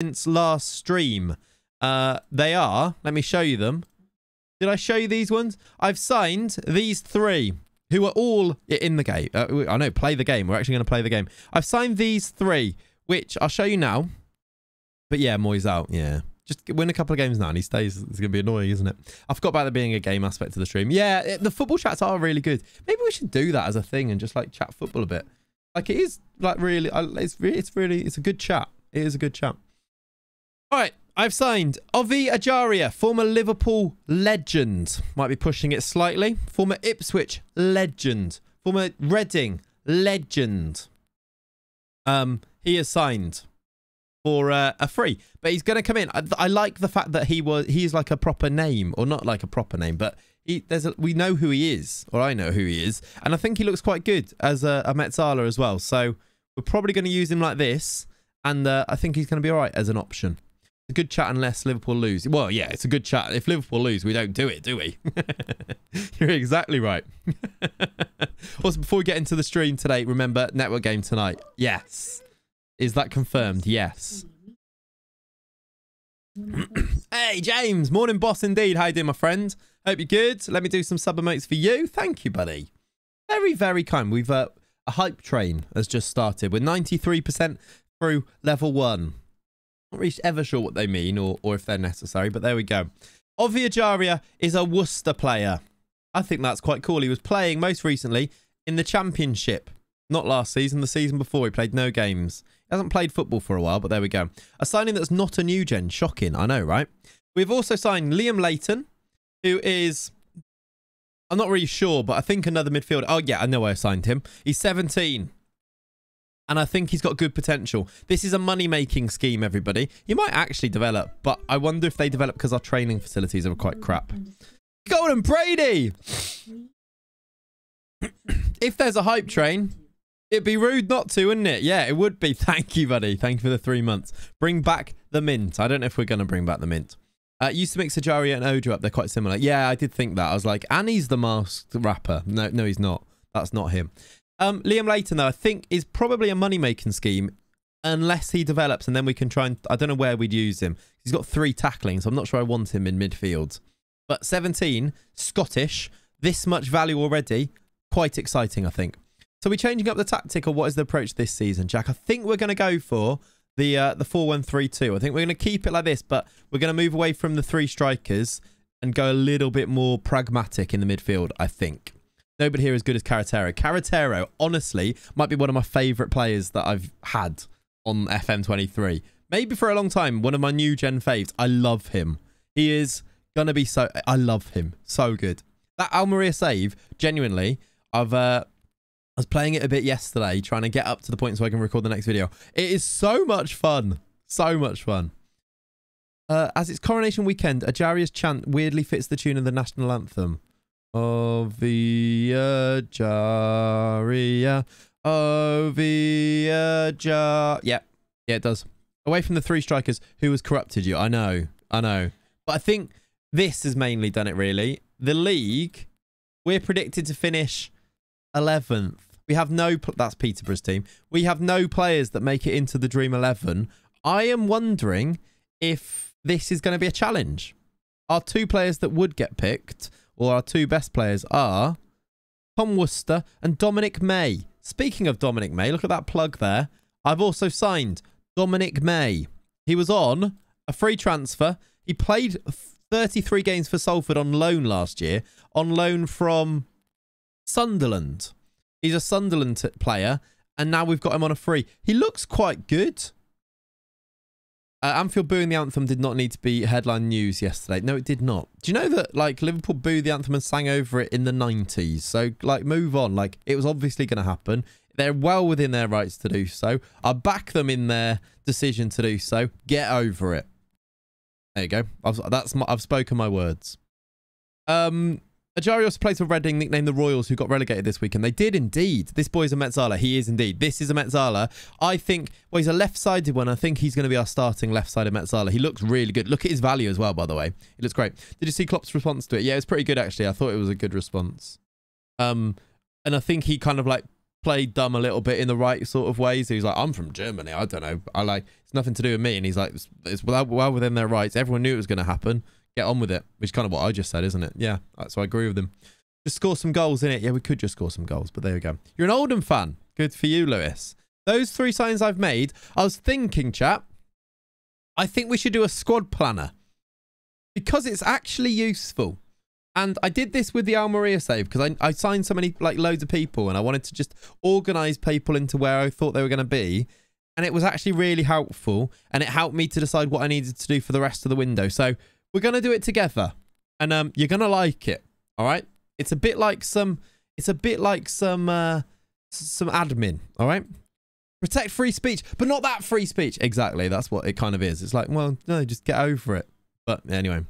since last stream. Uh, they are. Let me show you them. Did I show you these ones? I've signed these three who are all in the game. Uh, I know, play the game. We're actually going to play the game. I've signed these three, which I'll show you now. But yeah, Moy's out. Yeah. Just win a couple of games now and he stays. It's going to be annoying, isn't it? I forgot about there being a game aspect to the stream. Yeah, it, the football chats are really good. Maybe we should do that as a thing and just like chat football a bit. Like it is like really, it's really, it's really, it's a good chat. It is a good chat. All right. I've signed Ovie Ejaria, former Liverpool legend. Might be pushing it slightly. Former Ipswich legend. Former Reading legend. Um, he is signed for uh, a free, but he's going to come in. I, I, like the fact that he was he's like a proper name, or not like a proper name, but he, there's a, we know who he is, or I know who he is, and I think he looks quite good as a, a Mezzala as well. So we're probably going to use him like this, and uh, I think he's going to be all right as an option a good chat unless Liverpool lose. Well, yeah, it's a good chat. If Liverpool lose, we don't do it, do we? You're exactly right. also, before we get into the stream today, remember network game tonight. Yes. Is that confirmed? Yes. hey, James. Morning, boss, indeed. How you doing, my friend? Hope you're good. Let me do some sub emotes for you. Thank you, buddy. Very, very kind. We've uh, a hype train has just started. We're 93% through level one. Not really ever sure what they mean or, or if they're necessary, but there we go. Ovie Ejaria is a Worcester player. I think that's quite cool. He was playing most recently in the Championship. Not last season, the season before. He played no games. He hasn't played football for a while, but there we go. A signing that's not a new gen. Shocking, I know, right? We've also signed Liam Layton, who is... I'm not really sure, but I think another midfielder. Oh, yeah, I know I signed him. He's 17 and I think he's got good potential. This is a money-making scheme, everybody. He might actually develop, but I wonder if they develop because our training facilities are quite crap. Golden Brady! if there's a hype train, it'd be rude not to, wouldn't it? Yeah, it would be. Thank you, buddy. Thank you for the three months. Bring back the mint. I don't know if we're going to bring back the mint. Uh, used to mix Ejaria and Ojo up. They're quite similar. Yeah, I did think that. I was like, and he's the masked rapper. No, no, he's not. That's not him. Um, Liam Layton, though, I think is probably a money-making scheme unless he develops and then we can try and... I don't know where we'd use him. He's got three tackling, so I'm not sure I want him in midfield. But 17, Scottish, this much value already. Quite exciting, I think. So we're changing up the tactic or what is the approach this season, Jack? I think we're going to go for the uh, the 4-1-3-2. I think we're going to keep it like this, but we're going to move away from the three strikers and go a little bit more pragmatic in the midfield, I think. Nobody here as good as Carretero. Carretero, honestly, might be one of my favourite players that I've had on FM23. Maybe for a long time, one of my new gen faves. I love him. He is going to be so... I love him. So good. That Almeria save, genuinely, I've... Uh, I was playing it a bit yesterday, trying to get up to the point so I can record the next video. It is so much fun. So much fun. Uh, as it's coronation weekend, Ejaria's chant weirdly fits the tune of the national anthem. Ovia Jaria. Ovia Jar. Yeah. Yeah, it does. Away from the three strikers who has corrupted you. I know. I know. But I think this has mainly done it, really. The league, we're predicted to finish 11th. We have no... That's Peterborough's team. We have no players that make it into the Dream 11. I am wondering if this is going to be a challenge. Our two players that would get picked or our two best players are Tom Worcester and Dominic May. Speaking of Dominic May, look at that plug there. I've also signed Dominic May. He was on a free transfer. He played 33 games for Salford on loan last year, on loan from Sunderland. He's a Sunderland player, and now we've got him on a free. He looks quite good. Uh, Anfield booing the anthem did not need to be headline news yesterday. No, it did not. Do you know that like Liverpool booed the anthem and sang over it in the 90s? So like move on. Like it was obviously going to happen. They're well within their rights to do so. I back them in their decision to do so. Get over it. There you go. I've, that's my, I've spoken my words. Um, Ajarios plays for Reading, nicknamed the Royals, who got relegated this week, and they did indeed. This boy is a Mezzala. He is indeed. This is a Mezzala. I think, well, he's a left-sided one. I think he's going to be our starting left-sided Mezzala. He looks really good. Look at his value as well, by the way. He looks great. Did you see Klopp's response to it? Yeah, it was pretty good, actually. I thought it was a good response. Um, and I think he kind of like played dumb a little bit in the right sort of ways. He was like, I'm from Germany. I don't know. I like, it's nothing to do with me. And he's like, it's, well within their rights. Everyone knew it was going to happen. Get on with it, which is kind of what I just said, isn't it? Yeah. So I agree with them. Just score some goals in it. Yeah, we could just score some goals, but there we go. You're an Oldham fan. Good for you, Lewis. Those three signs I've made, I was thinking, chap, I think we should do a squad planner because it's actually useful. And I did this with the Almeria save because I, I signed so many, like loads of people and I wanted to just organize people into where I thought they were going to be. And it was actually really helpful and it helped me to decide what I needed to do for the rest of the window. So we're going to do it together and um, you're going to like it. All right. It's a bit like some, it's a bit like some, uh, some admin. All right. Protect free speech, but not that free speech. Exactly. That's what it kind of is. It's like, well, no, just get over it. But anyway,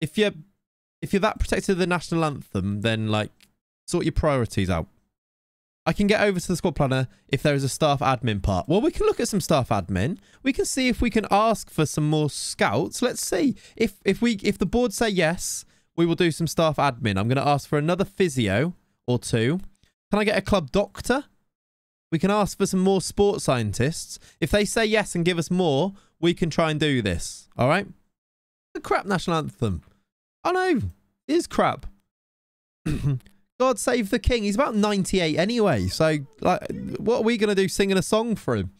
if you're if you're that protected of the national anthem, then like sort your priorities out. I can get over to the squad planner if there is a staff admin part. Well, we can look at some staff admin. We can see if we can ask for some more scouts. Let's see if if we if the board say yes, we will do some staff admin. I'm going to ask for another physio or two. Can I get a club doctor? We can ask for some more sports scientists. If they say yes and give us more, we can try and do this. All right? The crap national anthem. Oh no, it is crap. God save the king. He's about 98 anyway. So, like, what are we going to do singing a song for him?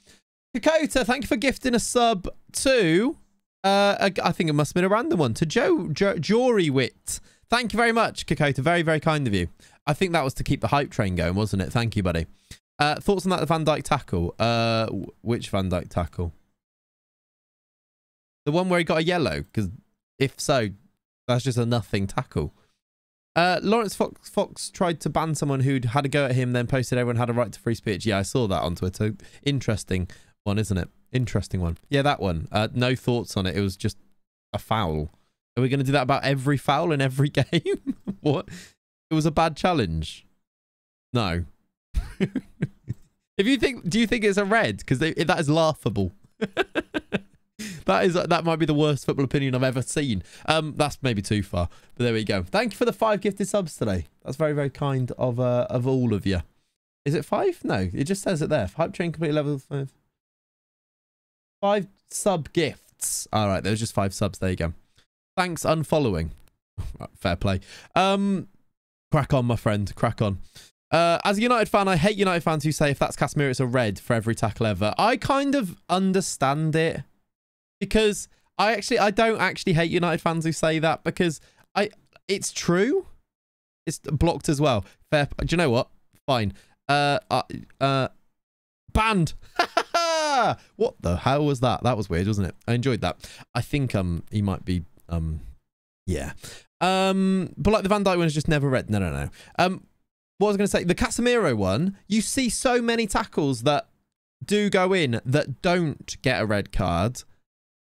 Kakota, thank you for gifting a sub to, uh, I think it must have been a random one, to Joe, jo Jory Wit. Thank you very much, Kakota. Very, very kind of you. I think that was to keep the hype train going, wasn't it? Thank you, buddy. Uh, thoughts on that Van Dijk tackle? Uh, which Van Dijk tackle? The one where he got a yellow? Because if so, that's just a nothing tackle. Uh, Laurence Fox, Fox tried to ban someone who'd had a go at him, then posted everyone had a right to free speech. Yeah, I saw that on Twitter. Interesting one, isn't it? Interesting one. Yeah, that one. Uh, no thoughts on it. It was just a foul. Are we going to do that about every foul in every game? what? It was a bad challenge. No. if you think, do you think it's a red? Because that is laughable. that is that might be the worst football opinion I've ever seen. Um, that's maybe too far, but there we go. Thank you for the five gifted subs today. That's very very kind of uh, of all of you. Is it five? No, it just says it there. Hype train complete level five. Five sub gifts. All right, there's just five subs. There you go. Thanks, unfollowing. Fair play. Um, crack on, my friend. Crack on. Uh, as a United fan, I hate United fans who say if that's Casemiro, it's a red for every tackle ever. I kind of understand it because I actually I don't actually hate United fans who say that because I it's true. It's blocked as well. Fair. Do you know what? Fine. Uh. Uh. uh banned. what the hell was that? That was weird, wasn't it? I enjoyed that. I think um he might be um yeah. Um. But like the Van Dijk one is just never read. No, no, no. Um. What was I going to say? The Casemiro one. You see so many tackles that do go in that don't get a red card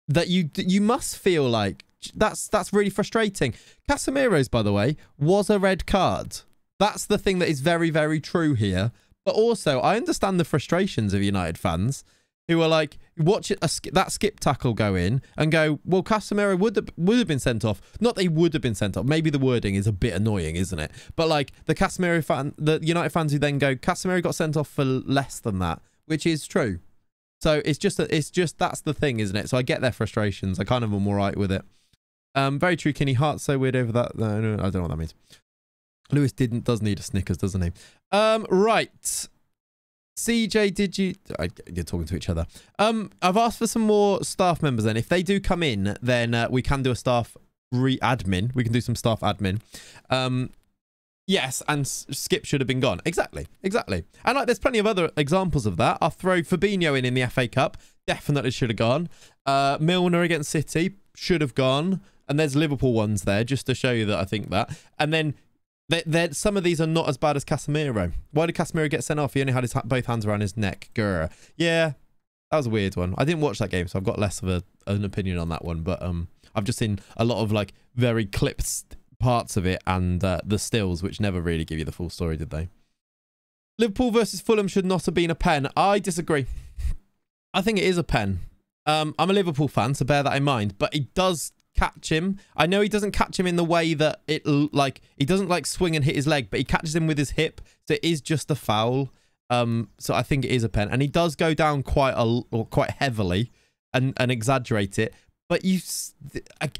that you you must feel like that's that's really frustrating. Casemiro's, by the way, was a red card. That's the thing that is very very true here. But also, I understand the frustrations of United fans who are like, watch a, that skip tackle go in and go, well, Casemiro would have, would have been sent off. Not they would have been sent off. Maybe the wording is a bit annoying, isn't it? But like the Casemiro fan, the United fans who then go, Casemiro got sent off for less than that, which is true. So it's just that it's just that's the thing, isn't it? So I get their frustrations. I kind of am all right with it. Um, very true, Kinney. Heart's so weird over that. I don't know what that means. Lewis didn't does need a Snickers, doesn't he? Um, right. CJ, did you? I, you're talking to each other. Um, I've asked for some more staff members. Then, if they do come in, then uh, we can do a staff re-admin. We can do some staff admin. Um, Yes, and Skip should have been gone. Exactly, exactly. And like, there's plenty of other examples of that. I'll throw Fabinho in in the FA Cup. Definitely should have gone. Uh, Milner against City should have gone. And there's Liverpool ones there, just to show you that I think that. And then they, they, some of these are not as bad as Casemiro. Why did Casemiro get sent off? He only had his both hands around his neck. Grr. Yeah, that was a weird one. I didn't watch that game, so I've got less of a, an opinion on that one. But um, I've just seen a lot of like very clipped parts of it and uh, the stills, which never really give you the full story, did they? Liverpool versus Fulham should not have been a pen. I disagree. I think it is a pen. Um, I'm a Liverpool fan, so bear that in mind. But he does catch him. I know he doesn't catch him in the way that it like he doesn't like swing and hit his leg, but he catches him with his hip. So it is just a foul. Um, so I think it is a pen, and he does go down quite a or quite heavily and and exaggerate it. But you,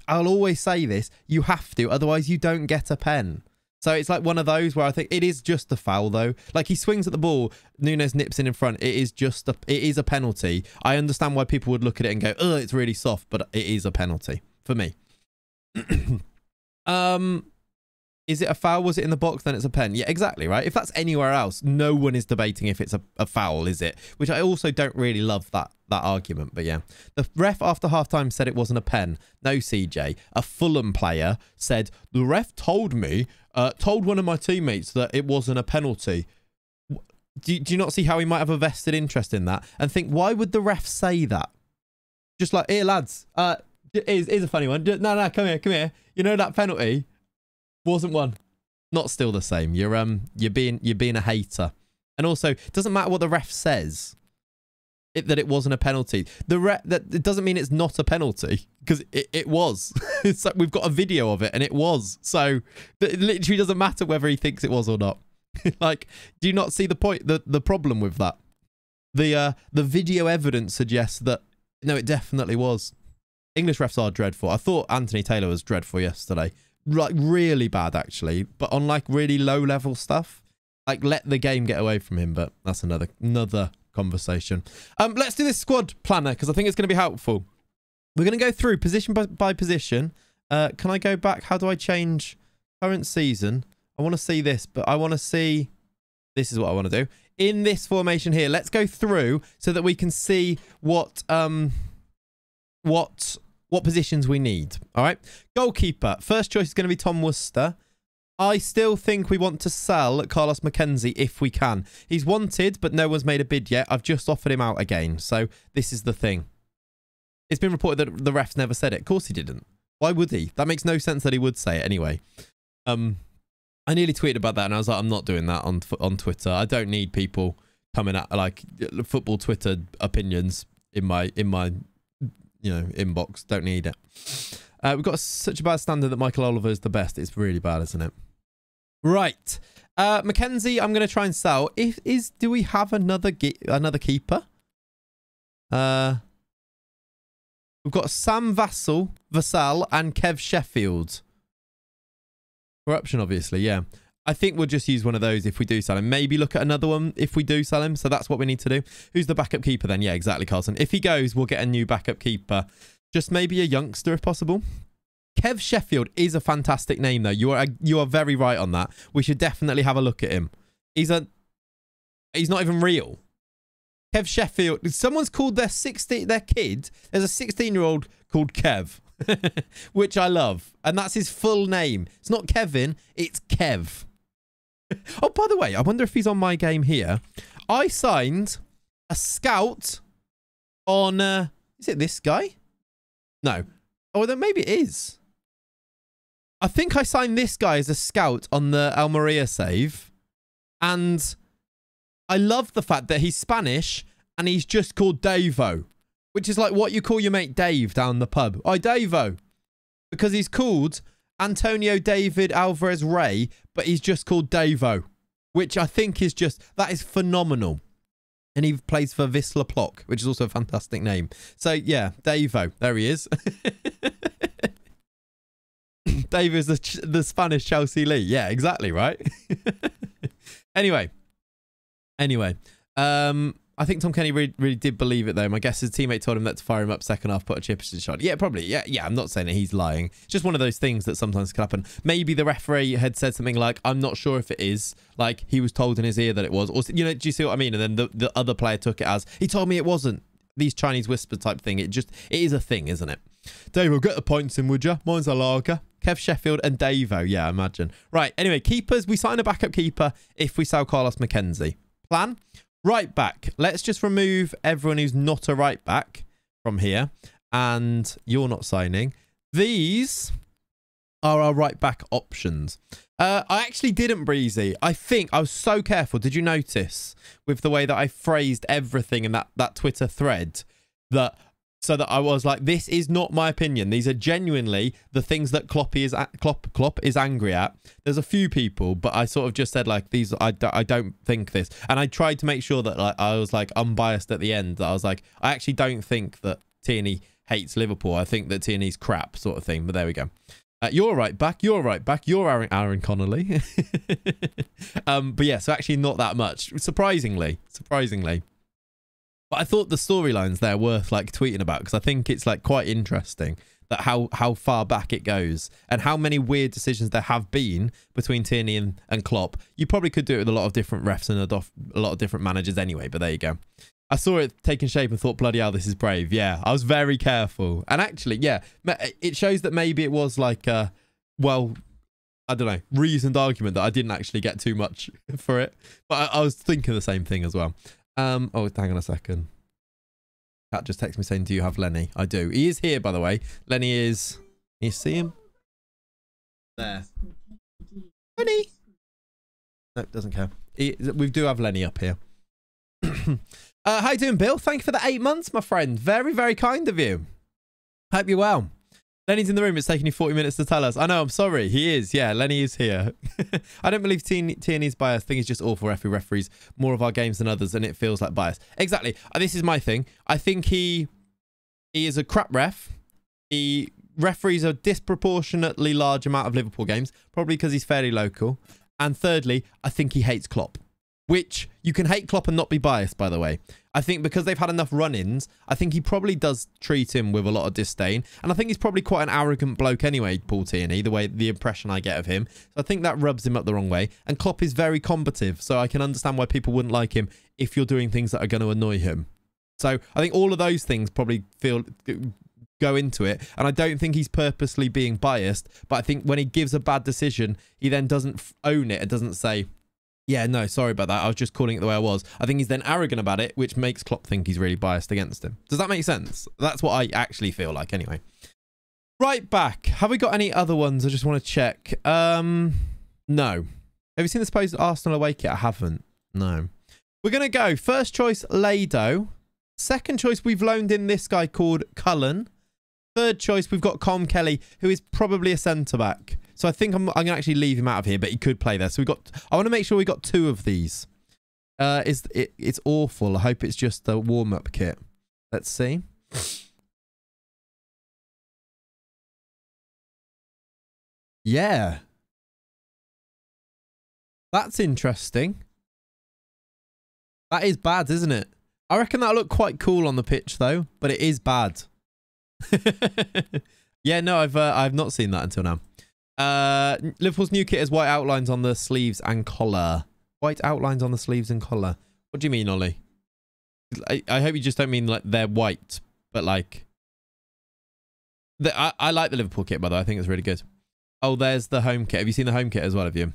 I'll always say this: you have to, otherwise you don't get a pen. So it's like one of those where I think it is just a foul though. Like he swings at the ball, Nunez nips in in front. It is just a, it is a penalty. I understand why people would look at it and go, "Oh, it's really soft," but it is a penalty for me. um, is it a foul? Was it in the box? Then it's a pen. Yeah, exactly, right? If that's anywhere else, no one is debating if it's a, a foul, is it? Which I also don't really love that that argument, but yeah. The ref after halftime said it wasn't a pen. No, CJ. A Fulham player said, the ref told me, uh, told one of my teammates that it wasn't a penalty. Do, do you not see how he might have a vested interest in that? And think, why would the ref say that? Just like, here, lads, uh, here's, here's a funny one. No, no, come here, come here. You know that penalty? Wasn't one. Not still the same. You're um you're being you're being a hater. And also, it doesn't matter what the ref says. It, that it wasn't a penalty. The re- that it doesn't mean it's not a penalty because it, it was. it's like we've got a video of it and it was. So it literally doesn't matter whether he thinks it was or not. like, do you not see the point? The the problem with that? The uh the video evidence suggests that no, it definitely was. English refs are dreadful. I thought Anthony Taylor was dreadful yesterday like really bad actually, but on like really low level stuff. Like let the game get away from him, but that's another another conversation. Um, let's do this squad planner because I think it's going to be helpful. We're going to go through position by, by position. Uh, can I go back? How do I change current season? I want to see this, but I want to see. This is what I want to do in this formation here. Let's go through so that we can see what um what what positions we need. All right. Goalkeeper. First choice is going to be Tom Worcester. I still think we want to sell Carlos McKenzie if we can. He's wanted, but no one's made a bid yet. I've just offered him out again. So this is the thing. It's been reported that the refs never said it. Of course he didn't. Why would he? That makes no sense that he would say it anyway. Um, I nearly tweeted about that and I was like, I'm not doing that on on Twitter. I don't need people coming at like football Twitter opinions in my in my you know, inbox. Don't need it. Uh, we've got such a bad standard that Michael Oliver is the best. It's really bad, isn't it? Right. Uh, McKenzie, I'm going to try and sell. If is do we have another another keeper? Uh, we've got Sam Vassal, Vassal, and Kev Sheffield. Corruption, obviously, yeah. I think we'll just use one of those if we do sell him. Maybe look at another one if we do sell him. So that's what we need to do. Who's the backup keeper then? Yeah, exactly, Carlson. If he goes, we'll get a new backup keeper. Just maybe a youngster if possible. Kev Sheffield is a fantastic name though. You are you are very right on that. We should definitely have a look at him. He's a he's not even real. Kev Sheffield. Someone's called their 16 their kid. There's a 16 year old called Kev, which I love, and that's his full name. It's not Kevin. It's Kev. oh, by the way, I wonder if he's on my game here. I signed a scout on... Uh, is it this guy? No. Oh, then maybe it is. I think I signed this guy as a scout on the Almeria save. And I love the fact that he's Spanish and he's just called Davo. Which is like what you call your mate Dave down the pub. Oh, Davo. Because he's called Antonio David Alvarez Ray, but he's just called Davo, which I think is just, that is phenomenal. And he plays for Wisla Plock, which is also a fantastic name. So yeah, Davo, there he is. Dave is the, the Spanish Chelsea Lee. Yeah, exactly, right? anyway. Anyway. Um, I think Tom Kenny really, really did believe it though. My guess his teammate told him that to fire him up second half, put a chip in shot. Yeah, probably. Yeah, yeah. I'm not saying that he's lying. It's just one of those things that sometimes can happen. Maybe the referee had said something like, "I'm not sure if it is." Like he was told in his ear that it was, or you know, do you see what I mean? And then the the other player took it as he told me it wasn't. These Chinese whisper type thing. It just it is a thing, isn't it? Dave, we'll get the points in, would you? Mine's a lager. Kev Sheffield and Davo. Yeah, imagine. Right. Anyway, keepers. We sign a backup keeper if we sell Carlos McKenzie. Plan. Right back. Let's just remove everyone who's not a right back from here. And you're not signing. These are our right back options. Uh, I actually didn't, Breezy. I think I was so careful. Did you notice with the way that I phrased everything in that, that Twitter thread that so that I was like, this is not my opinion. These are genuinely the things that Kloppy is at, Klopp Klopp is angry at. There's a few people, but I sort of just said like these. I, I don't think this, and I tried to make sure that like I was like unbiased at the end. I was like, I actually don't think that Tierney hates Liverpool. I think that Tierney's crap, sort of thing. But there we go. Uh, you're right back. You're right back. You're Aaron, Aaron Connolly. um, but yeah, so actually not that much. Surprisingly, surprisingly. But I thought the storylines there worth like tweeting about because I think it's like quite interesting that how how far back it goes and how many weird decisions there have been between Tierney and, and Klopp. You probably could do it with a lot of different refs and a, a lot of different managers anyway, but there you go. I saw it taking shape and thought, bloody hell, this is brave. Yeah, I was very careful. And actually, yeah, it shows that maybe it was like a, well, I don't know, reasoned argument that I didn't actually get too much for it. But I, I was thinking the same thing as well. Um, oh, hang on a second. Cat just texted me saying, do you have Lenny? I do. He is here, by the way. Lenny is... Can you see him? There. Lenny! No, doesn't care. He, we do have Lenny up here. uh, how you doing, Bill? Thank you for the eight months, my friend. Very, very kind of you. Hope you're well. Lenny's in the room. It's taking you 40 minutes to tell us. I know. I'm sorry. He is. Yeah, Lenny is here. I don't believe Tierney's bias. I think just awful referee referees more of our games than others, and it feels like bias. Exactly. Uh, this is my thing. I think he he is a crap ref. He referees a disproportionately large amount of Liverpool games, probably because he's fairly local. And thirdly, I think he hates Klopp which you can hate Klopp and not be biased, by the way. I think because they've had enough run-ins, I think he probably does treat him with a lot of disdain. And I think he's probably quite an arrogant bloke anyway, Paul Tierney, the way the impression I get of him. So I think that rubs him up the wrong way. And Klopp is very combative, so I can understand why people wouldn't like him if you're doing things that are going to annoy him. So I think all of those things probably feel go into it. And I don't think he's purposely being biased, but I think when he gives a bad decision, he then doesn't own it and doesn't say, yeah, no, sorry about that. I was just calling it the way I was. I think he's then arrogant about it, which makes Klopp think he's really biased against him. Does that make sense? That's what I actually feel like anyway. Right back. Have we got any other ones? I just want to check. Um, no. Have you seen the supposed Arsenal away kit? I haven't. No. We're going to go. First choice, Lado. Second choice, we've loaned in this guy called Cullen. Third choice, we've got Com Kelly, who is probably a centre-back. So I think I'm, I'm going to actually leave him out of here, but he could play there. So we've got, I want to make sure we got two of these. Uh, is it, It's awful. I hope it's just a warm-up kit. Let's see. Yeah. That's interesting. That is bad, isn't it? I reckon that'll look quite cool on the pitch, though, but it is bad. yeah, no, I've uh, I've not seen that until now. Uh, Liverpool's new kit has white outlines on the sleeves and collar. White outlines on the sleeves and collar. What do you mean, Ollie? I, I hope you just don't mean like they're white, but like... The, I, I like the Liverpool kit, by the way. I think it's really good. Oh, there's the home kit. Have you seen the home kit as well, have you?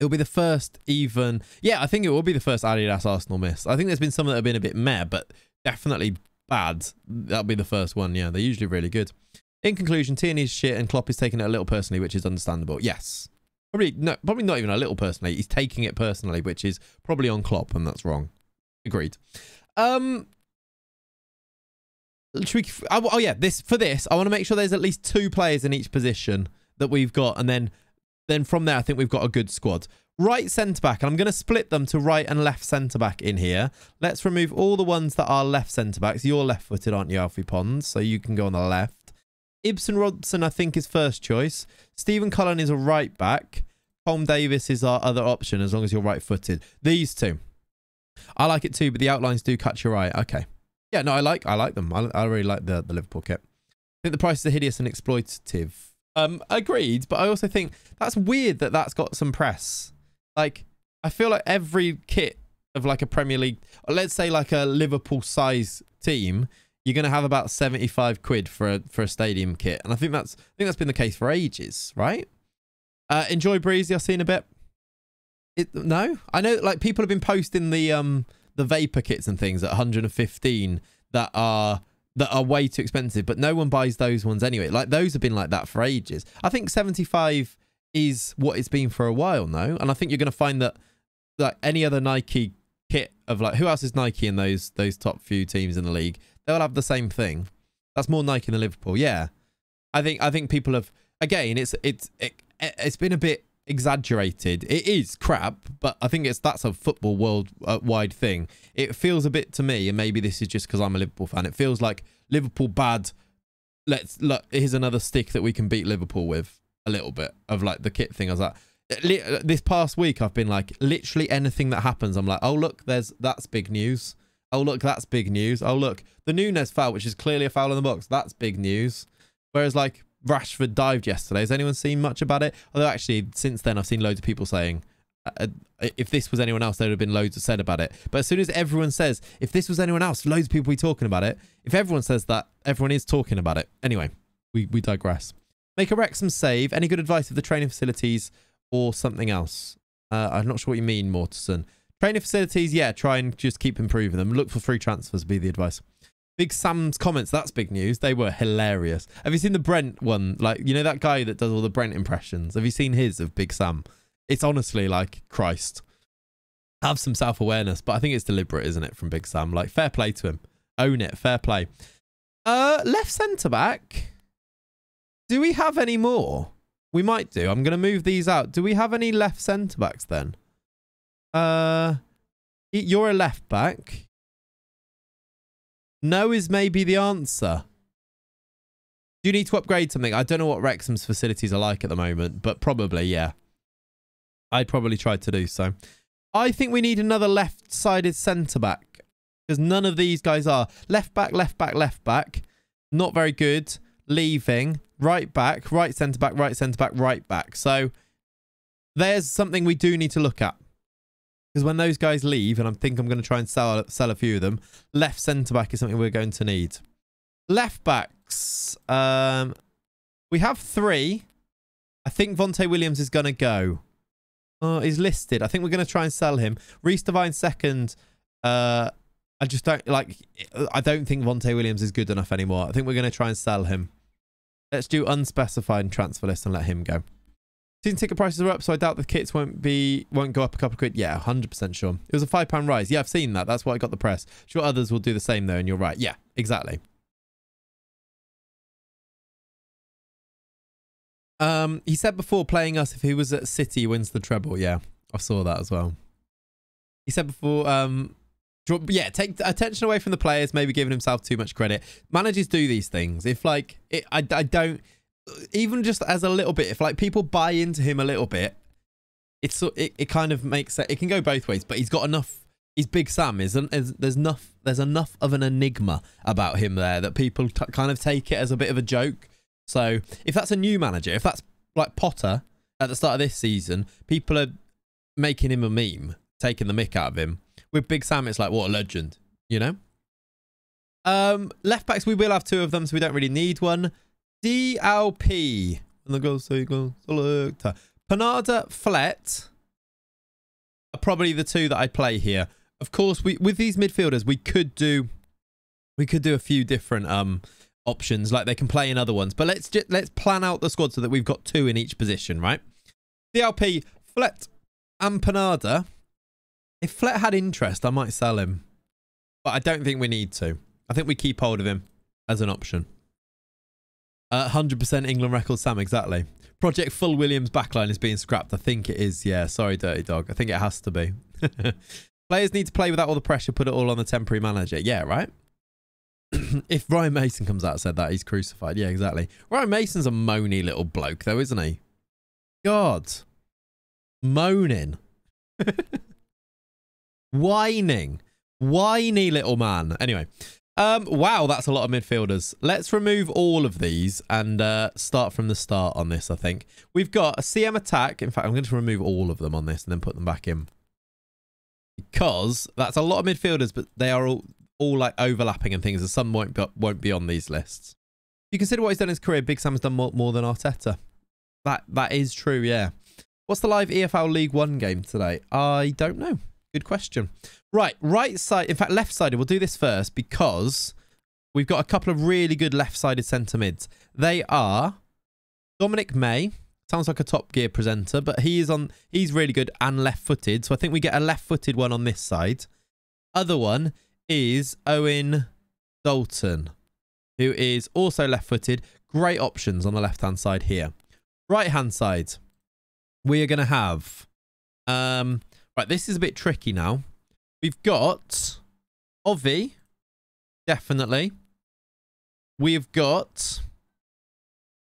It'll be the first even... Yeah, I think it will be the first Adidas Arsenal miss. I think there's been some that have been a bit meh, but definitely bad. That'll be the first one, yeah. They're usually really good. In conclusion, Tierney's shit and Klopp is taking it a little personally, which is understandable. Yes. Probably no, probably not even a little personally. He's taking it personally, which is probably on Klopp, and that's wrong. Agreed. Um, we, oh, oh yeah, this for this, I want to make sure there's at least two players in each position that we've got, and then then from there, I think we've got a good squad. Right centre back, and I'm going to split them to right and left centre back in here. Let's remove all the ones that are left centre backs. You're left footed, aren't you, Alfie Pons? So you can go on the left. Ibsen Robson, I think, is first choice. Stephen Cullen is a right back. Tom Davis is our other option as long as you're right footed. These two. I like it too, but the outlines do catch your eye. Okay. Yeah, no, I like I like them. I, I really like the, the Liverpool kit. I think the prices are hideous and exploitative. Um, agreed, but I also think that's weird that that's got some press. Like, I feel like every kit of like a Premier League, let's say like a Liverpool size team, you're going to have about 75 quid for a, for a stadium kit. And I think that's, I think that's been the case for ages, right? Uh, enjoy Breezy. I've seen a bit. It, no, I know like people have been posting the, um, the vapor kits and things at 115 that are, that are way too expensive, but no one buys those ones anyway. Like those have been like that for ages. I think 75 is what it's been for a while now. And I think you're going to find that like any other Nike kit of like, who else is Nike in those, those top few teams in the league? they'll have the same thing. That's more Nike than Liverpool. Yeah, I think I think people have again. It's it's it, it's been a bit exaggerated. It is crap, but I think it's that's a football world uh, wide thing. It feels a bit to me, and maybe this is just because I'm a Liverpool fan. It feels like Liverpool bad. Let's look. Here's another stick that we can beat Liverpool with a little bit of like the kit thing. I was like, this past week I've been like literally anything that happens I'm like oh look there's that's big news oh look that's big news oh look the Nunez foul which is clearly a foul in the box that's big news whereas like Rashford dived yesterday has anyone seen much about it although actually since then I've seen loads of people saying uh, uh if this was anyone else there would have been loads of said about it but as soon as everyone says if this was anyone else loads of people be talking about it if everyone says that everyone is talking about it anyway we, we digress make a Wrexham save any good advice of the training facilities or something else. Uh, I'm not sure what you mean, Mortensen. Training facilities, yeah, try and just keep improving them. Look for free transfers, be the advice. Big Sam's comments, that's big news. They were hilarious. Have you seen the Brent one? Like, you know that guy that does all the Brent impressions? Have you seen his of Big Sam? It's honestly like, Christ. Have some self-awareness, but I think it's deliberate, isn't it, from Big Sam? Like, fair play to him. Own it, fair play. Uh, left centre-back. Do we have any more? We might do. I'm going to move these out. Do we have any left centre backs then? Uh, you're a left back. No is maybe the answer. Do you need to upgrade something? I don't know what Wrexham's facilities are like at the moment, but probably, yeah. I'd probably try to do so. I think we need another left-sided centre-back because none of these guys are. Left back, left back, left back. Not very good. Leaving right back, right centre back, right centre back, right back. So there's something we do need to look at. Because when those guys leave, and I think I'm going to try and sell, sell a few of them, left centre back is something we're going to need. Left backs. Um, we have three. I think Vontae Williams is going to go. Oh, he's listed. I think we're going to try and sell him. Reece Devine second. Uh, I just don't like. I don't think Vontae Williams is good enough anymore. I think we're going to try and sell him. Let's do unspecified transfer list and let him go. Season ticket prices are up, so I doubt the kits won't be won't go up a couple of quid. Yeah, 100% sure. It was a five pound rise. Yeah, I've seen that. That's why I got the press. Sure, others will do the same though, and you're right. Yeah, exactly. Um, he said before playing us if he was at City wins the treble. Yeah, I saw that as well. He said before um yeah, take attention away from the players, maybe giving himself too much credit. Managers do these things. If like, it, I, I don't, even just as a little bit, if like people buy into him a little bit, it's it, it kind of makes it, it can go both ways, but he's got enough, he's Big Sam, isn't Is, there's enough, there's enough of an enigma about him there that people kind of take it as a bit of a joke. So if that's a new manager, if that's like Potter at the start of this season, people are making him a meme, taking the mick out of him with Big Sam, it's like, what a legend, you know? Um, left backs, we will have two of them, so we don't really need one. DLP. And the goal sequel selector. Panada, Flett are probably the two that I play here. Of course, we with these midfielders, we could do we could do a few different um options, like they can play in other ones. But let's just let's plan out the squad so that we've got two in each position, right? DLP, Flett, and Panada if Flett had interest, I might sell him. But I don't think we need to. I think we keep hold of him as an option. 100% uh, England record, Sam, exactly. Project Full Williams backline is being scrapped. I think it is, yeah. Sorry, Dirty Dog. I think it has to be. Players need to play without all the pressure, put it all on the temporary manager. Yeah, right? if Ryan Mason comes out and said that, he's crucified. Yeah, exactly. Ryan Mason's a moany little bloke, though, isn't he? God. Moaning. Whining. Whiny little man. Anyway. Um, wow, that's a lot of midfielders. Let's remove all of these and uh, start from the start on this, I think. We've got a CM attack. In fact, I'm going to remove all of them on this and then put them back in. Because that's a lot of midfielders, but they are all, all like overlapping and things, and some won't be, won't be on these lists. If you consider what he's done in his career, Big Sam's done more, more than Arteta. That That is true, yeah. What's the live EFL League One game today? I don't know. Good question. Right, right side, in fact, left-sided. We'll do this first because we've got a couple of really good left-sided centre mids. They are Dominic May. Sounds like a Top Gear presenter, but he is on. He's really good and left-footed. So I think we get a left-footed one on this side. Other one is Owen Dalton. who is also left-footed. Great options on the left-hand side here. Right-hand side, we are going to have... Um, right, this is a bit tricky now. We've got Ovie, definitely. We've got...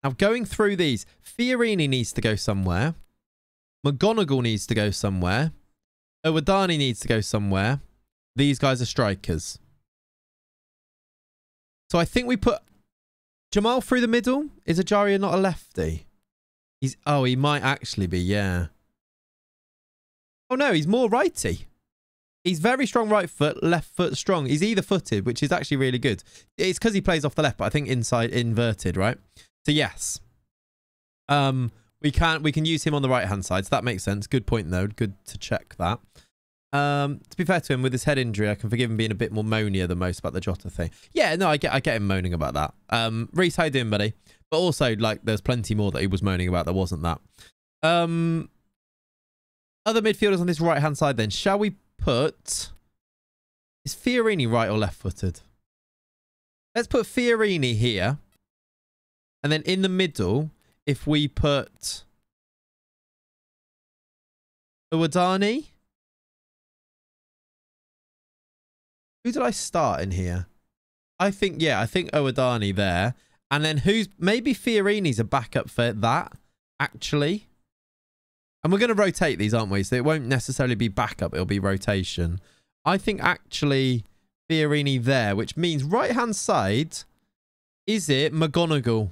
Now, going through these, Fiorini needs to go somewhere. McGonigle needs to go somewhere. Owodani needs to go somewhere. These guys are strikers. So I think we put Jamal through the middle. Is Ejaria not a lefty? He's oh, he might actually be, yeah. Oh no, he's more righty. He's very strong right foot, left foot strong. He's either footed, which is actually really good. It's because he plays off the left, but I think inside inverted, right? So yes. Um we can we can use him on the right hand side, so that makes sense. Good point though. Good to check that. Um, to be fair to him, with his head injury, I can forgive him being a bit more moanier than most about the Jota thing. Yeah, no, I get I get him moaning about that. Um, Reese, how you doing, buddy? But also, like, there's plenty more that he was moaning about that wasn't that. Um, other midfielders on this right hand side. Then, shall we put? Is Fiorini right or left footed? Let's put Fiorini here, and then in the middle, if we put Owodani. Who did I start in here? I think, yeah, I think Owodani there. And then who's, maybe Fiorini's a backup for that, actually. And we're going to rotate these, aren't we? So it won't necessarily be backup, it'll be rotation. I think actually Fiorini there, which means right-hand side, is it McGonigle?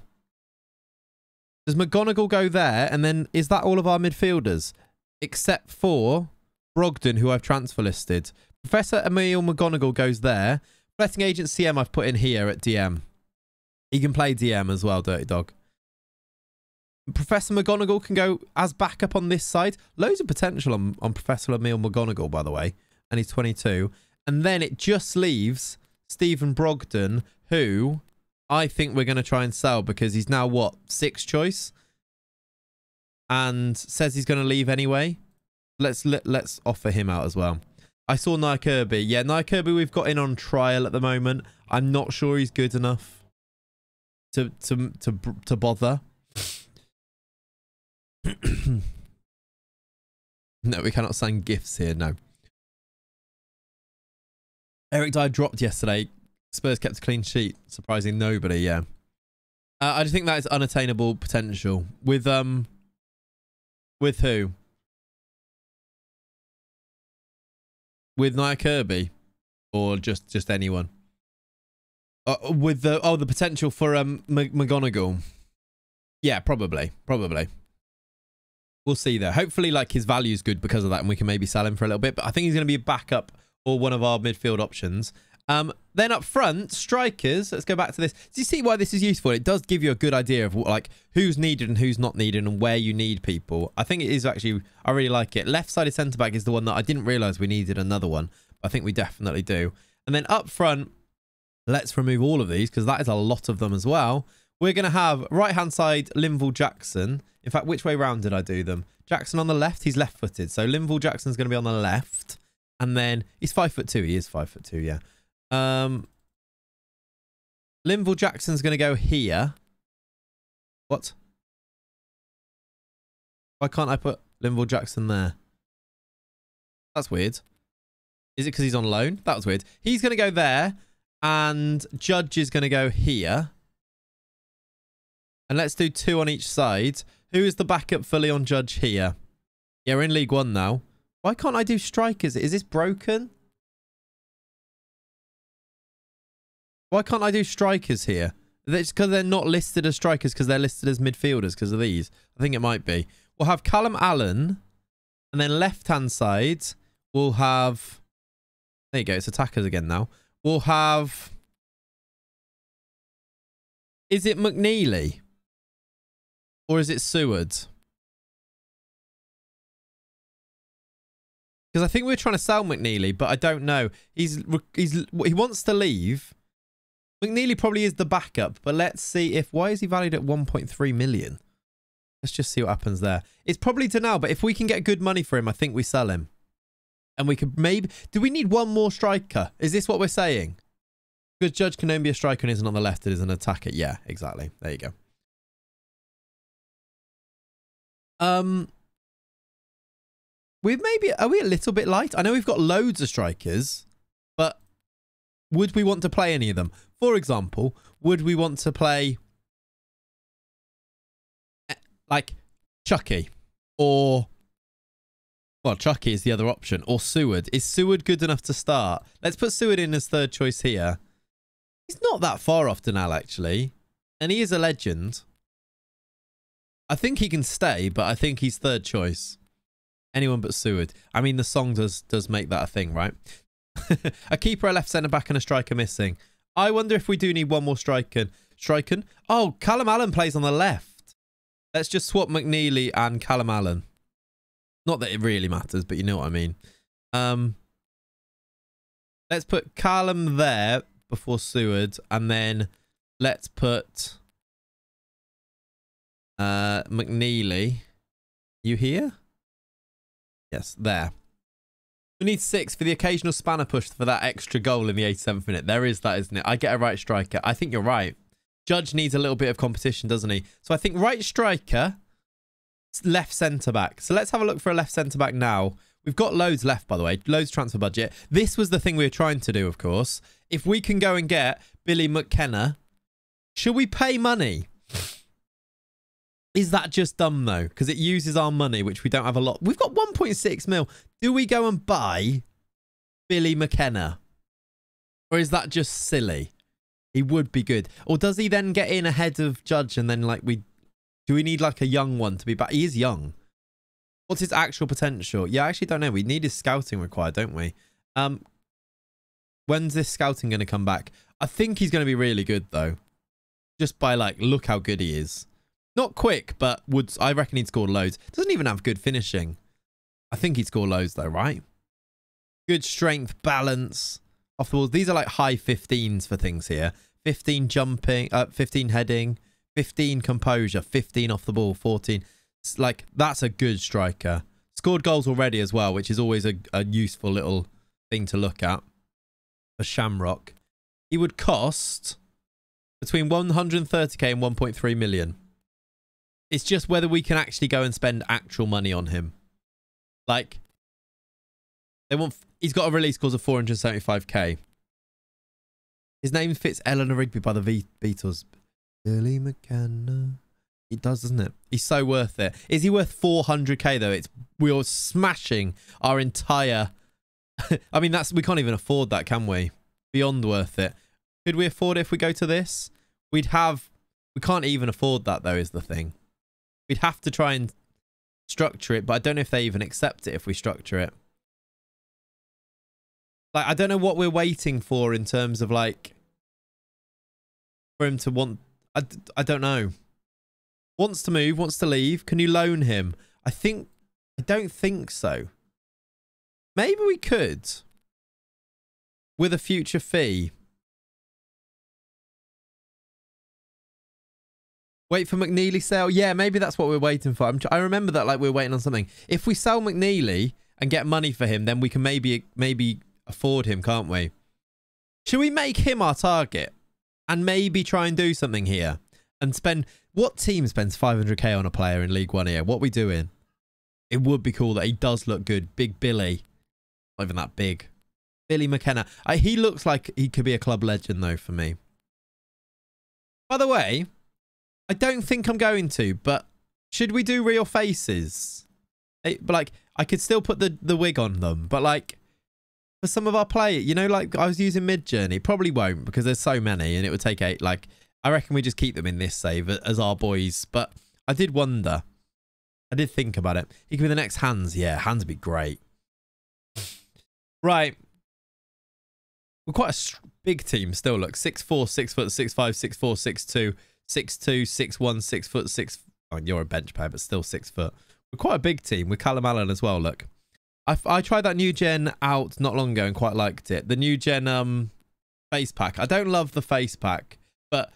Does McGonigle go there? And then is that all of our midfielders? Except for Brogdon, who I've transfer listed. Professor Emil McGonigle goes there. Betting agent CM I've put in here at DM. He can play DM as well, Dirty Dog. Professor McGonigle can go as backup on this side. Loads of potential on, on Professor Emil McGonigle, by the way. And he's 22. And then it just leaves Stephen Brogdon, who I think we're going to try and sell because he's now, what, sixth choice? And says he's going to leave anyway. Let's let, let's offer him out as well. I saw Nya Kirby. Yeah, Nya Kirby we've got in on trial at the moment. I'm not sure he's good enough to to to to bother. No, we cannot send gifts here. No. Eric Dier dropped yesterday. Spurs kept a clean sheet, surprising nobody. Yeah, uh, I just think that is unattainable potential with um with who with Nya Kirby, or just just anyone? Uh, with the oh the potential for um McGonigle. Yeah, probably, probably. We'll see there. Hopefully, like his value is good because of that, and we can maybe sell him for a little bit. But I think he's going to be a backup or one of our midfield options. Um, then up front, strikers. Let's go back to this. Do you see why this is useful? It does give you a good idea of what, like who's needed and who's not needed and where you need people. I think it is actually, I really like it. Left-sided centre-back is the one that I didn't realise we needed another one. I think we definitely do. And then up front, let's remove all of these because that is a lot of them as well. We're going to have right-hand side Linval Jackson. In fact, which way round did I do them? Jackson on the left. He's left-footed. So Linval Jackson's going to be on the left. And then he's five foot two. He is five foot two, yeah. Um, Jackson's going to go here. What? Why can't I put Linval Jackson there? That's weird. Is it because he's on loan? That was weird. He's going to go there. And Judge is going to go here. And let's do two on each side. Who is the backup fully on Judge here? Yeah, we're in League One now. Why can't I do strikers? Is this broken? Why can't I do strikers here? It's because they're not listed as strikers because they're listed as midfielders because of these. I think it might be. We'll have Callum Allen. And then left-hand side, we'll have... There you go. It's attackers again now. We'll have... Is it McNeely? Or is it Seward? Because I think we're trying to sell McNeely, but I don't know. He's he's he wants to leave, McNeely probably is the backup, but let's see if... Why is he valued at 1.3 million? Let's just see what happens there. It's probably to now, but if we can get good money for him, I think we sell him. And we could maybe... Do we need one more striker? Is this what we're saying? Because Judge can only be a striker and isn't on the left, it is an attacker. Yeah, exactly. There you go. Um, we maybe are we a little bit light? I know we've got loads of strikers, but would we want to play any of them? For example, would we want to play eh, like Chucky or well, Chucky is the other option or Seward. Is Seward good enough to start? Let's put Seward in as third choice here. He's not that far off Denal actually, and he is a legend. I think he can stay, but I think he's third choice. Anyone but Seward. I mean, the song does does make that a thing, right? a keeper, a left centre back, and a striker missing. I wonder if we do need one more striker. Striker? Oh, Callum Allen plays on the left. Let's just swap McNeely and Callum Allen. Not that it really matters, but you know what I mean. Um, let's put Callum there before Seward, and then let's put uh, McNeely. You here? Yes, there. We need six for the occasional spanner push for that extra goal in the 87th minute. There is that, isn't it? I get a right striker. I think you're right. Judge needs a little bit of competition, doesn't he? So I think right striker, left centre back. So let's have a look for a left centre back now. We've got loads left, by the way. Loads transfer budget. This was the thing we were trying to do, of course. If we can go and get Billy McKenna, should we pay money? Is that just dumb though? Because it uses our money, which we don't have a lot. We've got 1.6 mil. Do we go and buy Billy McKenna? Or is that just silly? He would be good. Or does he then get in ahead of Judge and then like we... Do we need like a young one to be back? He is young. What's his actual potential? Yeah, I actually don't know. We need his scouting required, don't we? Um, When's this scouting going to come back? I think he's going to be really good though. Just by like, look how good he is. Not quick, but would I reckon he'd score loads. Doesn't even have good finishing. I think he'd score loads though, right? Good strength, balance, off the balls. These are like high 15s for things here. 15 jumping, uh, 15 heading, 15 composure, 15 off the ball, 14. It's like that's a good striker. Scored goals already as well, which is always a, a useful little thing to look at. A Shamrock. He would cost between 130k and 1.3 million. It's just whether we can actually go and spend actual money on him. Like, they want. He's got a release clause of 475k. His name fits Eleanor Rigby by the v Beatles. Billy McKenna. He does, doesn't it? He's so worth it. Is he worth 400k though? It's we're smashing our entire. I mean, that's we can't even afford that, can we? Beyond worth it. Could we afford it if we go to this? We'd have. We can't even afford that though. Is the thing. We'd have to try and structure it, but I don't know if they even accept it if we structure it. Like, I don't know what we're waiting for in terms of, like, for him to want... I, I don't know. Wants to move, wants to leave. Can you loan him? I think... I don't think so. Maybe we could. With a future fee. Wait for McNeely sale. Yeah, maybe that's what we're waiting for. I remember that like we're waiting on something. If we sell McNeely and get money for him, then we can maybe maybe afford him, can't we? Should we make him our target and maybe try and do something here and spend what team spends 500k on a player in League One here? What we doing? It would be cool that he does look good. Big Billy, not even that big. Billy McKenna. I, he looks like he could be a club legend though for me. By the way, I don't think I'm going to, but should we do real faces? It, but like, I could still put the, the wig on them, but like, for some of our play, you know, like I was using Midjourney, Probably won't because there's so many and it would take eight. Like, I reckon we just keep them in this save as our boys. But I did wonder. I did think about it. He could be the next Hands. Yeah, Hands would be great. right. We're quite a big team still. Look, 6'4", 6 foot, 6'5", 6'4", 6'2", six two, six one, six foot, six. Oh, you're a bench player, but still six foot. We're quite a big team with Callum Allen as well. Look, I, I tried that new gen out not long ago and quite liked it. The new gen um face pack. I don't love the face pack, but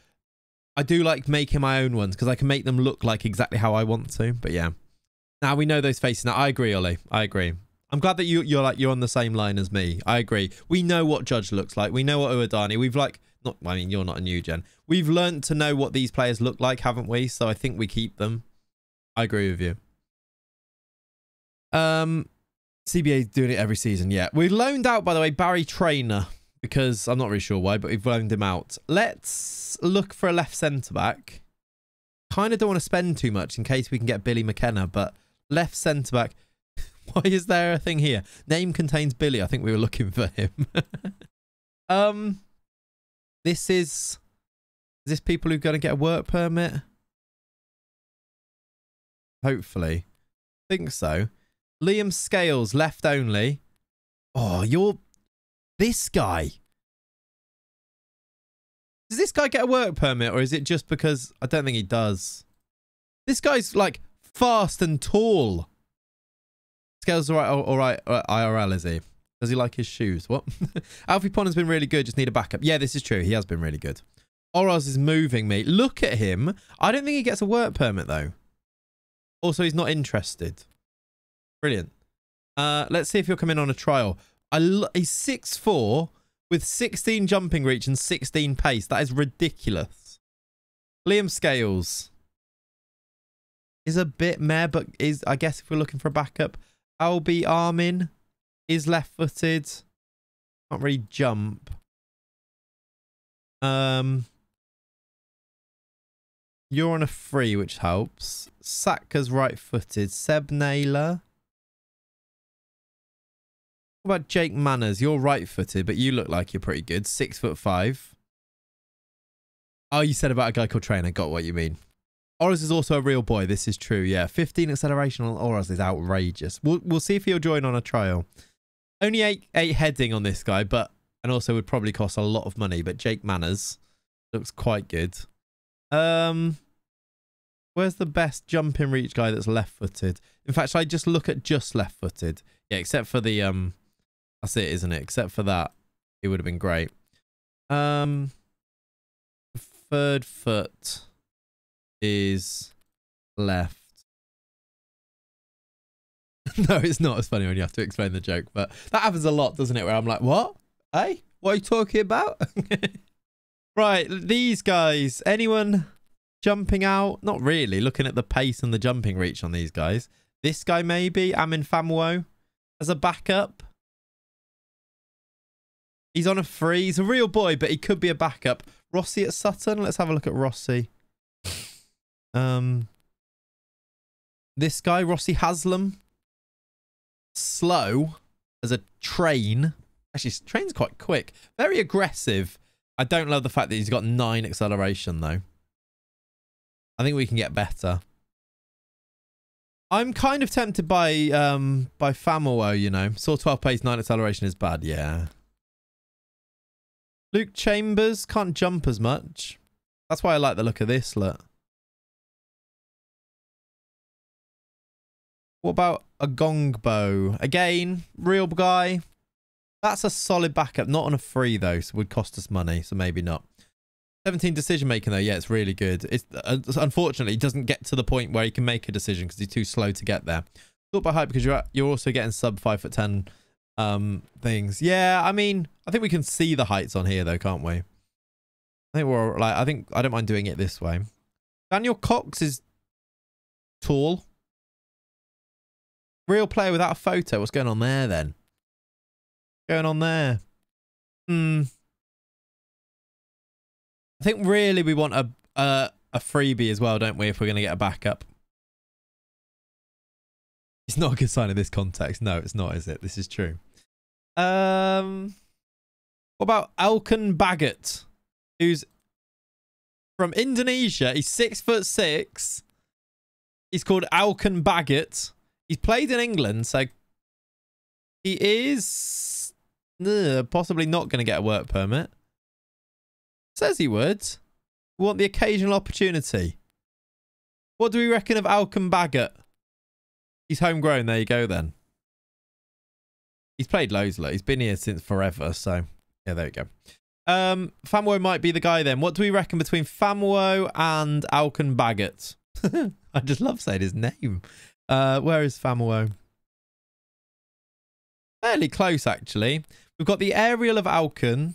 I do like making my own ones because I can make them look like exactly how I want to. But yeah, now we know those faces. Now I agree, Ollie. I agree. I'm glad that you you're like you're on the same line as me. I agree. We know what Judge looks like. We know what Uadani. We've like not. I mean, you're not a new gen. We've learned to know what these players look like, haven't we? So I think we keep them. I agree with you. Um, CBA doing it every season. Yeah, we loaned out by the way Barry Trainer because I'm not really sure why, but we've loaned him out. Let's look for a left centre back. Kind of don't want to spend too much in case we can get Billy McKenna, but left centre back. Why is there a thing here? Name contains Billy. I think we were looking for him. um, this is, is this people who going to get a work permit? Hopefully. think so. Liam Scales, left only. Oh, you're... This guy. Does this guy get a work permit or is it just because... I don't think he does. This guy's like fast and tall. Scales all right, all right IRL, is he? Does he like his shoes? What? Alfie Pond has been really good. Just need a backup. Yeah, this is true. He has been really good. Oroz is moving me. Look at him. I don't think he gets a work permit, though. Also, he's not interested. Brilliant. Uh, let's see if you're coming on a trial. I he's 6'4", with 16 jumping reach and 16 pace. That is ridiculous. Liam Scales is a bit meh, but is I guess if we're looking for a backup, Albi Armin is left-footed. Can't really jump. Um, you're on a free, which helps. Saka's right-footed. Seb Naylor. What about Jake Manners? You're right-footed, but you look like you're pretty good. Six foot five. Oh, you said about a guy called Trainer. Got what you mean. Oros is also a real boy. This is true. Yeah, 15 acceleration on Oros is outrageous. We'll we'll see if he'll join on a trial. Only eight eight heading on this guy, but and also would probably cost a lot of money. But Jake Manners looks quite good. Um, where's the best jump in reach guy that's left-footed? In fact, I just look at just left-footed? Yeah, except for the um that's it, isn't it? Except for that, it would have been great. Um, third foot is left. no, it's not as funny when you have to explain the joke, but that happens a lot, doesn't it? Where I'm like, what? Hey, what are you talking about? right, these guys. Anyone jumping out? Not really. Looking at the pace and the jumping reach on these guys. This guy maybe, Akin Famewo, as a backup. He's on a free. He's a real boy, but he could be a backup. Rossi at Sutton. Let's have a look at Rossi. Um, this guy, Rossi Haslam. Slow as a train. Actually, train's quite quick. Very aggressive. I don't love the fact that he's got nine acceleration, though. I think we can get better. I'm kind of tempted by um by Famewo, you know. Saw 12 pace, 9 acceleration is bad, yeah. Luke Chambers can't jump as much. That's why I like the look of this, look. What about a Gongbo? Again, real guy. That's a solid backup. Not on a free, though, so would cost us money, so maybe not. 17 decision making, though. Yeah, it's really good. It's uh, Unfortunately, he doesn't get to the point where he can make a decision because he's too slow to get there. Thought by hype because you're, you're also getting sub 5 foot 10 um things. Yeah, I mean, I think we can see the heights on here though, can't we? I think we're like I think I don't mind doing it this way. Daniel Cox is tall. Real player without a photo. What's going on there then? Going on there? Hmm. I think really we want a a, a freebie as well, don't we? If we're going to get a backup. It's not a good sign in this context. No, it's not, is it? This is true. Um, what about Elkan Baggott, who's from Indonesia? He's six foot six. He's called Elkan Baggott. He's played in England, so he is uh, possibly not going to get a work permit. Says he would. Want the occasional opportunity. What do we reckon of Elkan Baggott? He's homegrown. There you go then. He's played loads. Like, he's been here since forever. So, yeah, there we go. Um, Famewo might be the guy then. What do we reckon between Famewo and Elkan Baggott? I just love saying his name. Uh, where is Famewo? Fairly close, actually. We've got the aerial of Elkan.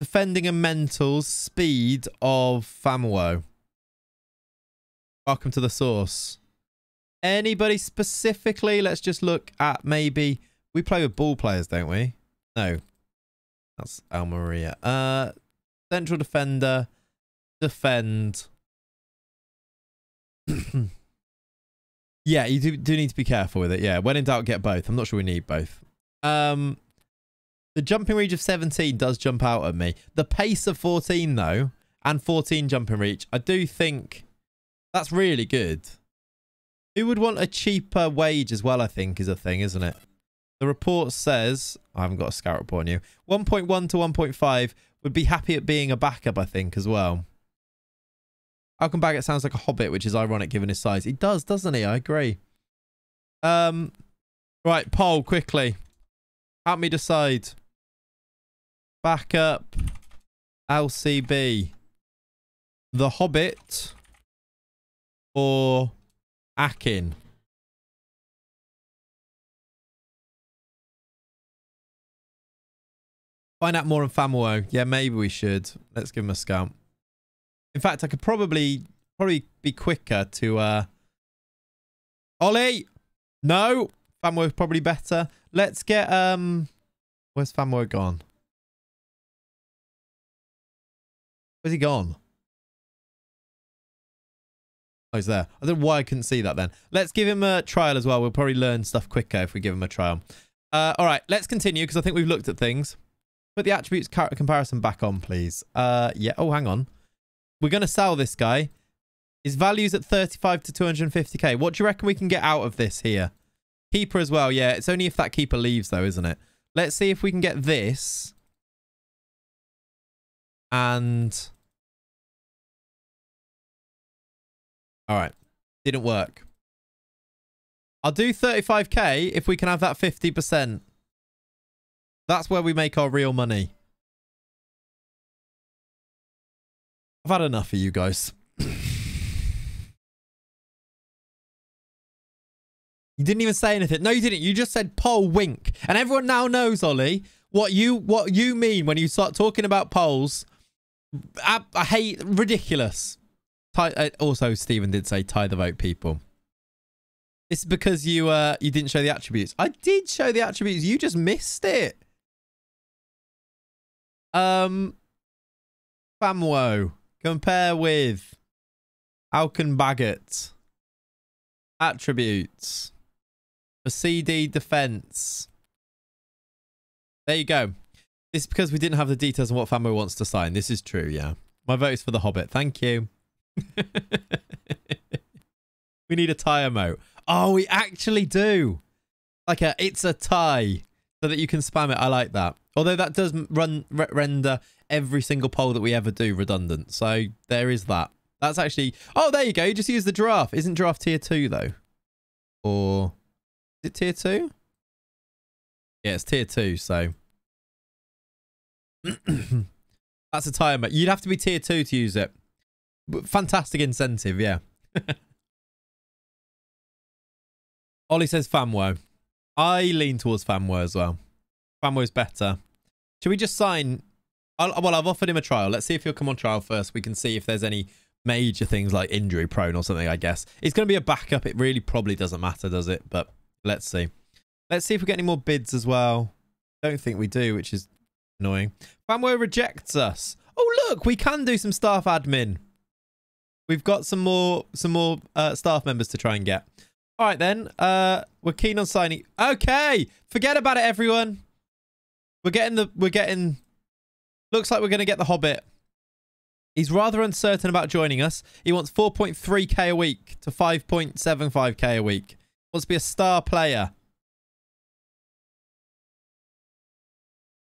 defending and mental speed of Famewo. Welcome to the source. Anybody specifically? Let's just look at maybe we play with ball players, don't we? No. That's Almeria. Uh central defender, defend. yeah, you do, do need to be careful with it. Yeah, when in doubt, get both. I'm not sure we need both. Um, the jumping reach of 17 does jump out at me. The pace of 14, though, and 14 jumping reach, I do think that's really good. Who would want a cheaper wage as well, I think, is a thing, isn't it? The report says, I haven't got a scout report on you, 1.1 to 1.5 would be happy at being a backup, I think, as well. Elkan Baggott sounds like a hobbit, which is ironic given his size. He does, doesn't he? I agree. Um, Right, poll, quickly. Help me decide. Backup. LCB. The Hobbit. Or Akin. Find out more on Famewo. Yeah, maybe we should. Let's give him a scout. In fact, I could probably probably be quicker to uh Ollie! No! Famewo's probably better. Let's get um where's Famewo gone? Where's he gone? Oh, he's there. I don't know why I couldn't see that then. Let's give him a trial as well. We'll probably learn stuff quicker if we give him a trial. Uh, all right, let's continue because I think we've looked at things. Put the attributes comparison back on, please. Uh, yeah. Oh, hang on. We're going to sell this guy. His value's at 35 to 250k. What do you reckon we can get out of this here? Keeper as well. Yeah, it's only if that keeper leaves though, isn't it? Let's see if we can get this. And... All right. Didn't work. I'll do 35k if we can have that 50%. That's where we make our real money. I've had enough of you guys. you didn't even say anything. No, you didn't. You just said poll wink. And everyone now knows, Ollie, what you what you mean when you start talking about polls. I, I hate ridiculous. Uh, also, Stephen did say tie the vote, people. It's because you uh you didn't show the attributes. I did show the attributes. You just missed it. Um, Famewo. Compare with Elkan Baggott. Attributes. For CD defense. There you go. It's because we didn't have the details on what Famewo wants to sign. This is true, yeah. My vote is for the Hobbit. Thank you. we need a tie emote. Oh, we actually do. Like a, it's a tie so that you can spam it. I like that. Although that does run render every single poll that we ever do redundant. So there is that. That's actually... Oh, there you go. You just use the draft. Isn't draft tier 2, though? Or... Is it tier 2? Yeah, it's tier 2, so... That's a timer. You'd have to be tier 2 to use it. Fantastic incentive, yeah. Ollie says Famewo. I lean towards Famewo as well. Famewo's better. Should we just sign? I'll, well, I've offered him a trial. Let's see if he'll come on trial first. We can see if there's any major things like injury prone or something, I guess. It's going to be a backup. It really probably doesn't matter, does it? But let's see. Let's see if we get any more bids as well. Don't think we do, which is annoying. Famewo rejects us. Oh, look, we can do some staff admin. We've got some more some more uh, staff members to try and get. All right, then. Uh, we're keen on signing. Okay. Forget about it, everyone. We're getting the... We're getting... Looks like we're going to get the Hobbit. He's rather uncertain about joining us. He wants 4.3k a week to 5.75k a week. Wants to be a star player.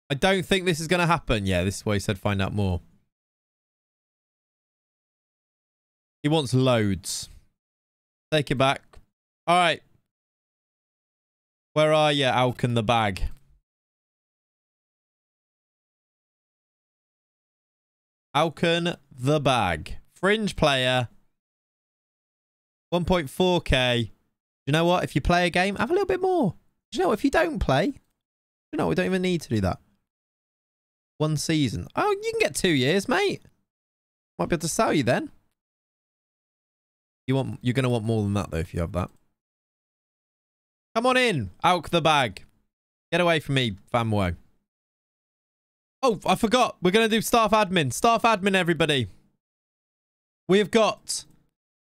I don't think this is going to happen. Yeah, this is why he said find out more. He wants loads. Take it back. All right. Where are you, Alcon the bag? Alcon the bag. Fringe player. 1.4k. You know what? If you play a game, have a little bit more. Do you know, if you don't play, you know, we don't even need to do that. One season. Oh, you can get two years, mate. Might be able to sell you then. You want you're gonna want more than that though if you have that. Come on in, out the bag. Get away from me, Famewo. Oh, I forgot. We're gonna do staff admin. Staff admin, everybody. We've got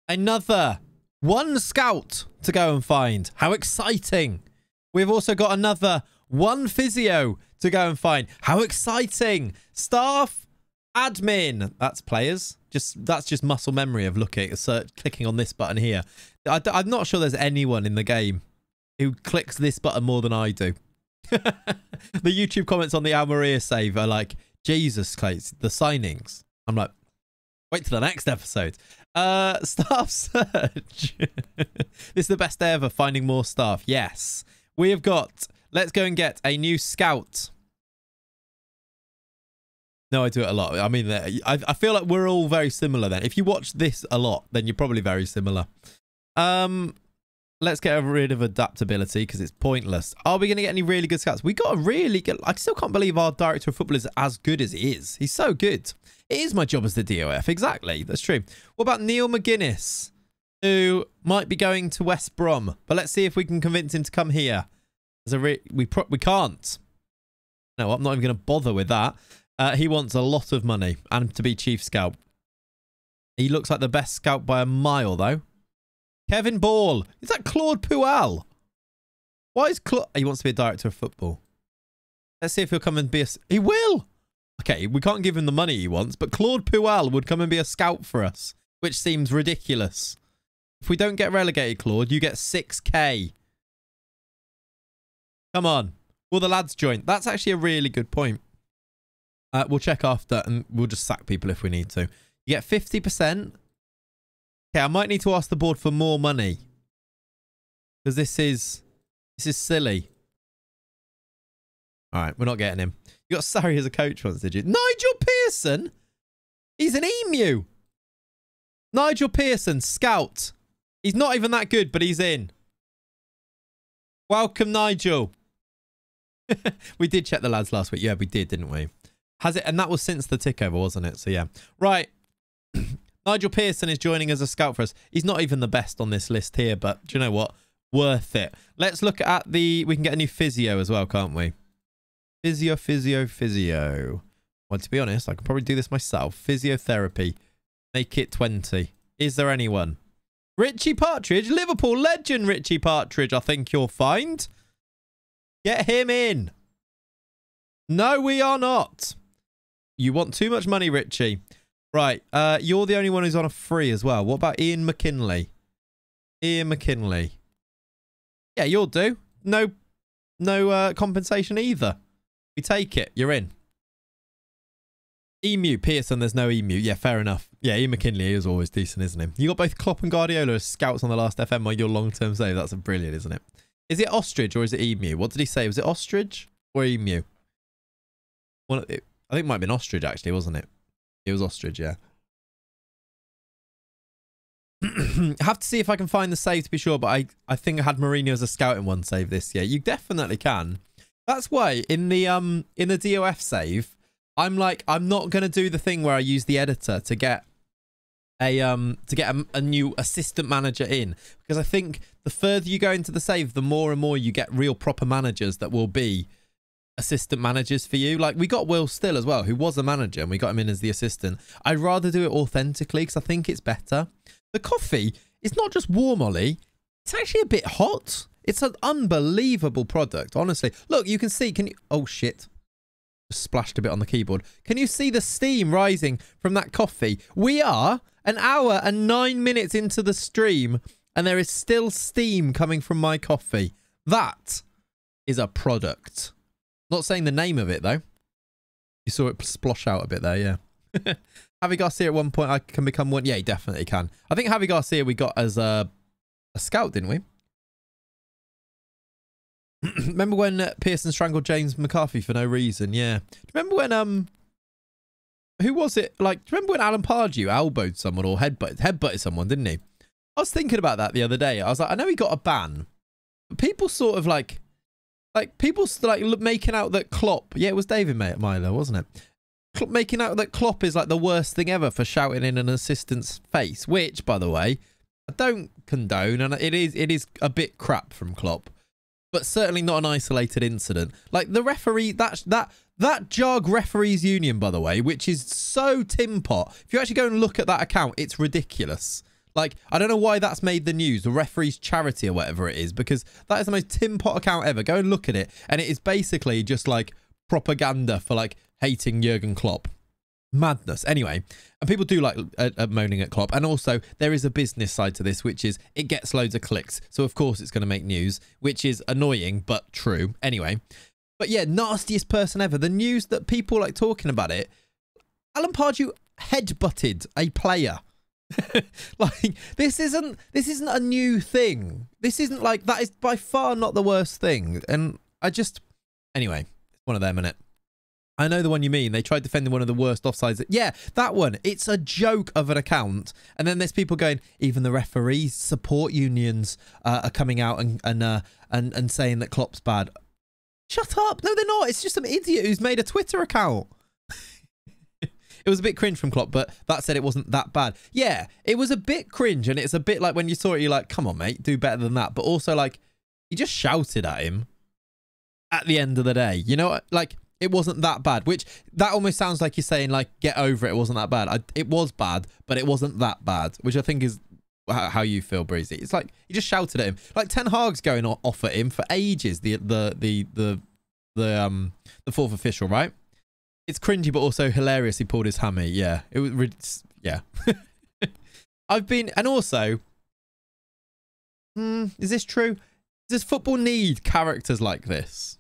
another one scout to go and find. How exciting. We've also got another one physio to go and find. How exciting. Staff admin. That's players. Just That's just muscle memory of looking, search, clicking on this button here. I, I'm not sure there's anyone in the game who clicks this button more than I do. The YouTube comments on the Almeria save are like, Jesus Christ, the signings. I'm like, wait till the next episode. Uh, staff search. this is the best day ever, finding more staff. Yes. We have got, let's go and get a new scout. No, I do it a lot. I mean, I, I feel like we're all very similar then. If you watch this a lot, then you're probably very similar. Um, let's get rid of adaptability because it's pointless. Are we going to get any really good scouts? We got a really good... I still can't believe our director of football is as good as he is. He's so good. It is my job as the DOF. Exactly. That's true. What about Neil McGuinness, who might be going to West Brom? But let's see if we can convince him to come here. As a we, we can't. No, I'm not even going to bother with that. Uh, he wants a lot of money and to be chief scout. He looks like the best scout by a mile, though. Kevin Ball. Is that Claude Puel? Why is Claude... He wants to be a director of football. Let's see if he'll come and be a... He will! Okay, we can't give him the money he wants, but Claude Puel would come and be a scout for us, which seems ridiculous. If we don't get relegated, Claude, you get 6k. Come on. Will the lads join? That's actually a really good point. Uh, we'll check after and we'll just sack people if we need to. You get 50%. Okay, I might need to ask the board for more money. Because this is... This is silly. All right, we're not getting him. You got Sarri as a coach once, did you? Nigel Pearson? He's an emu. Nigel Pearson, scout. He's not even that good, but he's in. Welcome, Nigel. we did check the lads last week. Yeah, we did, didn't we? Has it? And that was since the tick over, wasn't it? So, yeah. Right. Nigel Pearson is joining as a scout for us. He's not even the best on this list here, but do you know what? Worth it. Let's look at the... We can get a new physio as well, can't we? Physio, physio, physio. Well, to be honest, I could probably do this myself. Physiotherapy. Make it 20. Is there anyone? Richie Partridge, Liverpool legend Richie Partridge, I think you'll find. Get him in. No, we are not. You want too much money, Richie. Right, uh, you're the only one who's on a free as well. What about Ian McKinley? Ian McKinley. Yeah, you'll do. No, no uh, compensation either. We take it. You're in. Emu. Pearson, there's no Emu. Yeah, fair enough. Yeah, Ian McKinley is always decent, isn't he? You got both Klopp and Guardiola as scouts on the last FM on your long-term save. That's brilliant, isn't it? Is it ostrich or is it emu? What did he say? Was it ostrich or emu? Well, it, I think it might have been ostrich, actually, wasn't it? It was ostrich, yeah. have to see if I can find the save to be sure, but I, I think I had Mourinho as a scout in one save this year. You definitely can. That's why in the um in the DOF save, I'm like I'm not gonna do the thing where I use the editor to get a um to get a, a, new assistant manager in because I think the further you go into the save, the more and more you get real proper managers that will be assistant managers for you. Like we got Will Still as well, who was a manager, and we got him in as the assistant. I'd rather do it authentically because I think it's better. The coffee is not just warm, Ollie. It's actually a bit hot. It's an unbelievable product, honestly. Look, you can see, can you... Oh, shit. Just splashed a bit on the keyboard. Can you see the steam rising from that coffee? We are an hour and nine minutes into the stream, and there is still steam coming from my coffee. That is a product. Not saying the name of it, though. You saw it splosh out a bit there, yeah. Javi Garcia at one point, I can become one. Yeah, he definitely can. I think Javi Garcia we got as a, a scout, didn't we? remember when Pearson strangled James McCarthy for no reason? Yeah. Do you remember when um who was it? Like, do you remember when Alan Pardew elbowed someone or headbutt headbutted someone, didn't he? I was thinking about that the other day. I was like, I know he got a ban, but people sort of like Like people like making out that Klopp. Yeah, it was David Meyler, wasn't it? Klopp making out that Klopp is like the worst thing ever for shouting in an assistant's face. Which, by the way, I don't condone, and it is it is a bit crap from Klopp, but certainly not an isolated incident. Like the referee, that that that jog referees union, by the way, which is so tin pot. If you actually go and look at that account, it's ridiculous. Like, I don't know why that's made the news, the referee's charity or whatever it is, because that is the most tin pot account ever. Go and look at it. And it is basically just like propaganda for like hating Jurgen Klopp. Madness. Anyway, and people do like uh, uh, moaning at Klopp. And also, there is a business side to this, which is it gets loads of clicks. So, of course, it's going to make news, which is annoying, but true. Anyway, but yeah, nastiest person ever. The news that people like talking about it. Alan Pardew headbutted a player. like this isn't this isn't a new thing. This isn't like that is by far not the worst thing. And I just anyway, it's one of them, innit? I know the one you mean. They tried defending one of the worst offsides. Yeah, that one. It's a joke of an account. And then there's people going, even the referees, support unions uh, are coming out and and, uh, and and saying that Klopp's bad. Shut up. No, they're not. It's just some idiot who's made a Twitter account. It was a bit cringe from Klopp, but that said, it wasn't that bad. Yeah, it was a bit cringe, and it's a bit like when you saw it, you're like, come on, mate, do better than that. But also, like, he just shouted at him at the end of the day. You know, like, it wasn't that bad, which that almost sounds like you're saying, like, get over it. It wasn't that bad. I, it was bad, but it wasn't that bad, which I think is how you feel, Breezy. It's like he just shouted at him. Like Ten Hag's going off at him for ages. The the the the the um the fourth official, right? It's cringy, but also hilarious. He pulled his hammy. Yeah, it was. Yeah, I've been, and also, hmm, is this true? Does football need characters like this?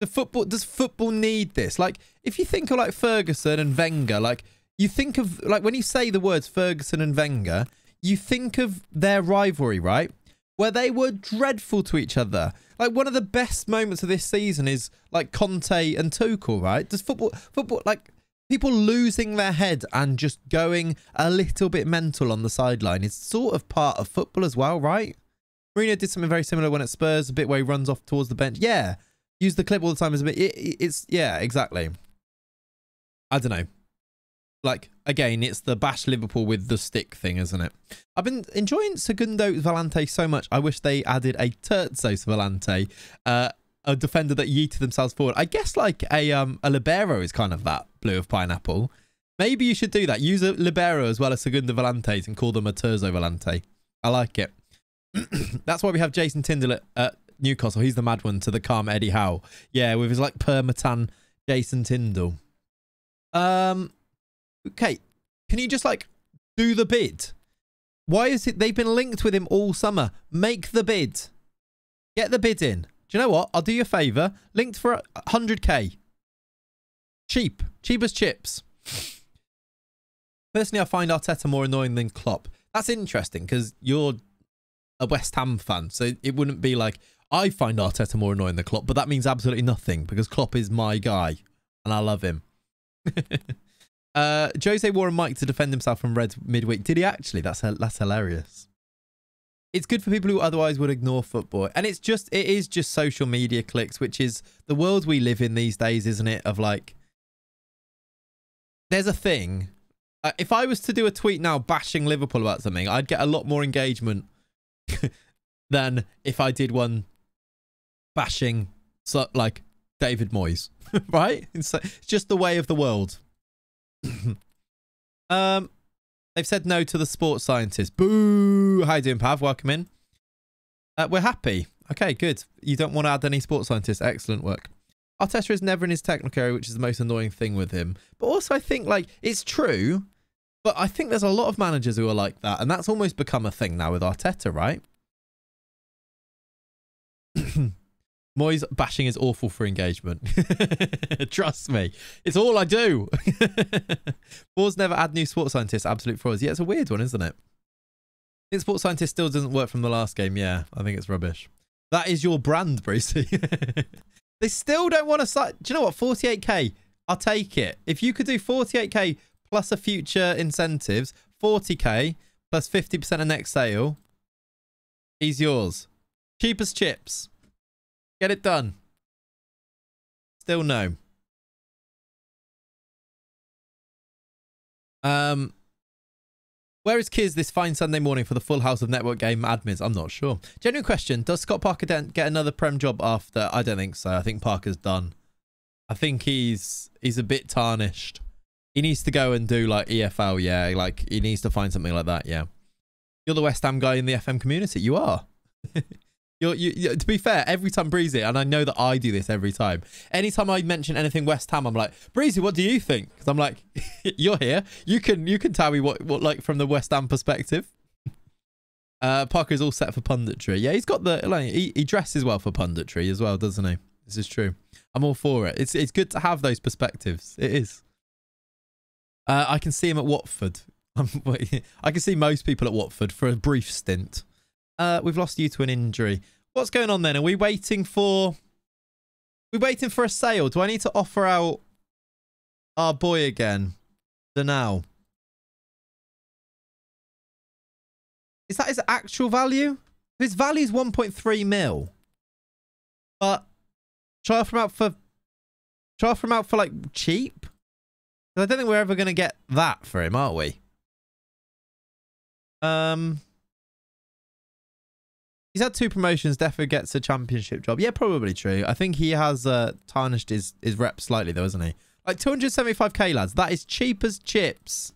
The football does football need this? Like, if you think of like Ferguson and Wenger, like you think of like when you say the words Ferguson and Wenger, you think of their rivalry, right? Where they were dreadful to each other. Like one of the best moments of this season is like Conte and Tuchel, right? Does football football like people losing their head and just going a little bit mental on the sideline is sort of part of football as well, right? Mourinho did something very similar when at Spurs, a bit where he runs off towards the bench. Yeah, use the clip all the time as a bit. It, it's yeah, exactly. I don't know like again, it's the bash Liverpool with the stick thing, isn't it? I've been enjoying Segundo Volante so much. I wish they added a Terzos Volante, uh, a defender that yeeted themselves forward. I guess like a um a libero is kind of that blue of pineapple. Maybe you should do that. Use a libero as well as Segundo Volantes and call them a Terzo Volante. I like it. That's why we have Jason Tindall at, at Newcastle. He's the mad one to the calm Eddie Howe. Yeah, with his like permatan Jason Tindall. Um, Okay, can you just like do the bid? Why is it they've been linked with him all summer? Make the bid. Get the bid in. Do you know what? I'll do you a favour. Linked for 100k. Cheap. Cheap as chips. Personally, I find Arteta more annoying than Klopp. That's interesting because you're a West Ham fan. So it wouldn't be like, I find Arteta more annoying than Klopp. But that means absolutely nothing because Klopp is my guy. And I love him. Uh, Jose wore a mic to defend himself from Reds midweek. Did he actually? That's that's hilarious. It's good for people who otherwise would ignore football, and it's just it is just social media clicks, which is the world we live in these days, isn't it? Of like, there's a thing. Uh, if I was to do a tweet now bashing Liverpool about something, I'd get a lot more engagement than if I did one bashing so, like David Moyes, right? It's, it's just the way of the world. um, they've said no to the sports scientist. Boo! How you doing, Pav? Welcome in. Uh, we're happy. Okay, good. You don't want to add any sports scientists. Excellent work. Arteta is never in his technical area, which is the most annoying thing with him. But also, I think like it's true, but I think there's a lot of managers who are like that, and that's almost become a thing now with Arteta, right? Moyes bashing is awful for engagement. Trust me. It's all I do. Boards never add new sports scientists. Absolute frauds. Yeah, it's a weird one, isn't it? I think sports scientist still doesn't work from the last game. Yeah, I think it's rubbish. That is your brand, Brucey. they still don't want to... Do you know what? 48k. I'll take it. If you could do 48k plus a future incentives, 40k plus 50% of next sale, he's yours. Cheapest chips. Get it done. Still no. Um, where is Kiz this fine Sunday morning for the full house of network game admins? I'm not sure. Genuine question. Does Scott Parker get another Prem job after? I don't think so. I think Parker's done. I think he's he's a bit tarnished. He needs to go and do like EFL, yeah. Like he needs to find something like that, yeah. You're the West Ham guy in the FM community. You are. You're, you, to be fair, every time Breezy, and I know that I do this every time. Anytime I mention anything West Ham, I'm like, Breezy, what do you think? Because I'm like, you're here. You can you can tell me what what like from the West Ham perspective. Uh, Parker's all set for punditry. Yeah, he's got the like he, he dresses well for punditry as well, doesn't he? This is true. I'm all for it. It's it's good to have those perspectives. It is. Uh, I can see him at Watford. I can see most people at Watford for a brief stint. Uh, we've lost you to an injury. What's going on then? Are we waiting for... Are we waiting for a sale? Do I need to offer out our boy again? The now. Is that his actual value? His value is 1.3 mil. But try him out for... Try him out for like cheap? I don't think we're ever going to get that for him, are we? Um... He's had two promotions. Defo gets a championship job. Yeah, probably true. I think he has uh, tarnished his, his rep slightly, though, isn't he? Like 275k, lads. That is cheap as chips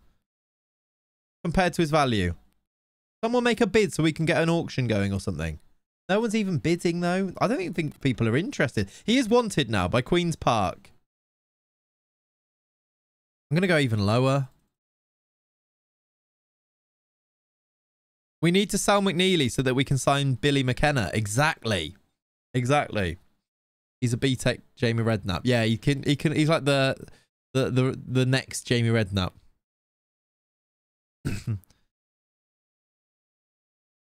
compared to his value. Someone make a bid so we can get an auction going or something. No one's even bidding, though. I don't even think people are interested. He is wanted now by Queen's Park. I'm going to go even lower. We need to sell McNeely so that we can sign Billy McKenna. Exactly. Exactly. He's a B Tech Jamie Redknapp. Yeah, he can he can he's like the the the, the next Jamie Redknapp.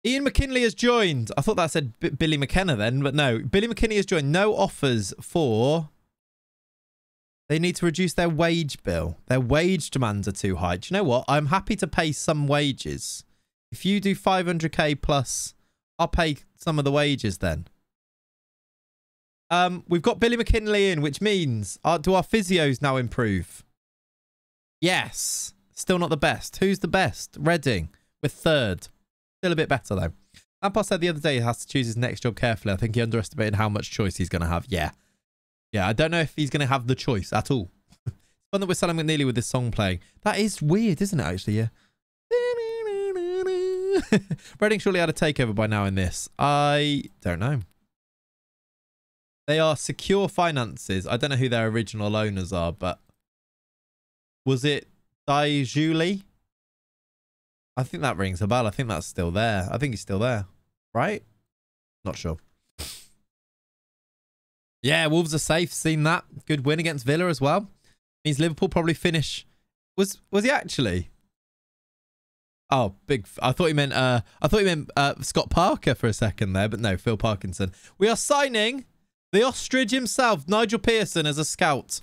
Ian McKinley has joined. I thought that said B Billy McKenna then, but no. Billy McKinley has joined. No offers for... They need to reduce their wage bill. Their wage demands are too high. Do you know what? I'm happy to pay some wages. If you do 500k plus, I'll pay some of the wages then. Um, we've got Billy McKinley in, which means uh, do our physios now improve? Yes. Still not the best. Who's the best? Reading with third. Still a bit better though. Lampard said the other day he has to choose his next job carefully. I think he underestimated how much choice he's going to have. Yeah. Yeah, I don't know if he's going to have the choice at all. it's fun that we're selling McNeely with this song playing. That is weird, isn't it, actually? Yeah. Reading surely had a takeover by now in this. I don't know. They are secure finances. I don't know who their original owners are, but was it Dai Julie? I think that rings a bell. I think that's still there. I think he's still there, right? Not sure. Yeah, Wolves are safe. Seen that. Good win against Villa as well. Means Liverpool probably finish. Was was he actually? Oh, big. I thought he meant. Uh, I thought he meant uh, Scott Parker for a second there, but no, Phil Parkinson. We are signing the ostrich himself, Nigel Pearson, as a scout.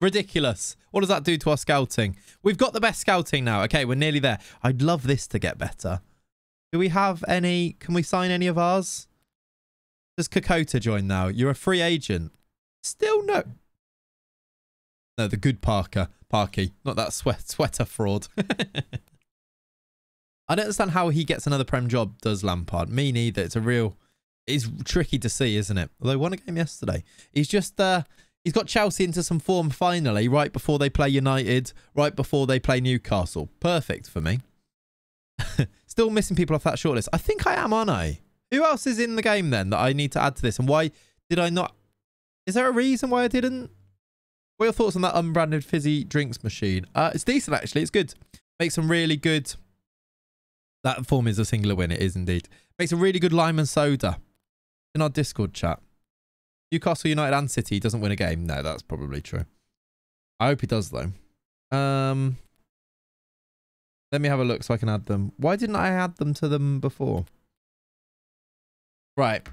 Ridiculous. What does that do to our scouting? We've got the best scouting now. Okay, we're nearly there. I'd love this to get better. Do we have any? Can we sign any of ours? Does Kokota join now? You're a free agent. Still no. No, the good Parker. Parky. Not that sweat sweater fraud. I don't understand how he gets another Prem job, does Lampard. Me neither. It's a real... It's tricky to see, isn't it? Although won a game yesterday. He's just... uh He's got Chelsea into some form finally, right before they play United, right before they play Newcastle. Perfect for me. Still missing people off that shortlist. I think I am, aren't I? Who else is in the game then that I need to add to this? And why did I not... Is there a reason why I didn't? What are your thoughts on that unbranded fizzy drinks machine? Uh, it's decent, actually. It's good. Makes some really good that form is a singular win. It is indeed. Makes a really good lime and soda. In our Discord chat. Newcastle United and City doesn't win a game. No, that's probably true. I hope he does though. Um, let me have a look so I can add them. Why didn't I add them to them before? Right.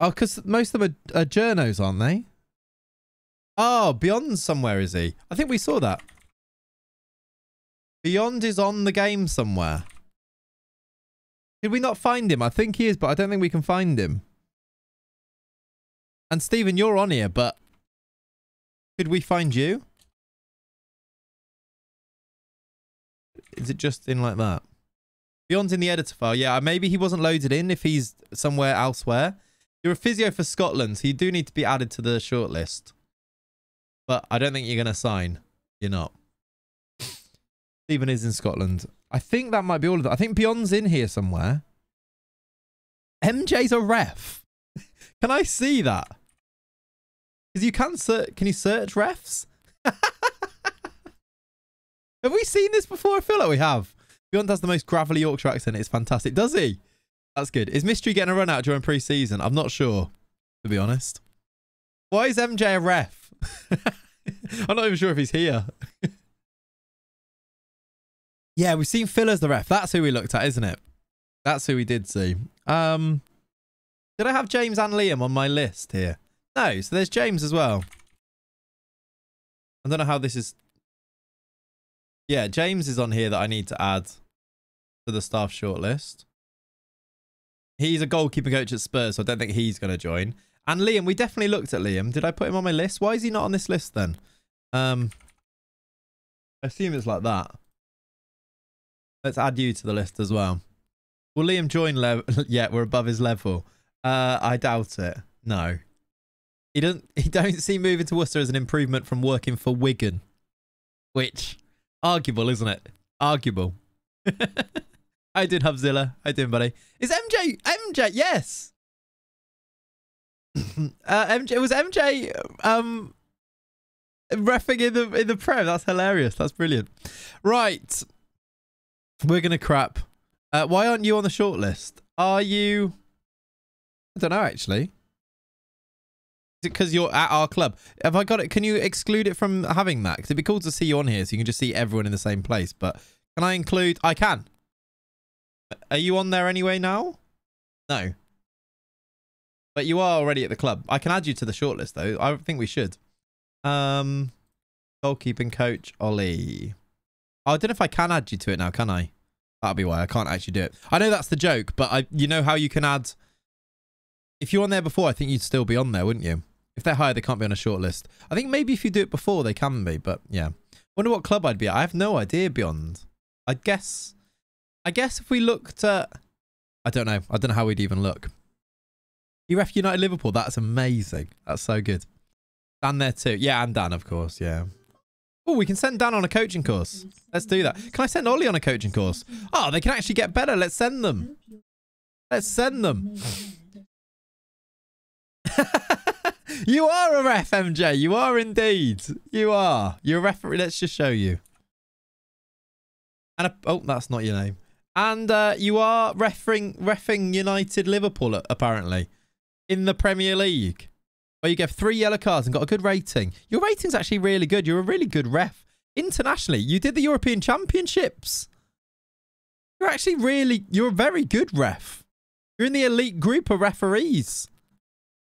Oh, because most of them are, are journos, aren't they? Oh, Beyond somewhere, is he? I think we saw that. Beyond is on the game somewhere. Did we not find him? I think he is, but I don't think we can find him. And Stephen, you're on here, but could we find you? Is it just in like that? Beyond's in the editor file. Yeah, maybe he wasn't loaded in if he's somewhere elsewhere. You're a physio for Scotland, so you do need to be added to the shortlist. But I don't think you're going to sign. You're not. Stephen is in Scotland. I think that might be all of that. I think Beyond's in here somewhere. MJ's a ref. can I see that? Because you can search. Can you search refs? have we seen this before? I feel like we have. Beyond has the most gravelly Yorkshire accent. It's fantastic. Does he? That's good. Is Mystery getting a run out during pre-season? I'm not sure, to be honest. Why is MJ a ref? I'm not even sure if he's here. Yeah, we've seen Phil as the ref. That's who we looked at, isn't it? That's who we did see. Um, did I have James and Liam on my list here? No, so there's James as well. I don't know how this is. Yeah, James is on here that I need to add to the staff shortlist. He's a goalkeeper coach at Spurs, so I don't think he's going to join. And Liam, we definitely looked at Liam. Did I put him on my list? Why is he not on this list then? Um, I assume it's like that. Let's add you to the list as well. Will Liam join yeah, we're above his level. Uh, I doubt it. No. He doesn't he don't see moving to Worcester as an improvement from working for Wigan. Which arguable, isn't it? Arguable. I did have Zilla. I did, buddy. Is MJ MJ? Yes. uh, MJ was MJ um refing in the in the prem. That's hilarious. That's brilliant. Right. We're gonna crap. Uh, why aren't you on the shortlist? Are you? I don't know actually. Is it Because you're at our club. Have I got it? Can you exclude it from having that? Because it'd be cool to see you on here, so you can just see everyone in the same place. But can I include? I can. Are you on there anyway now? No. But you are already at the club. I can add you to the shortlist though. I think we should. Um, goalkeeping coach Ollie. I don't know if I can add you to it now. Can I? That'll be why I can't actually do it. I know that's the joke, but I, you know how you can add. If you're on there before, I think you'd still be on there, wouldn't you? If they're higher, they can't be on a shortlist. I think maybe if you do it before, they can be. But yeah, wonder what club I'd be at. I have no idea. Beyond, I guess. I guess if we looked at, I don't know. I don't know how we'd even look. You ref United Liverpool. That's amazing. That's so good. Dan there too. Yeah, and Dan, of course. Yeah. Oh, we can send Dan on a coaching course. Let's do that. Can I send Ollie on a coaching course? Oh, they can actually get better. Let's send them. Let's send them. you are a ref, MJ. You are indeed. You are. You're a referee. Let's just show you. And a, oh, that's not your name. And uh, you are refing, refing United Liverpool, apparently, in the Premier League. Where you get three yellow cards and got a good rating. Your rating's actually really good. You're a really good ref. Internationally, you did the European Championships. You're actually really, you're a very good ref. You're in the elite group of referees.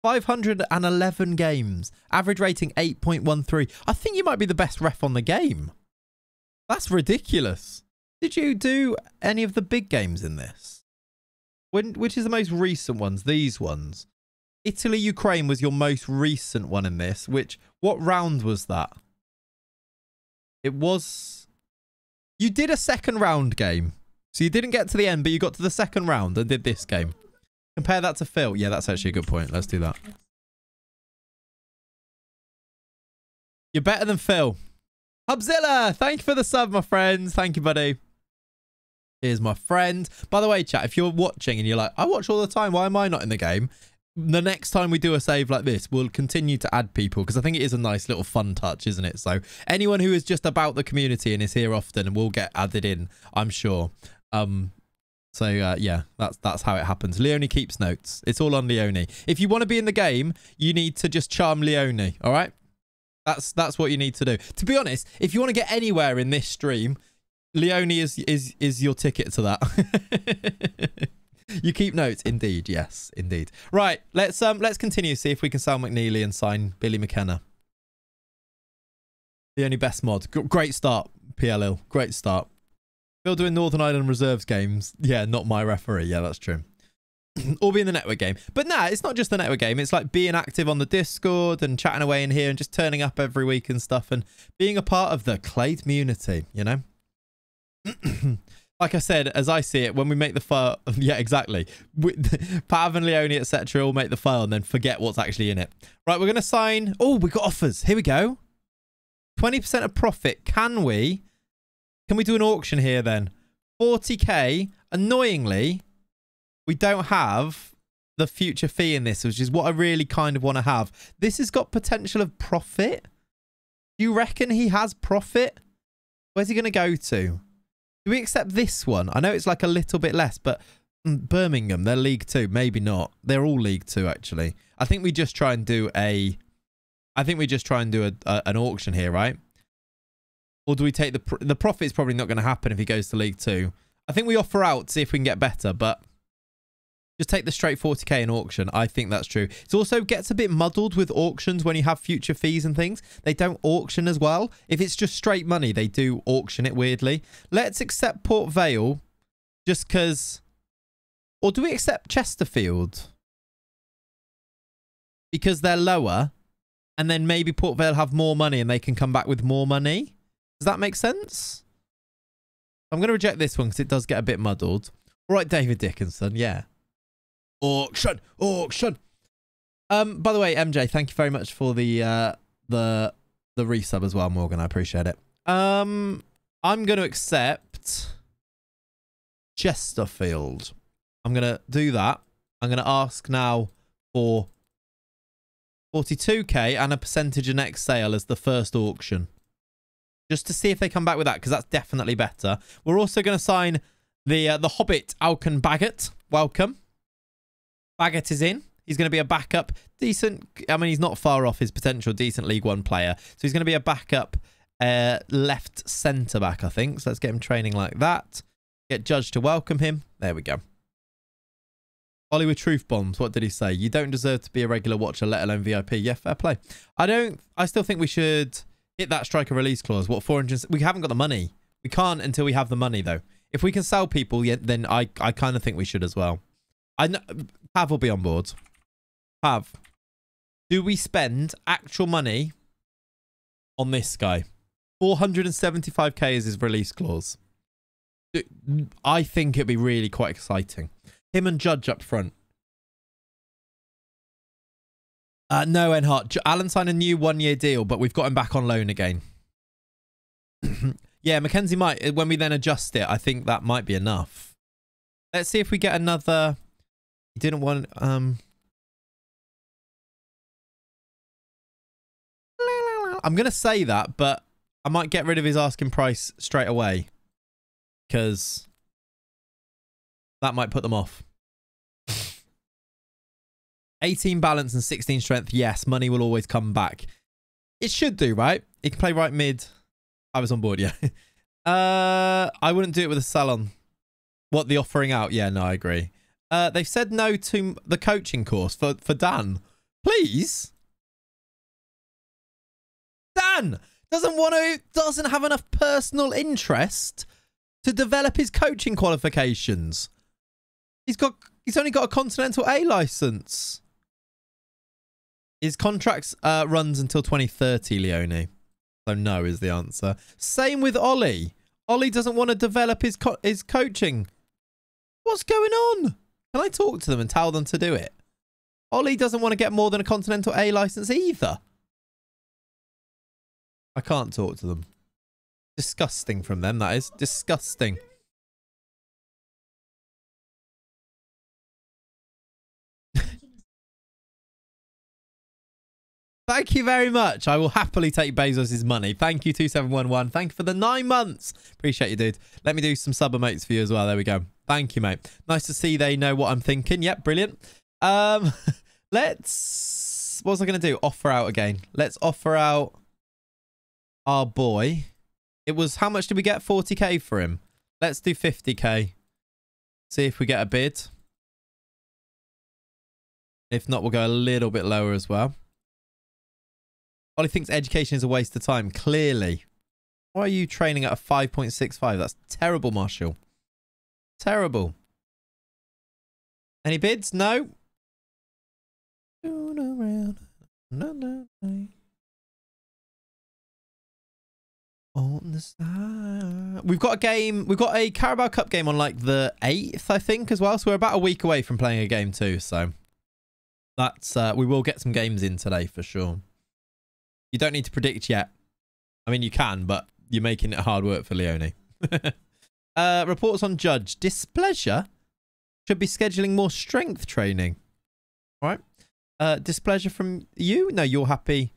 511 games. Average rating 8.13. I think you might be the best ref on the game. That's ridiculous. Did you do any of the big games in this? When, which is the most recent ones? These ones. Italy Ukraine was your most recent one in this. Which what round was that? It was. You did a second round game, so you didn't get to the end, but you got to the second round and did this game. Compare that to Phil. Yeah, that's actually a good point. Let's do that. You're better than Phil. Hubzilla, thank you for the sub, my friends. Thank you, buddy. Here's my friend. By the way, chat, if you're watching and you're like, I watch all the time, why am I not in the game? The next time we do a save like this, we'll continue to add people because I think it is a nice little fun touch, isn't it? So anyone who is just about the community and is here often will get added in, I'm sure. Um, so uh, yeah, that's that's how it happens. Leone keeps notes. It's all on Leone. If you want to be in the game, you need to just charm Leone. All right, that's that's what you need to do. To be honest, if you want to get anywhere in this stream, Leone is is is your ticket to that. you keep notes, indeed. Yes, indeed. Right, let's um let's continue. See if we can sell McNeely and sign Billy McKenna. The only best mod. G great start, PLL. Great start. Still doing Northern Ireland reserves games. Yeah, not my referee. Yeah, that's true. or be in the network game. But nah, it's not just the network game. It's like being active on the Discord and chatting away in here and just turning up every week and stuff and being a part of the Clay community, you know? like I said, as I see it, when we make the file, yeah, exactly. Pav and Leone, etc., will make the file and then forget what's actually in it. Right, we're going to sign. Oh, we got offers. Here we go. 20% of profit. Can we? Can we do an auction here then? 40k. Annoyingly, we don't have the future fee in this, which is what I really kind of want to have. This has got potential of profit. Do you reckon he has profit? Where's he going to go to? Do we accept this one? I know it's like a little bit less, but mm, Birmingham, they're League Two. Maybe not. They're all League Two, actually. I think we just try and do a... I think we just try and do a, a an auction here, right? Or do we take the... Pr the profit's probably not going to happen if he goes to League Two. I think we offer out, see if we can get better, but just take the straight 40k in auction. I think that's true. It also gets a bit muddled with auctions when you have future fees and things. They don't auction as well. If it's just straight money, they do auction it weirdly. Let's accept Port Vale just because... Or do we accept Chesterfield? Because they're lower and then maybe Port Vale have more money and they can come back with more money. Does that make sense? I'm going to reject this one because it does get a bit muddled. All right, David Dickinson. Yeah. Auction. Auction. Um, by the way, MJ, thank you very much for the uh, the the resub as well, Morgan. I appreciate it. Um, I'm going to accept Chesterfield. I'm going to do that. I'm going to ask now for 42k and a percentage of next sale as the first auction just to see if they come back with that because that's definitely better. We're also going to sign the uh, the Hobbit Elkan Baggott. Welcome. Baggott is in. He's going to be a backup. Decent. I mean, he's not far off his potential decent League One player. So he's going to be a backup uh, left centre back, I think. So let's get him training like that. Get Judge to welcome him. There we go. Hollywood Truth Bombs. What did he say? You don't deserve to be a regular watcher, let alone VIP. Yeah, fair play. I don't. I still think we should hit that striker release clause. What 400? We haven't got the money. We can't until we have the money though. If we can sell people, yeah, then I I kind of think we should as well. I know Pav will be on board. Pav, do we spend actual money on this guy? 475k is his release clause. I think it'd be really quite exciting. Him and Judge up front. Uh, no, Enhart. Alan signed a new one-year deal, but we've got him back on loan again. yeah, McKenzie might. When we then adjust it, I think that might be enough. Let's see if we get another... He didn't want... um. I'm to say that, but I might get rid of his asking price straight away. Because that might put them off. 18 balance and 16 strength. Yes, money will always come back. It should do, right? It can play right mid. I was on board, yeah. uh, I wouldn't do it with a salon. What, the offering out? Yeah, no, I agree. Uh, they've said no to the coaching course for, for Dan. Please? Dan doesn't want to, doesn't have enough personal interest to develop his coaching qualifications. He's got, he's only got a Continental A license. His contract uh, runs until 2030, Leone. So no is the answer. Same with Ollie. Ollie doesn't want to develop his co his coaching. What's going on? Can I talk to them and tell them to do it? Ollie doesn't want to get more than a Continental A license either. I can't talk to them. Disgusting from them, that is. Disgusting. Thank you very much. I will happily take Bezos' money. Thank you, 2711. Thank you for the nine months. Appreciate you, dude. Let me do some sub emotes for you as well. There we go. Thank you, mate. Nice to see they know what I'm thinking. Yep, brilliant. Um, let's... What was I going to do? Offer out again. Let's offer out our boy. It was... How much did we get? 40k for him. Let's do 50k. See if we get a bid. If not, we'll go a little bit lower as well. Ollie thinks education is a waste of time. Clearly. Why are you training at a 5.65? That's terrible, Marshall. Terrible. Any bids? No. On the side. We've got a game. We've got a Carabao Cup game on like the 8th, I think, as well. So we're about a week away from playing a game too. So that's uh, we will get some games in today for sure. You don't need to predict yet. I mean, you can, but you're making it hard work for Leone. uh, reports on Judge displeasure should be scheduling more strength training. All right. Uh, displeasure from you? No, you're happy.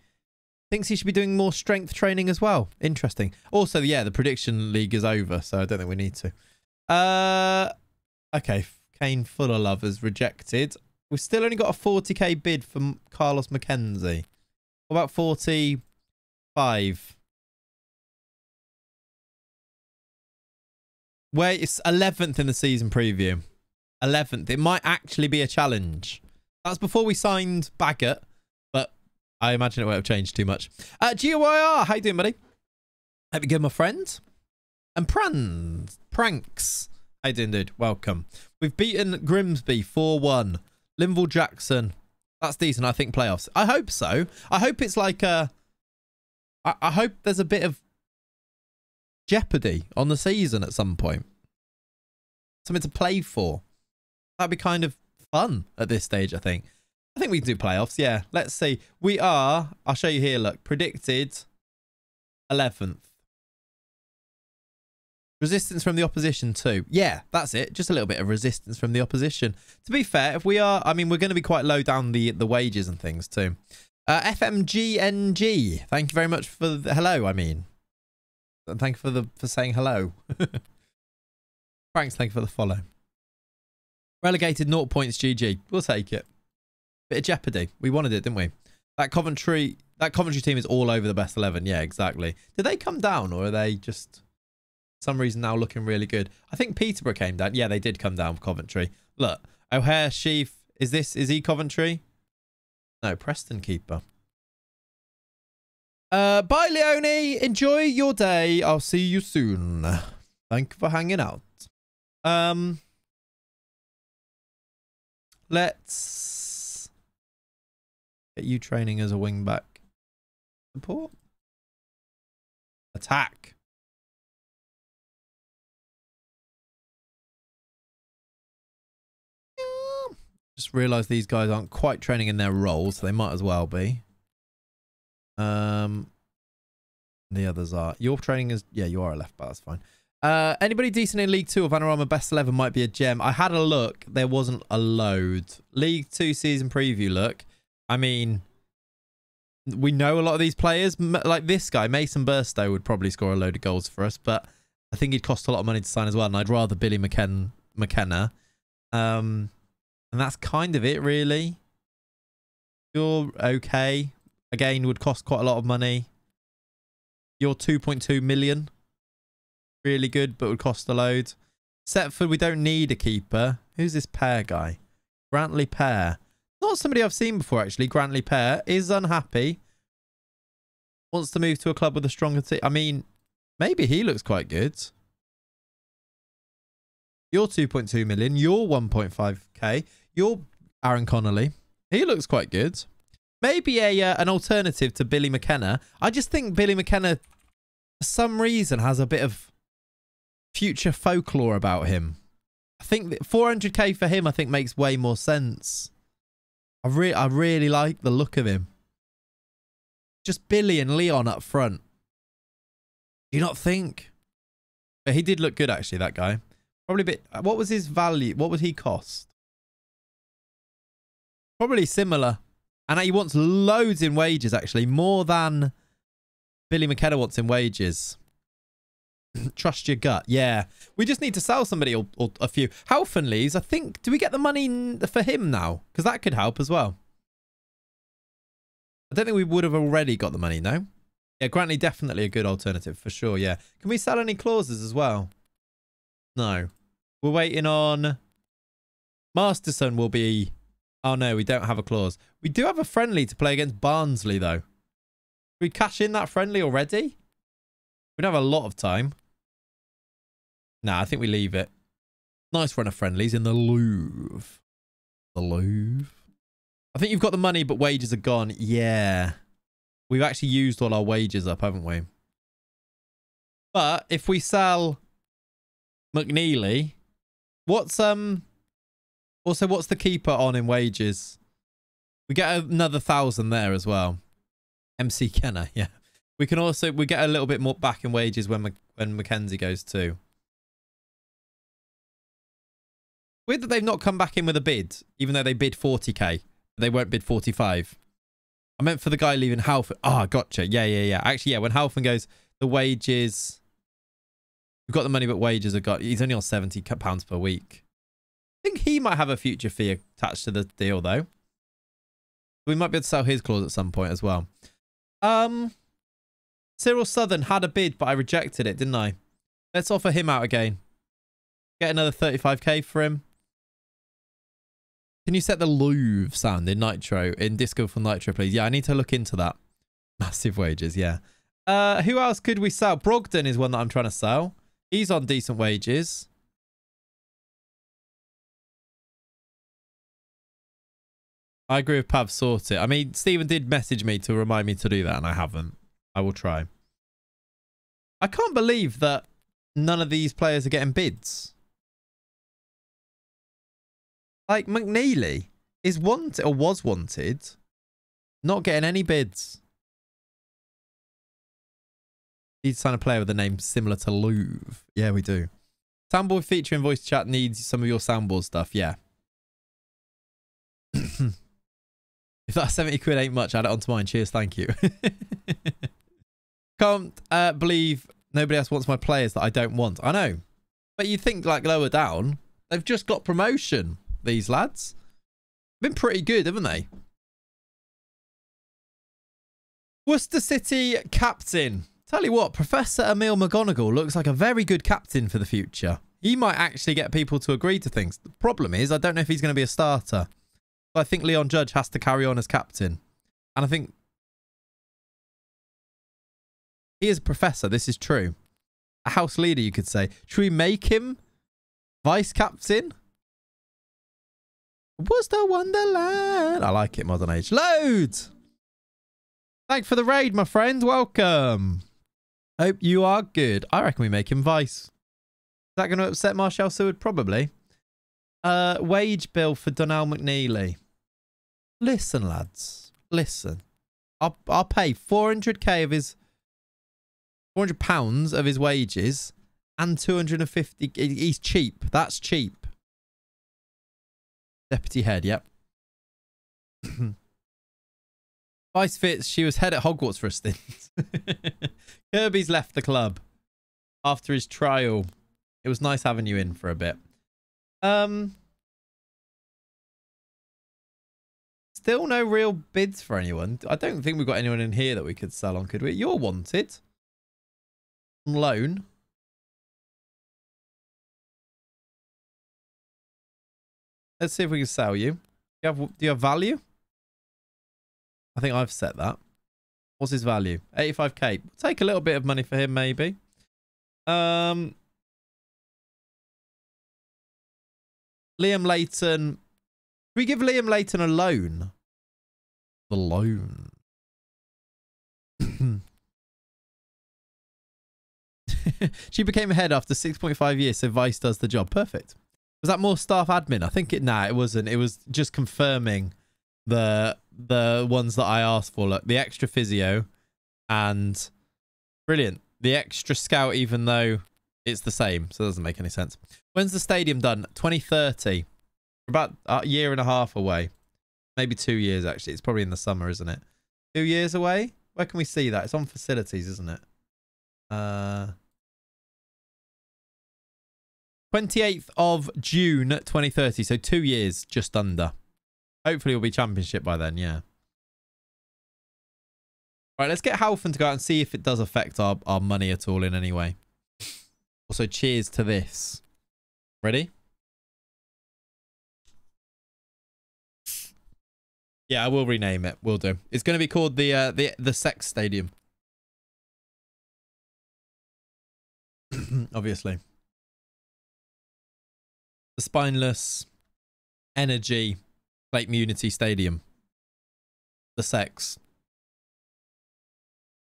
Thinks he should be doing more strength training as well. Interesting. Also, yeah, the prediction league is over, so I don't think we need to. Uh, okay. Kane Fuller Love lovers rejected. We've still only got a 40k bid from Carlos McKenzie. What about 45? Where it's 11th in the season preview. 11th. It might actually be a challenge. That's before we signed Baggott, but I imagine it won't have changed too much. Uh, GOIR, how you doing, buddy? Hope you good, my friend. And Prans, Pranks. How you doing, dude? Welcome. We've beaten Grimsby 4-1. Linval Jackson. That's decent, I think, playoffs. I hope so. I hope it's like a... I, I hope there's a bit of jeopardy on the season at some point. Something to play for. That'd be kind of fun at this stage, I think. I think we can do playoffs. Yeah, let's see. We are, I'll show you here, look, predicted 11th. Resistance from the opposition too. Yeah, that's it. Just a little bit of resistance from the opposition. To be fair, if we are, I mean, we're going to be quite low down the, the wages and things too. Uh, FMGNG, thank you very much for the hello, I mean. Thank you for the for saying hello. Thanks, thank you for the follow. Relegated 0 points GG. We'll take it. Bit of jeopardy. We wanted it, didn't we? That Coventry that Coventry team is all over the best 11. Yeah, exactly. Did they come down or are they just some reason now looking really good? I think Peterborough came down. Yeah, they did come down Coventry. Look, O'Hare, Sheaf. Is this, is he Coventry? No, Preston keeper. Uh, bye, Leone. Enjoy your day. I'll see you soon. Thank you for hanging out. Um, Let's get you training as a wing back. Support. Attack. Just realised these guys aren't quite training in their roles, so they might as well be. Um, the others are. Your training is yeah, you are a left back. That's fine. Uh, anybody decent in League 2 or Vanarama Best 11 might be a gem. I had a look. There wasn't a load. League 2 season preview look. I mean, we know a lot of these players. Like this guy, Mason Burstow, would probably score a load of goals for us. But I think he'd cost a lot of money to sign as well. And I'd rather Billy McKen McKenna. Um, and that's kind of it, really. You're okay. Again, would cost quite a lot of money. You're 2.2 million really good, but would cost a load. Setford, we don't need a keeper. Who's this pair guy? Grantley Pair. Not somebody I've seen before, actually. Grantley Pair is unhappy. Wants to move to a club with a stronger team. I mean, maybe he looks quite good. You're 2.2 million. You're 1.5k. You're Aaron Connolly. He looks quite good. Maybe a uh, an alternative to Billy McKenna. I just think Billy McKenna, for some reason, has a bit of future folklore about him. I think 400k for him, I think makes way more sense. I really, I really like the look of him. Just Billy and Leon up front. Do you not think? But he did look good, actually, that guy. Probably a bit. What was his value? What would he cost? Probably similar. And he wants loads in wages, actually. More than Billy McKenna wants in wages. Trust your gut. Yeah. We just need to sell somebody or, or a few. Halfenleys, I think, do we get the money for him now? Because that could help as well. I don't think we would have already got the money, no? Yeah, Grantley definitely a good alternative for sure, yeah. Can we sell any clauses as well? No. We're waiting on... Masterson will be... Oh, no, we don't have a clause. We do have a friendly to play against Barnsley, though. we cash in that friendly already? We don't have a lot of time. Nah, I think we leave it. Nice run of friendlies in the Louvre. The Louvre. I think you've got the money, but wages are gone. Yeah. We've actually used all our wages up, haven't we? But if we sell McNeely, what's um also what's the keeper on in wages? We get another thousand there as well. MC Kenner, yeah. We can also we get a little bit more back in wages when when McKenzie goes too. Weird that they've not come back in with a bid, even though they bid 40k. They won't bid 45. I meant for the guy leaving Halfon. Ah, oh, gotcha. Yeah, yeah, yeah. Actually, yeah, when Halfon goes, the wages... We've got the money, but wages are got... He's only on 70 pounds per week. I think he might have a future fee attached to the deal, though. We might be able to sell his clause at some point as well. Um, Cyril Southern had a bid, but I rejected it, didn't I? Let's offer him out again. Get another 35k for him. Can you set the Louvre sound in Nitro, in Disco for Nitro, please? Yeah, I need to look into that. Massive wages, yeah. Uh, who else could we sell? Brogdon is one that I'm trying to sell. He's on decent wages. I agree with Pav sort it. I mean, Stephen did message me to remind me to do that, and I haven't. I will try. I can't believe that none of these players are getting bids. Like McNeely is wanted or was wanted, not getting any bids. Need to sign a player with a name similar to Louvre. Yeah, we do. Soundboard feature in voice chat needs some of your soundboard stuff. Yeah. if that 70 quid ain't much, add it onto mine. Cheers. Thank you. Can't uh, believe nobody else wants my players that I don't want. I know. But you think like lower down, they've just got promotion these lads. Been pretty good, haven't they? Worcester City captain. Tell you what, Professor Emil McGonagall looks like a very good captain for the future. He might actually get people to agree to things. The problem is, I don't know if he's going to be a starter. I think Leon Judge has to carry on as captain. And I think he is a professor. This is true. A house leader, you could say. Should we make him vice captain? Worcester Wonderland. I like it, Modern Age. Loads! Thanks for the raid, my friend. Welcome. Hope you are good. I reckon we make him vice. Is that going to upset Marshall Seward? Probably. Uh, wage bill for Donnell McNeely. Listen, lads. Listen. I'll, I'll pay 400k of his... 400 pounds of his wages and 250... He's cheap. That's cheap. Deputy head, yep. Vice Fitz, she was head at Hogwarts for a stint. Kirby's left the club after his trial. It was nice having you in for a bit. Um, Still no real bids for anyone. I don't think we've got anyone in here that we could sell on, could we? You're wanted. loan. Let's see if we can sell you. Do you have, do you have value? I think I've set that. What's his value? 85k. Take a little bit of money for him, maybe. Um, Liam Layton. We give Liam Layton a loan? The loan. she became a head after 6.5 years, so Vice does the job. Perfect. Was that more staff admin? I think it. Nah, it wasn't. It was just confirming the the ones that I asked for. Look, the extra physio and brilliant. The extra scout, even though it's the same, so it doesn't make any sense. When's the stadium done? 2030. About a year and a half away. Maybe two years, actually. It's probably in the summer, isn't it? Two years away? Where can we see that? It's on facilities, isn't it? Uh, 28th of June 2030. So two years just under. Hopefully we'll be championship by then, yeah. Right, let's get Halfon to go out and see if it does affect our, our money at all in any way. Also, cheers to this. Ready? Yeah, I will rename it. Will do. It's going to be called the uh, the the Sex Stadium. Obviously the spineless energy Clayton Unity Stadium. The sex.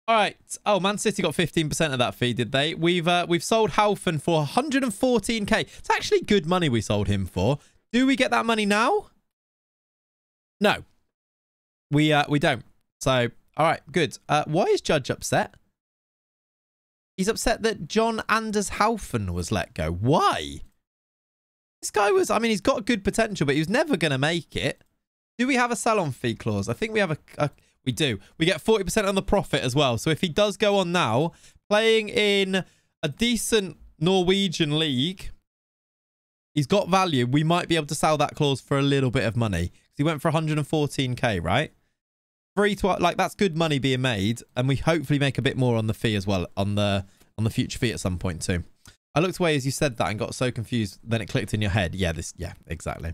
All right. Oh, Man City got 15% of that fee, did they? We've uh, we've sold Halfon for 114k. It's actually good money we sold him for. Do we get that money now? No. We uh we don't. So, all right, good. Uh why is Judge upset? He's upset that John Anders Halfon was let go. Why? This guy was, I mean, he's got good potential, but he was never going to make it. Do we have a sell-on fee clause? I think we have a, a we do. We get 40% on the profit as well. So if he does go on now, playing in a decent Norwegian league, he's got value. We might be able to sell that clause for a little bit of money. He went for 114k, right? Free to like that's good money being made, and we hopefully make a bit more on the fee as well on the on the future fee at some point too. I looked away as you said that and got so confused. Then it clicked in your head. Yeah, this. Yeah, exactly.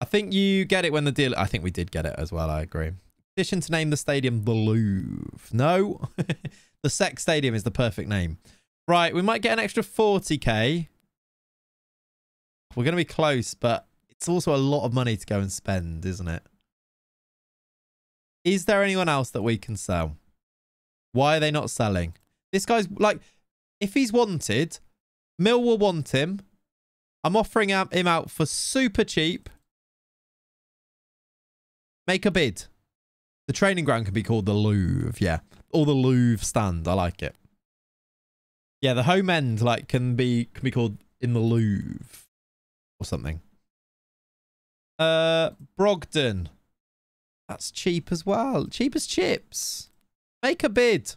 I think you get it when the deal. I think we did get it as well. I agree. Petition to name the stadium the Louvre. No, the Sex Stadium is the perfect name. Right, we might get an extra 40k. We're going to be close, but it's also a lot of money to go and spend, isn't it? Is there anyone else that we can sell? Why are they not selling? This guy's like, if he's wanted, Mill will want him. I'm offering him out for super cheap. Make a bid. The training ground can be called the Louvre, yeah. Or the Louvre stand. I like it. Yeah, the home end like can be can be called in the Louvre or something. Uh Brogdon. That's cheap as well. Cheap as chips. Make a bid.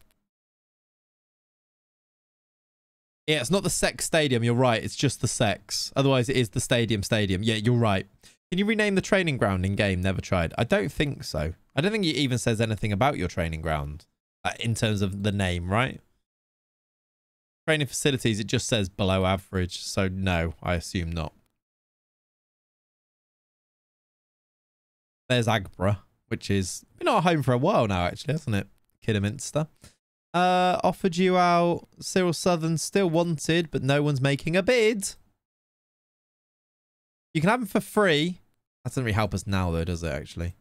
Yeah, it's not the sex stadium. You're right. It's just the sex. Otherwise, it is the stadium stadium. Yeah, you're right. Can you rename the training ground in game? Never tried. I don't think so. I don't think it even says anything about your training ground uh, in terms of the name, right? Training facilities, it just says below average. So no, I assume not. There's Aggborough, which is been our home for a while now, actually, hasn't it? Kidderminster. Uh, offered you out. Cyril Southern still wanted, but no one's making a bid. You can have them for free. That doesn't really help us now, though, does it, actually?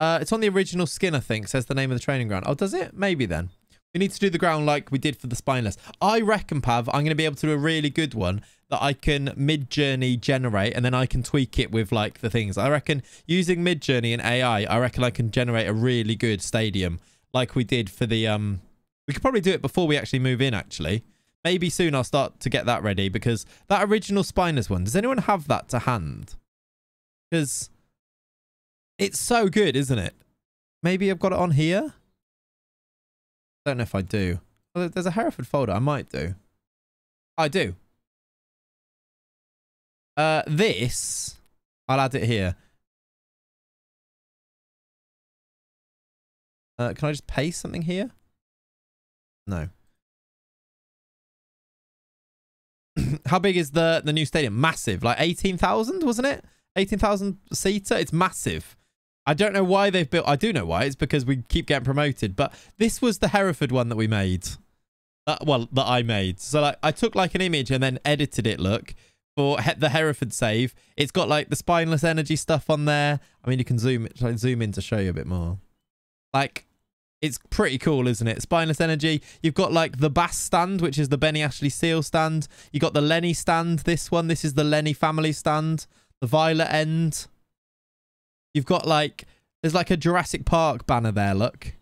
Uh, it's on the original skin, I think, says the name of the training ground. Oh, does it? Maybe then. We need to do the ground like we did for the spineless. I reckon, Pav, I'm going to be able to do a really good one that I can Midjourney generate and then I can tweak it with like the things. I reckon using Midjourney and AI, I reckon I can generate a really good stadium like we did for the... um. We could probably do it before we actually move in, actually. Maybe soon I'll start to get that ready because that original spineless one, does anyone have that to hand? Because it's so good, isn't it? Maybe I've got it on here? Don't know if I do. There's a Hereford folder. I might do. I do. Uh, this, I'll add it here. Uh, can I just paste something here? No. How big is the the new stadium? Massive, like eighteen thousand, wasn't it? Eighteen thousand seater. It's massive. I don't know why they've built. I do know why. It's because we keep getting promoted. But this was the Hereford one that we made. Uh, well, that I made. So like, I took like an image and then edited it. Look for he the Hereford save. It's got like the spineless energy stuff on there. I mean, you can zoom zoom in to show you a bit more. Like, it's pretty cool, isn't it? Spineless energy. You've got like the Bass stand, which is the Benny Ashley Seal stand. You got the Lenny stand. This one. This is the Lenny family stand. The Violet end. You've got like there's like a Jurassic Park banner there. Look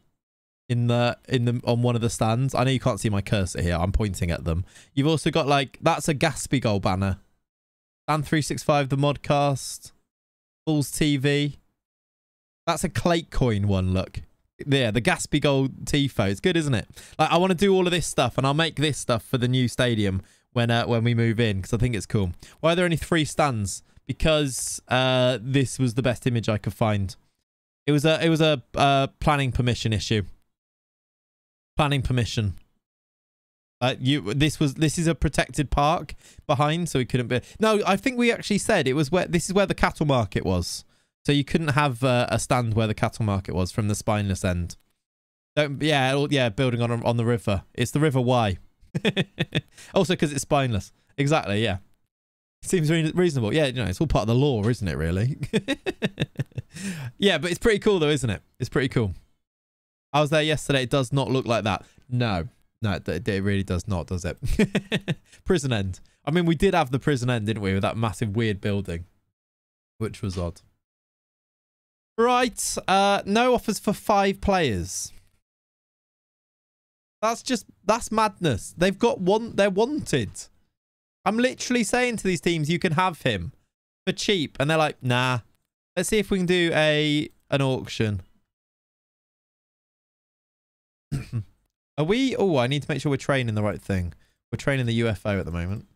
in the in the on one of the stands. I know you can't see my cursor here. I'm pointing at them. You've also got like that's a Gaspy goal banner. Stand 365 the modcast. Bulls TV. That's a Clate coin one. Look. Yeah, the Gaspy Gold Tifo. It's good, isn't it? Like, I want to do all of this stuff, and I'll make this stuff for the new stadium when uh, when we move in because I think it's cool. Why are there only three stands? because uh, this was the best image I could find. It was a it was a uh, planning permission issue. Planning permission. Uh, you this was this is a protected park behind, so we couldn't be. No, I think we actually said it was where this is where the cattle market was. So you couldn't have uh, a stand where the cattle market was from the spineless end. Don't yeah yeah building on on the river. It's the River Wye. also because it's spineless. Exactly yeah. Seems re- reasonable. Yeah, you know, it's all part of the law, isn't it, really? yeah, but it's pretty cool, though, isn't it? It's pretty cool. I was there yesterday. It does not look like that. No, no, it, really does not, does it? prison end. I mean, we did have the prison end, didn't we, with that massive weird building, which was odd. Right. Uh, no offers for five players. That's just, that's madness. They've got one, they're wanted. I'm literally saying to these teams, you can have him for cheap. And they're like, nah. Let's see if we can do a an auction. Are we? Oh, I need to make sure we're training the right thing. We're training the UFO at the moment.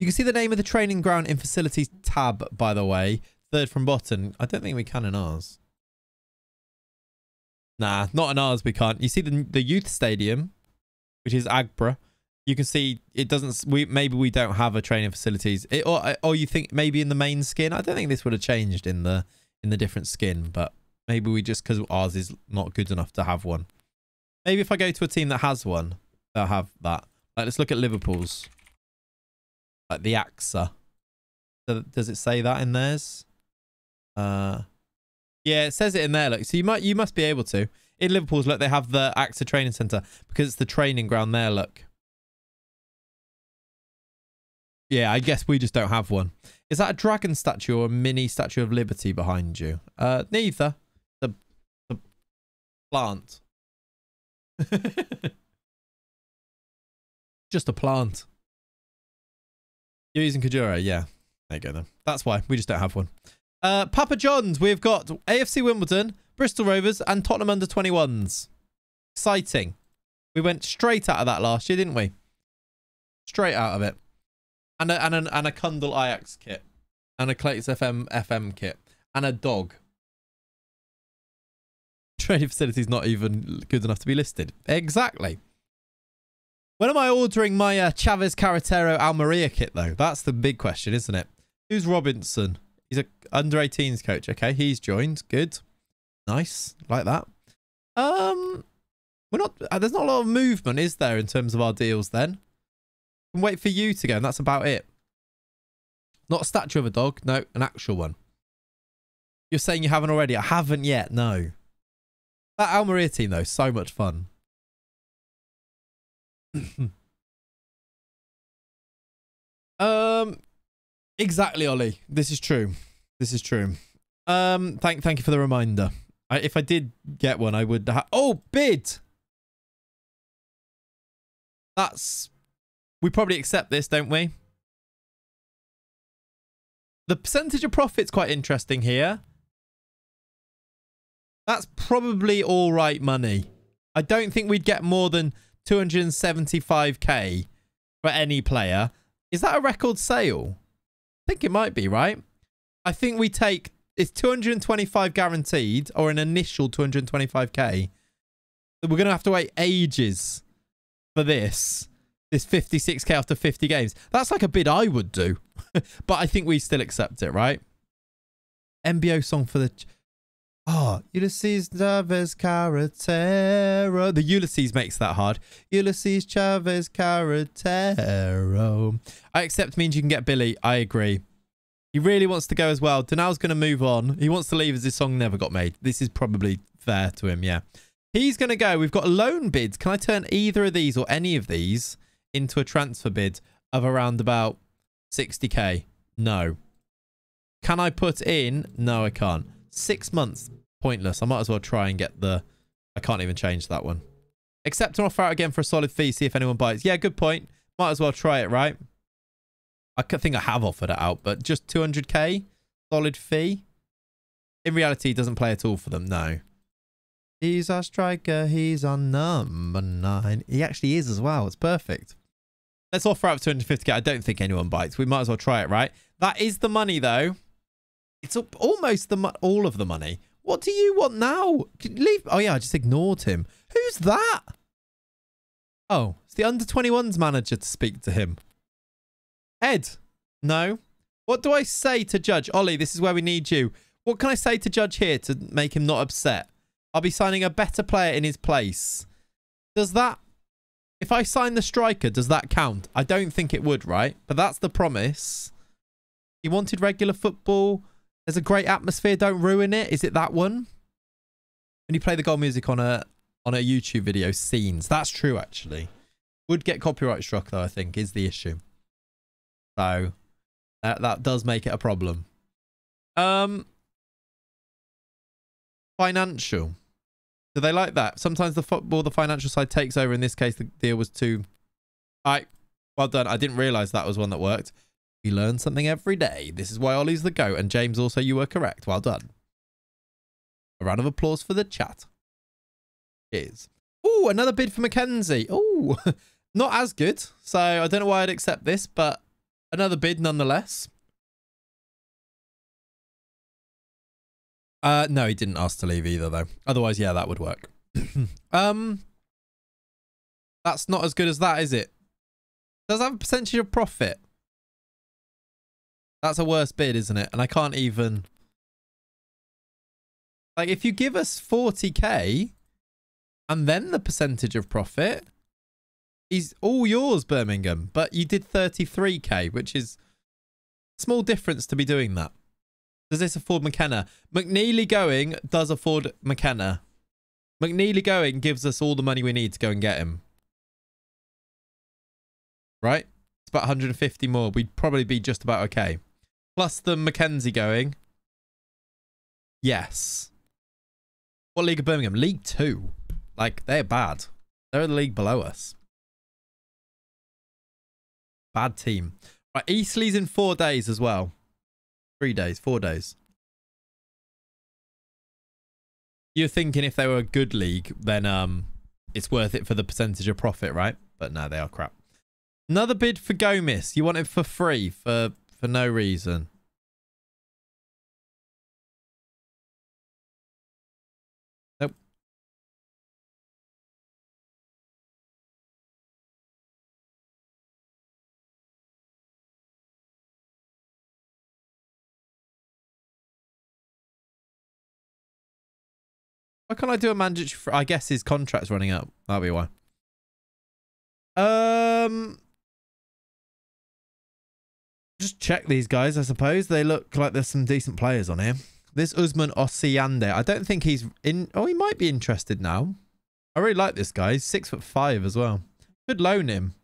You can see the name of the training ground in facilities tab, by the way. Third from bottom. I don't think we can in ours. Nah, not in ours we can't. You see the, the youth stadium, which is Aggborough you can see it doesn't we maybe we don't have a training facilities it, or or you think maybe in the main skin i don't think this would have changed in the in the different skin but maybe we just because ours is not good enough to have one. Maybe if i go to a team that has one they'll have that. Like let's look at liverpool's. Like the axa does it say that in theirs? Uh yeah it says it in there look so you might you must be able to. In liverpool's look they have the axa training center because it's the training ground there look. Yeah, I guess we just don't have one. Is that a dragon statue or a mini statue of liberty behind you? Uh, neither. Plant. just a plant. You're using Kajura, yeah. There you go then. That's why. We just don't have one. Uh, Papa John's, we've got AFC Wimbledon, Bristol Rovers, and Tottenham under 21s. Exciting. We went straight out of that last year, didn't we? Straight out of it and a and a, and a Cundall Ajax kit, and a Clayton FM FM kit, and a dog. Training facility's not even good enough to be listed. Exactly. When am I ordering my uh, Chavez Carretero Almeria kit though? That's the big question, isn't it? Who's Robinson? He's a under 18s coach. Okay, he's joined. Good. Nice. Like that. Um we're not uh, there's not a lot of movement, is there, in terms of our deals then? can wait for you to go, and that's about it. Not a statue of a dog. No, an actual one. You're saying you haven't already? I haven't yet. No. That Almeria team, though, so much fun. um, exactly, Ollie. This is true. This is true. Um, thank, thank you for the reminder. I, if I did get one, I would. Oh, bid. That's we probably accept this, don't we? The percentage of profit's quite interesting here. That's probably all right money. I don't think we'd get more than 275k for any player. Is that a record sale? I think it might be, right? I think we take, it's 225 guaranteed or an initial 225k. We're going to have to wait ages for this this 56k after 50 games. That's like a bid I would do. but I think we still accept it, right? MBO song for the... Oh, Ulysses Chavez Carretero. The Ulysses makes that hard. Ulysses Chavez Carretero. I accept means you can get Billy. I agree. He really wants to go as well. Donal's going to move on. He wants to leave as his song never got made. This is probably fair to him, yeah. He's going to go. We've got loan bids. Can I turn either of these or any of these into a transfer bid of around about 60k? No. Can I put in? No, I can't. Six months. Pointless. I might as well try and get the... I can't even change that one. Accept an offer out again for a solid fee. See if anyone bites. Yeah, good point. Might as well try it, right? I think I have offered it out, but just 200k? Solid fee? In reality, doesn't play at all for them. No. He's our striker. He's on number nine. He actually is as well. It's perfect. Let's offer up 250k. I don't think anyone bites. We might as well try it, right? That is the money, though. It's almost the all of the money. What do you want now? Leave. Oh, yeah, I just ignored him. Who's that? Oh, it's the under 21s manager to speak to him. Ed. No. What do I say to Judge? Ollie, this is where we need you. What can I say to Judge here to make him not upset? I'll be signing a better player in his place. Does that If I sign the striker, does that count? I don't think it would, right? But that's the promise. He wanted regular football. There's a great atmosphere. Don't ruin it. Is it that one? When you play the gold music on a on a YouTube video, scenes. That's true, actually. Would get copyright struck, though, I think, is the issue. So, that, that does make it a problem. Um, Financial. Do they like that? Sometimes the football, the financial side takes over. In this case, the deal was too... I, Well done. I didn't realise that was one that worked. We learn something every day. This is why Ollie's the GOAT. And James, also, you were correct. Well done. A round of applause for the chat. Cheers. Oh, another bid for McKenzie. Oh, not as good. So I don't know why I'd accept this, but another bid nonetheless. Uh, no, he didn't ask to leave either, though. Otherwise, yeah, that would work. um, that's not as good as that, is it? Does have a percentage of profit? That's a worse bid, isn't it? And I can't even... Like, if you give us 40k and then the percentage of profit, he's all yours, Birmingham. But you did 33k, which is small difference to be doing that. Does this afford McKenna? McNeely going does afford McKenna. McNeely going gives us all the money we need to go and get him. Right? It's about 150 more. We'd probably be just about okay. Plus the McKenzie going. Yes. What League of Birmingham? League 2. Like, they're bad. They're the league below us. Bad team. Right, Eastleigh's in four days as well. Three days, four days. You're thinking if they were a good league, then um, it's worth it for the percentage of profit, right? But no, they are crap. Another bid for Gomis. You want it for free for for no reason. Nope. Why can't I do a mandatory? I guess his contract's running out. That'll be why. Um, just check these guys. I suppose they look like there's some decent players on here. This Usman Osiande, I don't think he's in. Oh, he might be interested now. I really like this guy. He's six foot five as well. Could loan him.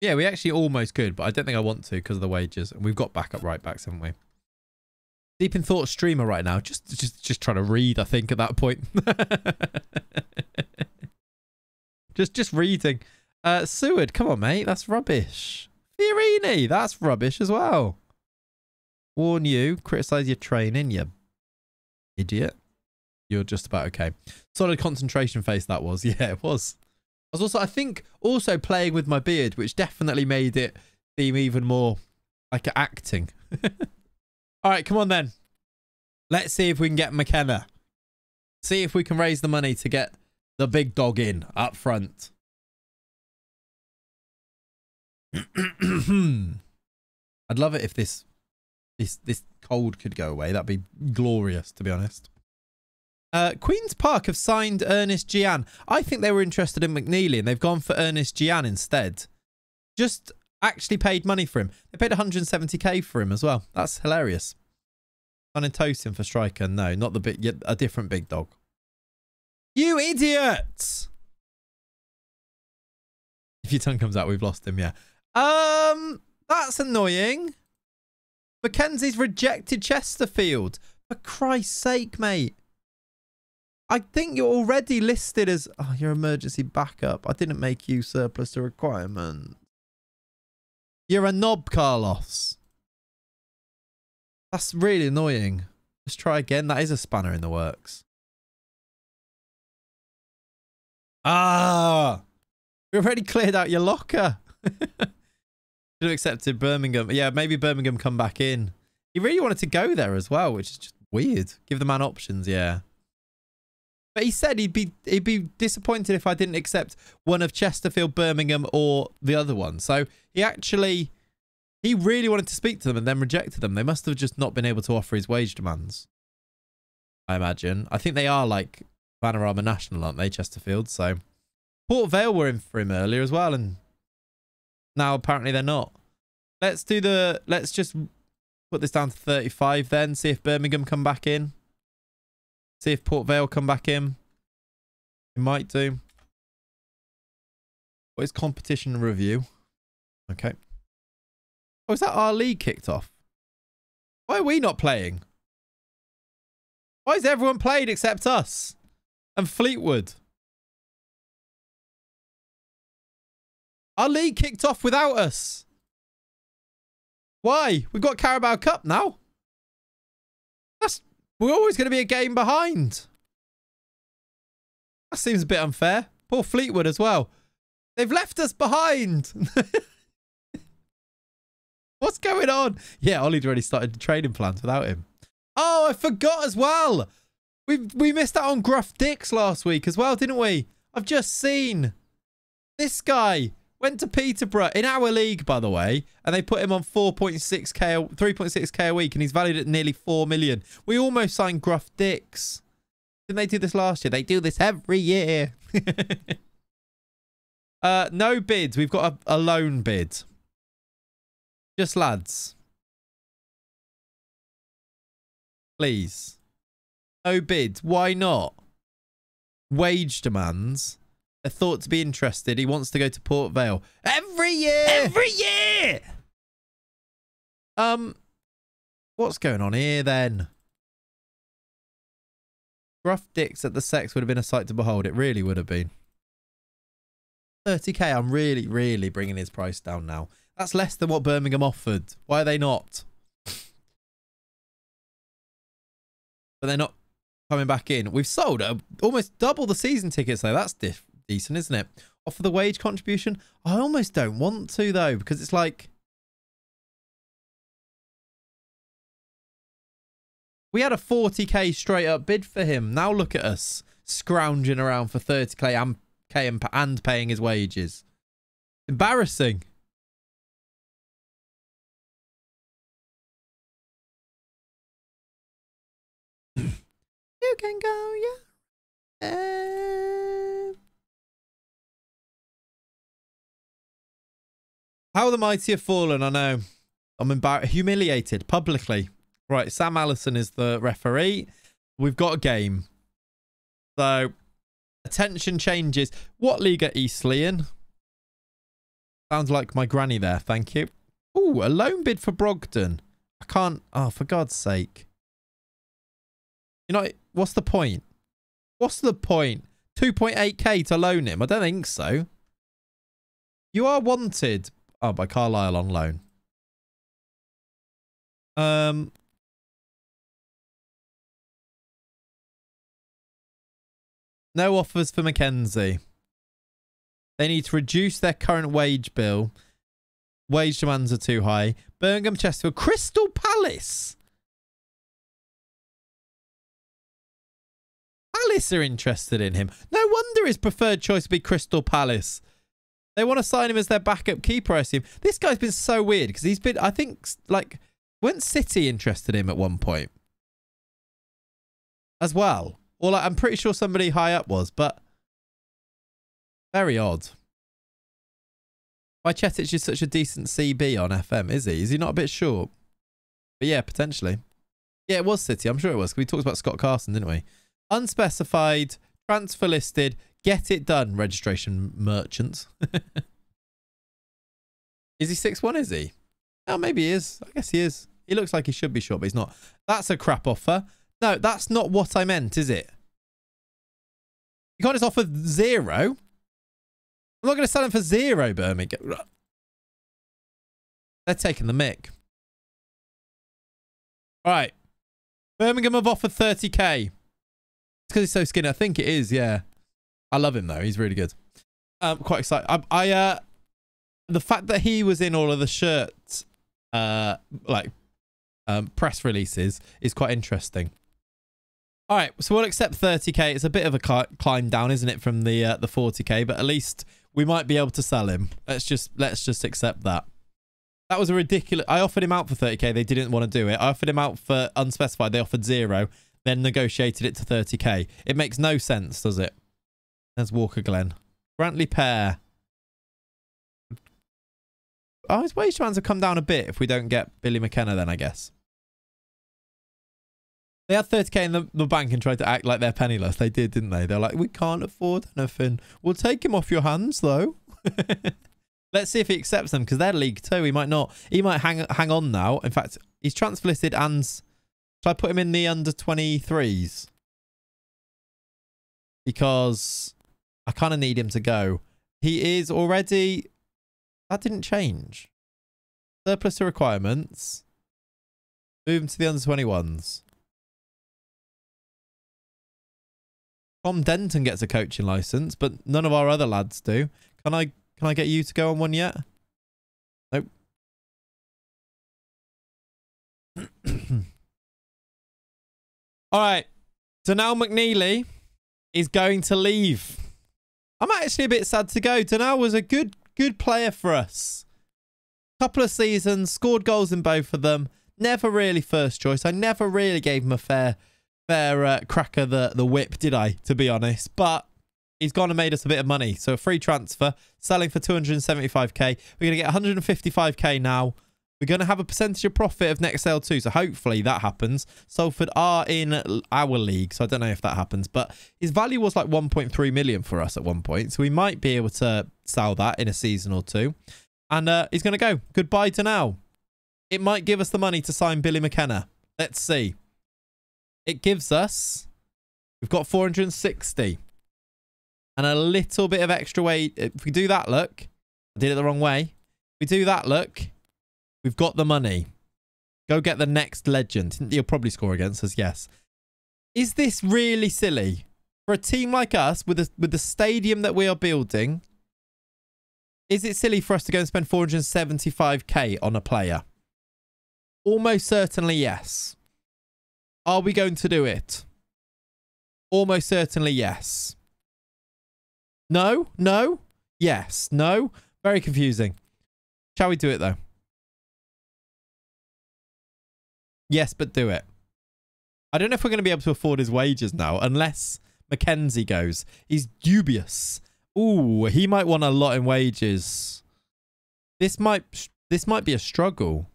Yeah, we actually almost could, but I don't think I want to because of the wages. And we've got backup right backs, haven't we? Deep in thought streamer right now. Just just just trying to read, I think, at that point. just just reading. Uh Seward, come on, mate. That's rubbish. Fiorini, that's rubbish as well. Warn you, criticize your training, you idiot. You're just about okay. Solid concentration face that was. Yeah, it was I was also, I think, also playing with my beard, which definitely made it seem even more like acting. All right, come on then. Let's see if we can get McKenna. See if we can raise the money to get the big dog in up front. I'd love it if this this this cold could go away. That'd be glorious, to be honest. Uh, Queen's Park have signed Ernest Gian. I think they were interested in McNeely and they've gone for Ernest Gian instead. Just actually paid money for him. They paid 170k for him as well. That's hilarious. Tosin for striker. No, not the big, a different big dog. You idiot! If your tongue comes out, we've lost him, yeah. Um, that's annoying. McKenzie's rejected Chesterfield. For Christ's sake, mate. I think you're already listed as oh, your emergency backup. I didn't make you surplus to requirement. You're a knob, Carlos. That's really annoying. Let's try again. That is a spanner in the works. Ah! We already cleared out your locker. Should have accepted Birmingham. Yeah, maybe Birmingham come back in. He really wanted to go there as well, which is just weird. Give the man options, yeah. But he said he'd be he'd be disappointed if I didn't accept one of Chesterfield, Birmingham, or the other one. So he actually he really wanted to speak to them and then rejected them. They must have just not been able to offer his wage demands. I imagine. I think they are like Vanarama National, aren't they, Chesterfield? So Port Vale were in for him earlier as well, and now apparently they're not. Let's do the. Let's just put this down to 35 then. See if Birmingham come back in. See if Port Vale come back in. It might do. What is competition review? Okay. Oh, is that our league kicked off? Why are we not playing? Why is everyone played except us? And Fleetwood? Our league kicked off without us. Why? We've got Carabao Cup now. We're always going to be a game behind. That seems a bit unfair. Poor Fleetwood as well. They've left us behind. What's going on? Yeah, Ollie's already started training plans without him. Oh, I forgot as well. We we missed out on Gruff Dix last week as well, didn't we? I've just seen this guy went to Peterborough in our league, by the way, and they put him on 4.6k, 3.6k a week, and he's valued at nearly 4 million. We almost signed Gruff Dix. Didn't they do this last year? They do this every year. uh, no bids. We've got a, a loan bid. Just lads. Please. No bids. Why not? Wage demands. Thought to be interested. He wants to go to Port Vale. Every year! Every year! Um, what's going on here then? Rough dicks at the sex would have been a sight to behold. It really would have been. 30k. I'm really, really bringing his price down now. That's less than what Birmingham offered. Why are they not? but they're not coming back in. We've sold uh, almost double the season tickets though. That's decent, isn't it? Offer the wage contribution. I almost don't want to though because it's like we had a 40k straight up bid for him. Now look at us scrounging around for 30k and, and paying his wages. Embarrassing. You can go, yeah. Eh. How the mighty have fallen, I know. I'm embar- humiliated publicly. Right, Sam Allison is the referee. We've got a game. So, attention changes. What league are Eastleigh Sounds like my granny there, thank you. Oh, a loan bid for Brogdon. I can't... Oh, for God's sake. You know, what's the point? What's the point? 2.8k to loan him? I don't think so. You are wanted. Oh, by Carlisle on loan. Um. No offers for McKenzie. They need to reduce their current wage bill. Wage demands are too high. Birmingham, Chesterfield, Crystal Palace. Palace are interested in him. No wonder his preferred choice would be Crystal Palace. They want to sign him as their backup keeper, I assume. This guy's been so weird because he's been, I think, like, weren't City interested in him at one point? As well. Or, like, I'm pretty sure somebody high up was, but very odd. Why Chetic is such a decent CB on FM, is he? Is he not a bit short? But yeah, potentially. Yeah, it was City. I'm sure it was. We talked about Scott Carson, didn't we? unspecified, transfer listed, get it done, registration merchants. is he six one? is he? Oh, maybe he is. I guess he is. He looks like he should be short, but he's not. That's a crap offer. No, that's not what I meant, is it? You can't just offer zero. I'm not going to sell him for zero, Birmingham. They're taking the mick. All right. Birmingham have offered 30k It's because he's so skinny. I think it is. Yeah, I love him though. He's really good. I'm quite excited. I, I uh, the fact that he was in all of the shirts, uh, like um, press releases is quite interesting. All right, so we'll accept 30k. It's a bit of a climb down, isn't it, from the uh, the 40k? But at least we might be able to sell him. Let's just let's just accept that. That was a ridiculous. I offered him out for 30k. They didn't want to do it. I offered him out for unspecified. They offered zero. then negotiated it to 30k. It makes no sense, does it? There's Walker Glen. Brantley Pear. Oh, his wage demands have come down a bit if we don't get Billy McKenna then, I guess. They had 30k in the, the bank and tried to act like they're penniless. They did, didn't they? They're like, we can't afford anything. We'll take him off your hands, though. Let's see if he accepts them because they're League Two. He might not. He might hang hang on now. In fact, he's transfer listed and should I put him in the under 23s? Because I kind of need him to go. He is already... That didn't change. Surplus to requirements. Move him to the under 21s. Tom Denton gets a coaching license, but none of our other lads do. Can I can I get you to go on one yet? Nope. All right. So now McNeely is going to leave. I'm actually a bit sad to go. Donal was a good, good player for us. Couple of seasons, scored goals in both of them. Never really first choice. I never really gave him a fair, fair uh, cracker the the whip, did I? To be honest, but he's gone and made us a bit of money. So a free transfer, selling for 275k. We're going to get 155k now. We're going to have a percentage of profit of next sale too. So hopefully that happens. Salford are in our league. So I don't know if that happens. But his value was like 1.3 million for us at one point. So we might be able to sell that in a season or two. And uh, he's going to go. Goodbye to now. It might give us the money to sign Billy McKenna. Let's see. It gives us... We've got 460 and a little bit of extra weight. If we do that look, I did it the wrong way. If we do that look, we've got the money. Go get the next legend. You'll probably score against us, yes. Is this really silly? For a team like us, with, a, with the stadium that we are building, is it silly for us to go and spend 475k on a player? Almost certainly yes. Are we going to do it? Almost certainly yes. No? No? Yes. No? Very confusing. Shall we do it though? Yes, but do it. I don't know if we're going to be able to afford his wages now, unless McKenzie goes. He's dubious. Ooh, he might want a lot in wages. This might this might be a struggle.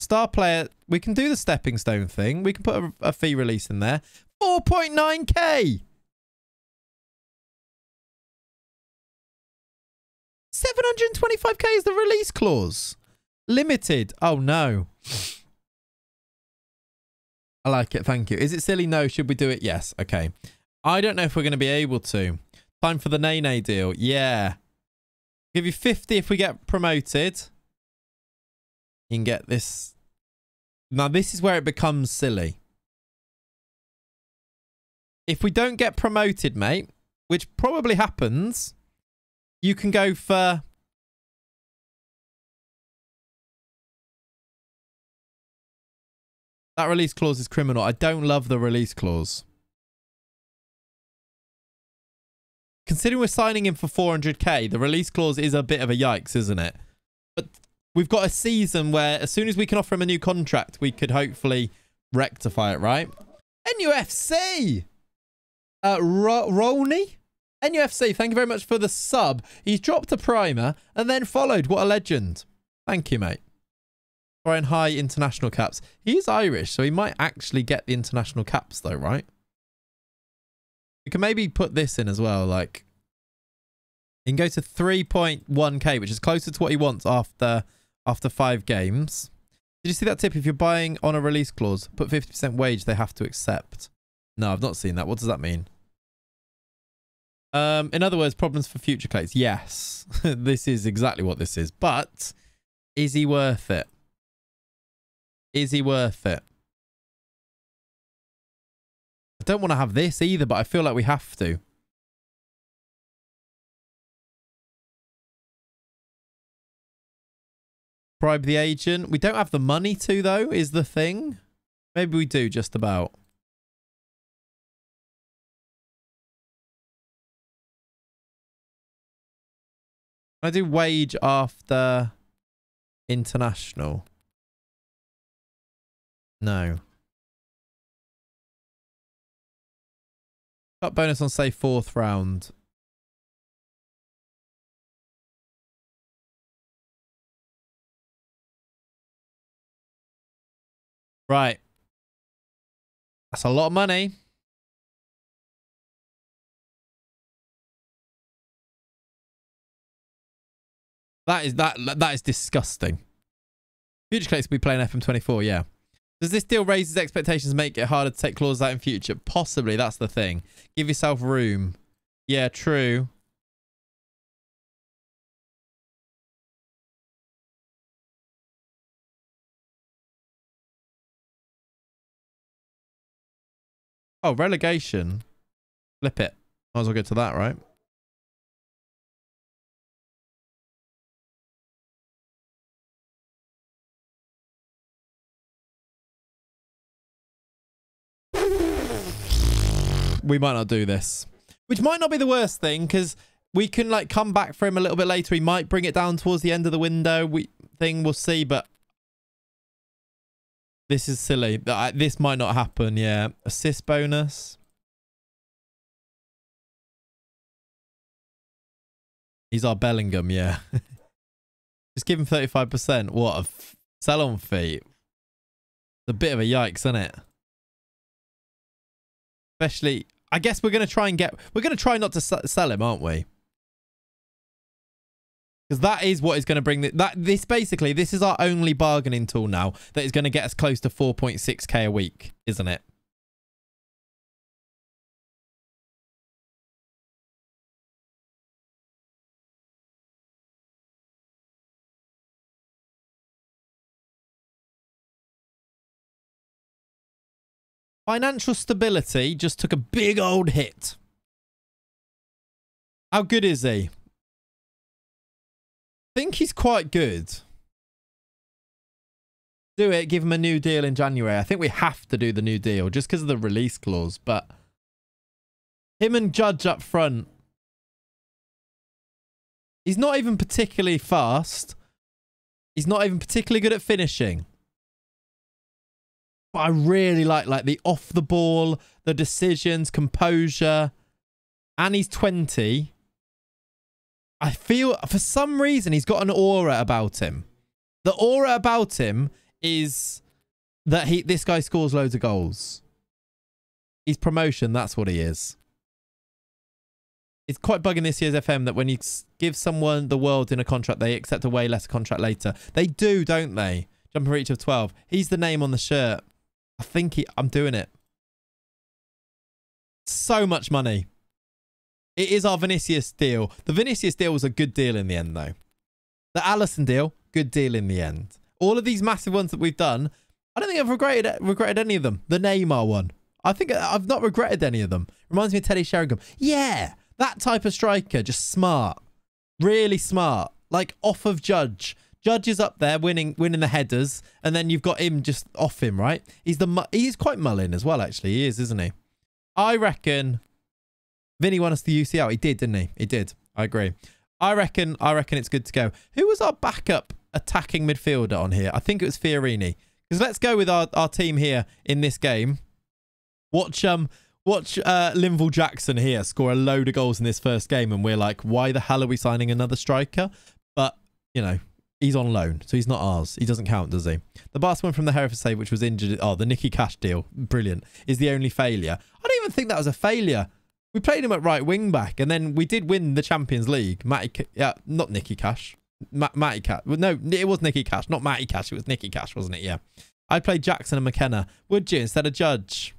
Star player, we can do the stepping stone thing. We can put a, a fee release in there. 4.9k. 725k is the release clause. Limited. Oh, no. I like it. Thank you. Is it silly? No. Should we do it? Yes. Okay. I don't know if we're going to be able to. Time for the Nene deal. Yeah. Give you 50 if we get promoted. You can get this. Now, this is where it becomes silly. If we don't get promoted, mate, which probably happens, you can go for That release clause is criminal. I don't love the release clause. Considering we're signing him for 400k, the release clause is a bit of a yikes, isn't it? But we've got a season where as soon as we can offer him a new contract, we could hopefully rectify it, right? NUFC! Uh, Ro Rolney? NUFC, thank you very much for the sub. He's dropped a primer and then followed. What a legend. Thank you, mate. Brian high international caps. He's Irish, so he might actually get the international caps, though, right? We can maybe put this in as well. Like, he can go to 3.1k, which is closer to what he wants after after five games. Did you see that tip? If you're buying on a release clause, put 50% wage they have to accept. No, I've not seen that. What does that mean? Um, in other words, problems for future claims. Yes, this is exactly what this is. But is he worth it? Is he worth it? I don't want to have this either, but I feel like we have to. Bribe the agent. We don't have the money to, though, is the thing. Maybe we do, just about. I do wage after international. No. Got bonus on say fourth round. Right. That's a lot of money. That is that that is disgusting. Future Cakes will be playing FM24, yeah. Does this deal raise his expectations make it harder to take clauses out in future? Possibly, that's the thing. Give yourself room. Yeah, true. Oh, relegation. Flip it. Might as well get to that, right? We might not do this. Which might not be the worst thing, because we can like come back for him a little bit later. He might bring it down towards the end of the window. We thing we'll see, but this is silly. This might not happen. Yeah, assist bonus. He's our Bellingham. Yeah, just give him thirty five percent. What a sell on fee. a bit of a yikes, isn't it? Especially I guess we're going to try and get... We're going to try not to sell him, aren't we? Because that is what is going to bring... The, that This basically, this is our only bargaining tool now that is going to get us close to 4.6k a week, isn't it? Financial stability just took a big old hit. How good is he? I think he's quite good. Do it. Give him a new deal in January. I think we have to do the new deal just because of the release clause. But him and Judge up front. He's not even particularly fast. He's not even particularly good at finishing. But I really like like the off the ball, the decisions, composure. And he's 20. I feel for some reason he's got an aura about him. The aura about him is that he this guy scores loads of goals. He's promotion, that's what he is. It's quite bugging this year's FM that when you give someone the world in a contract, they accept a way less contract later. They do, don't they? Jumping reach of 12. He's the name on the shirt. I think he, I'm doing it. So much money. It is our Vinicius deal. The Vinicius deal was a good deal in the end, though. The Allison deal, good deal in the end. All of these massive ones that we've done, I don't think I've regretted regretted any of them. The Neymar one. I think I've not regretted any of them. Reminds me of Teddy Sheringham. Yeah, that type of striker, just smart. Really smart. Like off of Judge. Judge is up there winning winning the headers, and then you've got him just off him, right? He's the he's quite mulling as well, actually. He is, isn't he? I reckon Vinny won us the UCL. He did, didn't he? He did. I agree. I reckon I reckon it's good to go. Who was our backup attacking midfielder on here? I think it was Fiorini. Because let's go with our, our team here in this game. Watch um watch uh Linval Jackson here score a load of goals in this first game, and we're like, why the hell are we signing another striker? But you know, He's on loan, so he's not ours. He doesn't count, does he? The one from the Hereford save, which was injured. Oh, the Nicky Cash deal. Brilliant. Is the only failure. I don't even think that was a failure. We played him at right wing back, and then we did win the Champions League. Matty, yeah, not Nicky Cash. Ma Matty Cash. No, it was Nicky Cash, not Matty Cash. It was Nicky Cash, wasn't it? Yeah. I played Jackson and McKenna. Would you instead of Judge?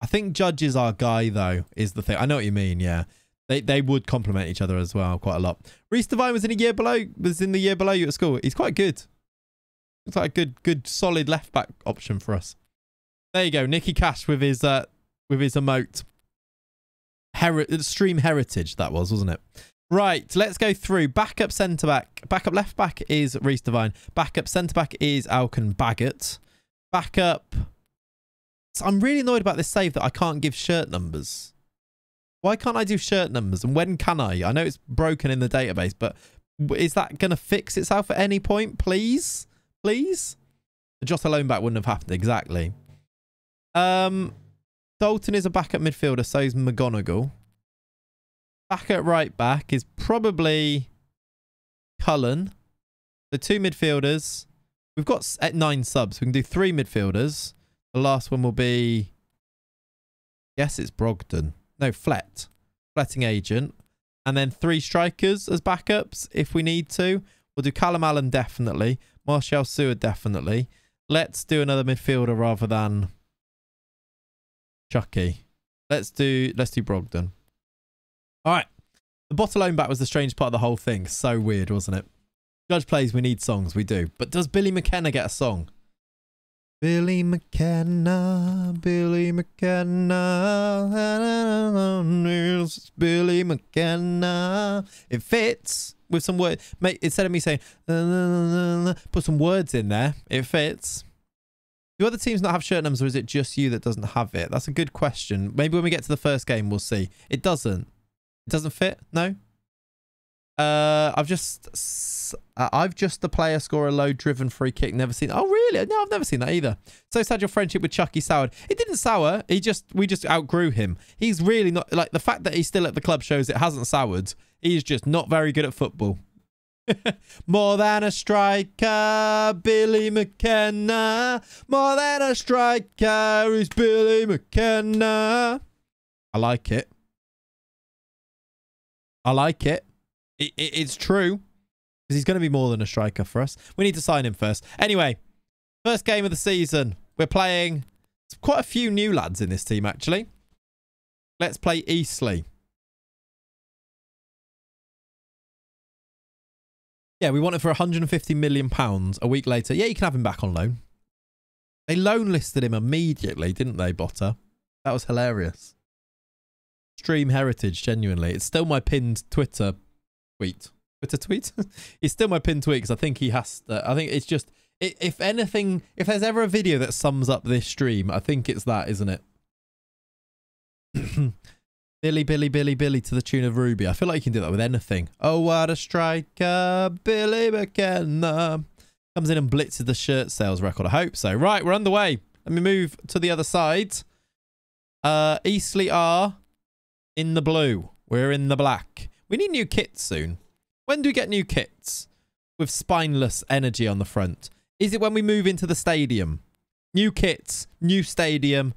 I think Judge is our guy, though, is the thing. I know what you mean, yeah. They they would complement each other as well quite a lot. Reese Devine was in a year below was in the year below you at school. He's quite good. Looks like a good good solid left back option for us. There you go, Nicky Cash with his uh with his emote. Heri stream heritage that was, wasn't it? Right, let's go through. Backup centre back, backup left back is Reese Devine. Backup centre back is Elkan Baggott. Backup. So I'm really annoyed about this save that I can't give shirt numbers. Why can't I do shirt numbers? And when can I? I know it's broken in the database, but is that going to fix itself at any point? Please? Please? The Jota loan back wouldn't have happened. Exactly. Um, Dalton is a backup midfielder, so is McGonigal. Back at right back is probably Cullen. The two midfielders. We've got at nine subs. We can do three midfielders. The last one will be... Yes, it's Brogdon. No, Flett. Fletting agent. And then three strikers as backups if we need to. We'll do Callum Allen definitely. Marshall Seward definitely. Let's do another midfielder rather than Chucky. Let's do let's do Brogdon. All right. The Bottalone back was the strange part of the whole thing. So weird, wasn't it? Judge plays, we need songs. We do. But does Billy McKenna get a song? Billy McKenna, Billy McKenna, Billy McKenna. It fits with some words. Mate, instead of me saying, put some words in there, it fits. Do other teams not have shirt numbers or is it just you that doesn't have it? That's a good question. Maybe when we get to the first game, we'll see. It doesn't. It doesn't fit? No? Uh, I've just, uh, I've just the player score a low driven free kick. Never seen. Oh, really? No, I've never seen that either. So sad your friendship with Chucky soured. It didn't sour. He just, we just outgrew him. He's really not like the fact that he's still at the club shows it hasn't soured. He's just not very good at football. More than a striker, Billy McKenna. More than a striker is Billy McKenna. I like it. I like it. It, it, it's true. Because he's going to be more than a striker for us. We need to sign him first. Anyway, first game of the season. We're playing quite a few new lads in this team, actually. Let's play Eastleigh. Yeah, we want it for 150 million pounds a week later. Yeah, you can have him back on loan. They loan listed him immediately, didn't they, Botter? That was hilarious. Stream heritage, genuinely. It's still my pinned Twitter tweet. Twitter tweet? it's still my pinned tweet because I think he has to. I think it's just, if anything, if there's ever a video that sums up this stream, I think it's that, isn't it? Billy, Billy, Billy, Billy to the tune of Ruby. I feel like you can do that with anything. Oh, what a striker, Billy McKenna. Comes in and blitzes the shirt sales record. I hope so. Right, we're underway. Let me move to the other side. Uh, Eastleigh are in the blue. We're in the black. We need new kits soon. When do we get new kits? With spineless energy on the front. Is it when we move into the stadium? New kits, new stadium,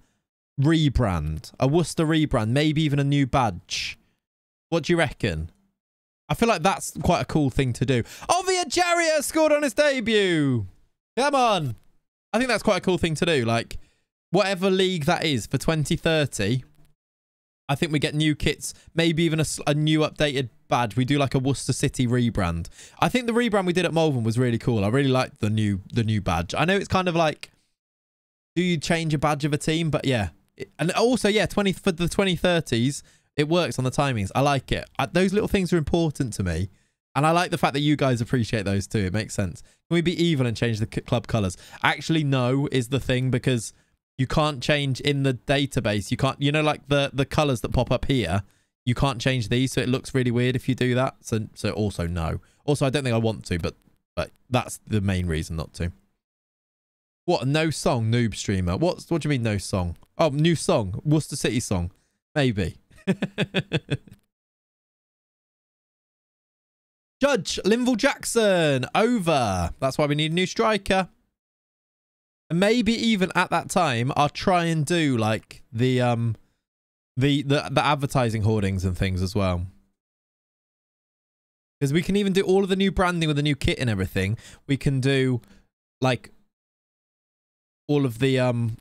rebrand. A Worcester rebrand, maybe even a new badge. What do you reckon? I feel like that's quite a cool thing to do. Oh, Ovie Ejaria scored on his debut. Come on. I think that's quite a cool thing to do. Like, whatever league that is for 2030, I think we get new kits, maybe even a, a, new updated badge. We do like a Worcester City rebrand. I think the rebrand we did at Malvern was really cool. I really liked the new the new badge. I know it's kind of like, do you change a badge of a team? But yeah. And also, yeah, 20 for the 2030s, it works on the timings. I like it. I, those little things are important to me. And I like the fact that you guys appreciate those too. It makes sense. Can we be evil and change the club colours? Actually, no is the thing because you can't change in the database. You can't, you know, like the, the colors that pop up here, you can't change these. So it looks really weird if you do that. So, so also no. Also, I don't think I want to, but, but that's the main reason not to. What, no song, noob streamer? What's, what do you mean no song? Oh, new song. Worcester City song. Maybe. Judge, Linval Jackson, over. That's why we need a new striker maybe even at that time I'll try and do like the um the the, the advertising hoardings and things as well. Because we can even do all of the new branding with the new kit and everything. We can do like all of the um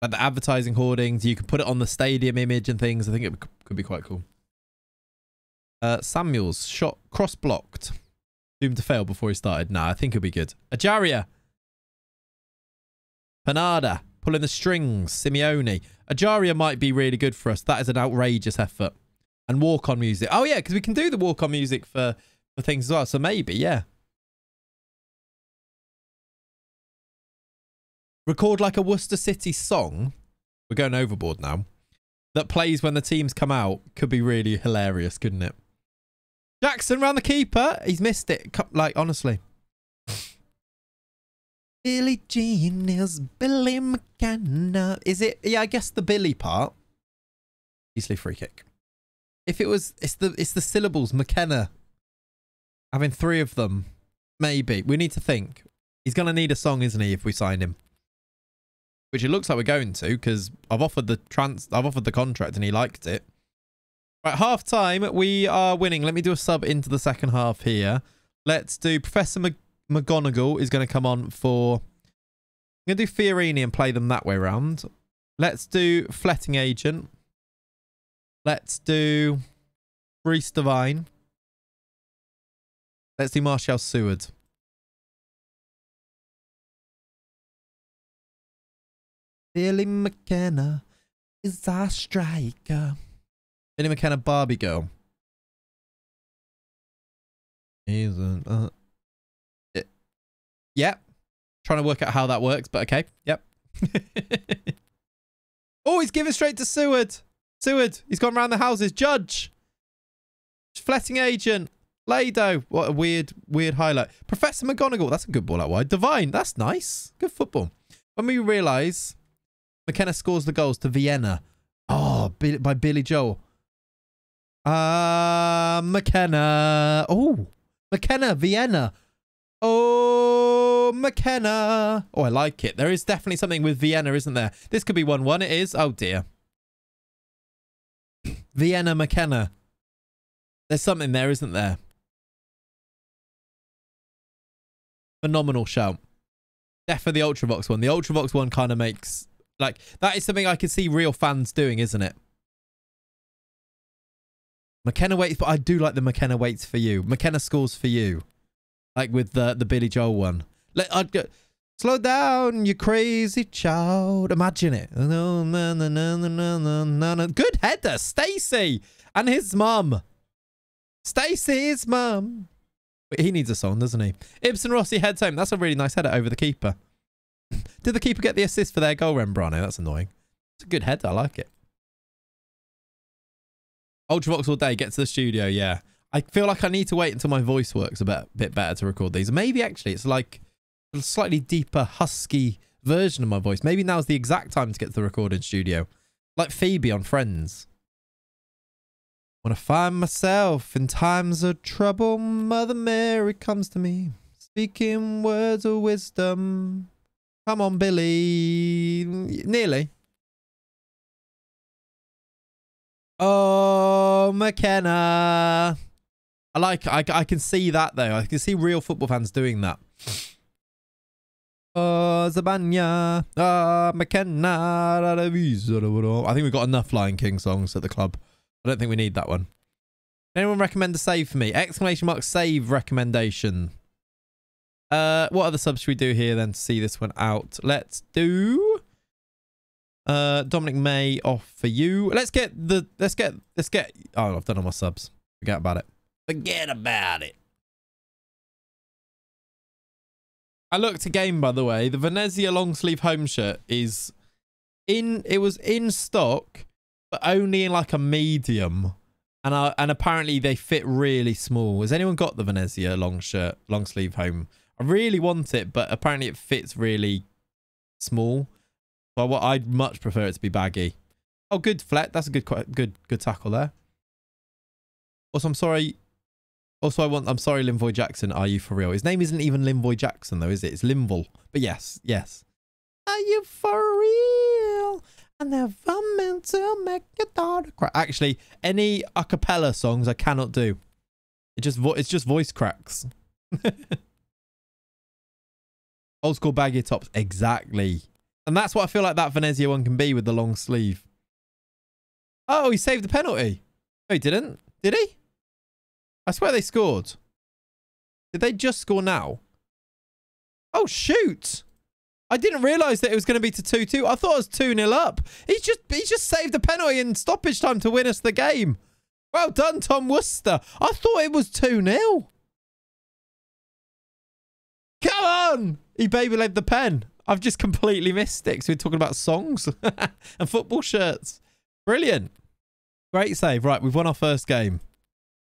like the advertising hoardings. You can put it on the stadium image and things. I think it could be quite cool. Uh samuels shot cross blocked doomed to fail before he started. Nah i think it'll be good. Ejaria Panada, pulling the strings. Simeone. Ejaria might be really good for us. That is an outrageous effort. And walk-on music. Oh, yeah, because we can do the walk-on music for, for things as well. So maybe, yeah. Record like a Worcester City song. We're going overboard now. That plays when the teams come out. Could be really hilarious, couldn't it? Jackson round the keeper. He's missed it. Like, honestly. Billie Jean is Billy McKenna. Is it? Yeah, I guess the Billy part. Eastleigh free kick. If it was, it's the it's the syllables McKenna. Having three of them, maybe we need to think. He's gonna need a song, isn't he? If we sign him, which it looks like we're going to, because I've offered the trans, I've offered the contract, and he liked it. Right, half time, we are winning. Let me do a sub into the second half here. Let's do Professor Mc McGonagall is going to come on for... I'm going to do Fiorini and play them that way around. Let's do Fletting Agent. Let's do Reese Devine. Let's do Marshall Seward. Billy McKenna is our striker. Billy McKenna Barbie girl. It, yep. Trying to work out how that works, but okay. Yep. oh, he's giving straight to Seward. Seward, he's gone around the houses. Judge. Fletting agent. Lado. What a weird, weird highlight. Professor McGonagall. That's a good ball out wide. Devine. That's nice. Good football. When we realise McKenna scores the goals to Vienna. Oh, by Billy Joel. Uh, McKenna. Oh, McKenna, Vienna. Oh, McKenna. Oh, I like it. There is definitely something with Vienna, isn't there? This could be 1-1. It is. Oh, dear. Vienna, McKenna. There's something there, isn't there? Phenomenal shout. Death Definitely the Ultravox one. The Ultravox one kind of makes... Like, that is something I could see real fans doing, isn't it? McKenna waits, but I do like the McKenna waits for you. McKenna scores for you. Like with the, the Billy Joel one. Let, I'd go, slow down, you crazy child. Imagine it. Good header, Stacey. And his mum. Stacey's mum. He needs a song, doesn't he? Ibsen Rossi heads home. That's a really nice header over the keeper. Did the keeper get the assist for their goal, Rembrano? That's annoying. It's a good header. I like it. Ultravox all day, get to the studio, yeah. I feel like I need to wait until my voice works a bit, bit better to record these. Maybe actually it's like slightly deeper, husky version of my voice. Maybe now's the exact time to get to the recording studio. Like Phoebe on Friends. When I find myself in times of trouble, Mother Mary comes to me, speaking words of wisdom. Come on, Billy. Nearly. Oh, McKenna. I like, I, I can see that though. I can see real football fans doing that. Oh, Zabanya. Oh, McKenna. I think we've got enough Lion King songs at the club. I don't think we need that one. Anyone recommend a save for me? Exclamation mark save recommendation. Uh, what other subs should we do here then to see this one out? Let's do uh, Dominic May off for you. Let's get the, let's get, let's get, oh, I've done all my subs. Forget about it. Forget about it. I looked again, by the way. The Venezia long sleeve home shirt is in, it was in stock, but only in like a medium. And I, and apparently they fit really small. Has anyone got the Venezia long shirt, long sleeve home? I really want it, but apparently it fits really small. Well, what I'd much prefer it to be baggy. Oh, good flat. That's a good, good, good tackle there. Also, I'm sorry. Also, I want. I'm sorry, Linvoy Jackson. Are you for real? His name isn't even Linvoy Jackson, though, is it? It's Linville. But yes, yes. Are you for real? I never meant to make your daughter cry. Actually, any a cappella songs I cannot do. It just it's just voice cracks. Old school baggy tops. Exactly. And that's what I feel like that Venezia one can be with the long sleeve. Oh, he saved the penalty. Oh, he didn't? Did he? I swear they scored. Did they just score now? Oh, shoot. I didn't realise that it was going to be to 2-2. I thought it was 2-0 up. He's just, he's just saved a penalty in stoppage time to win us the game. Well done, Tom Worcester. I thought it was 2-0. Come on. He baby laid the pen. I've just completely missed it because we're talking about songs and football shirts. Brilliant. Great save. Right, we've won our first game.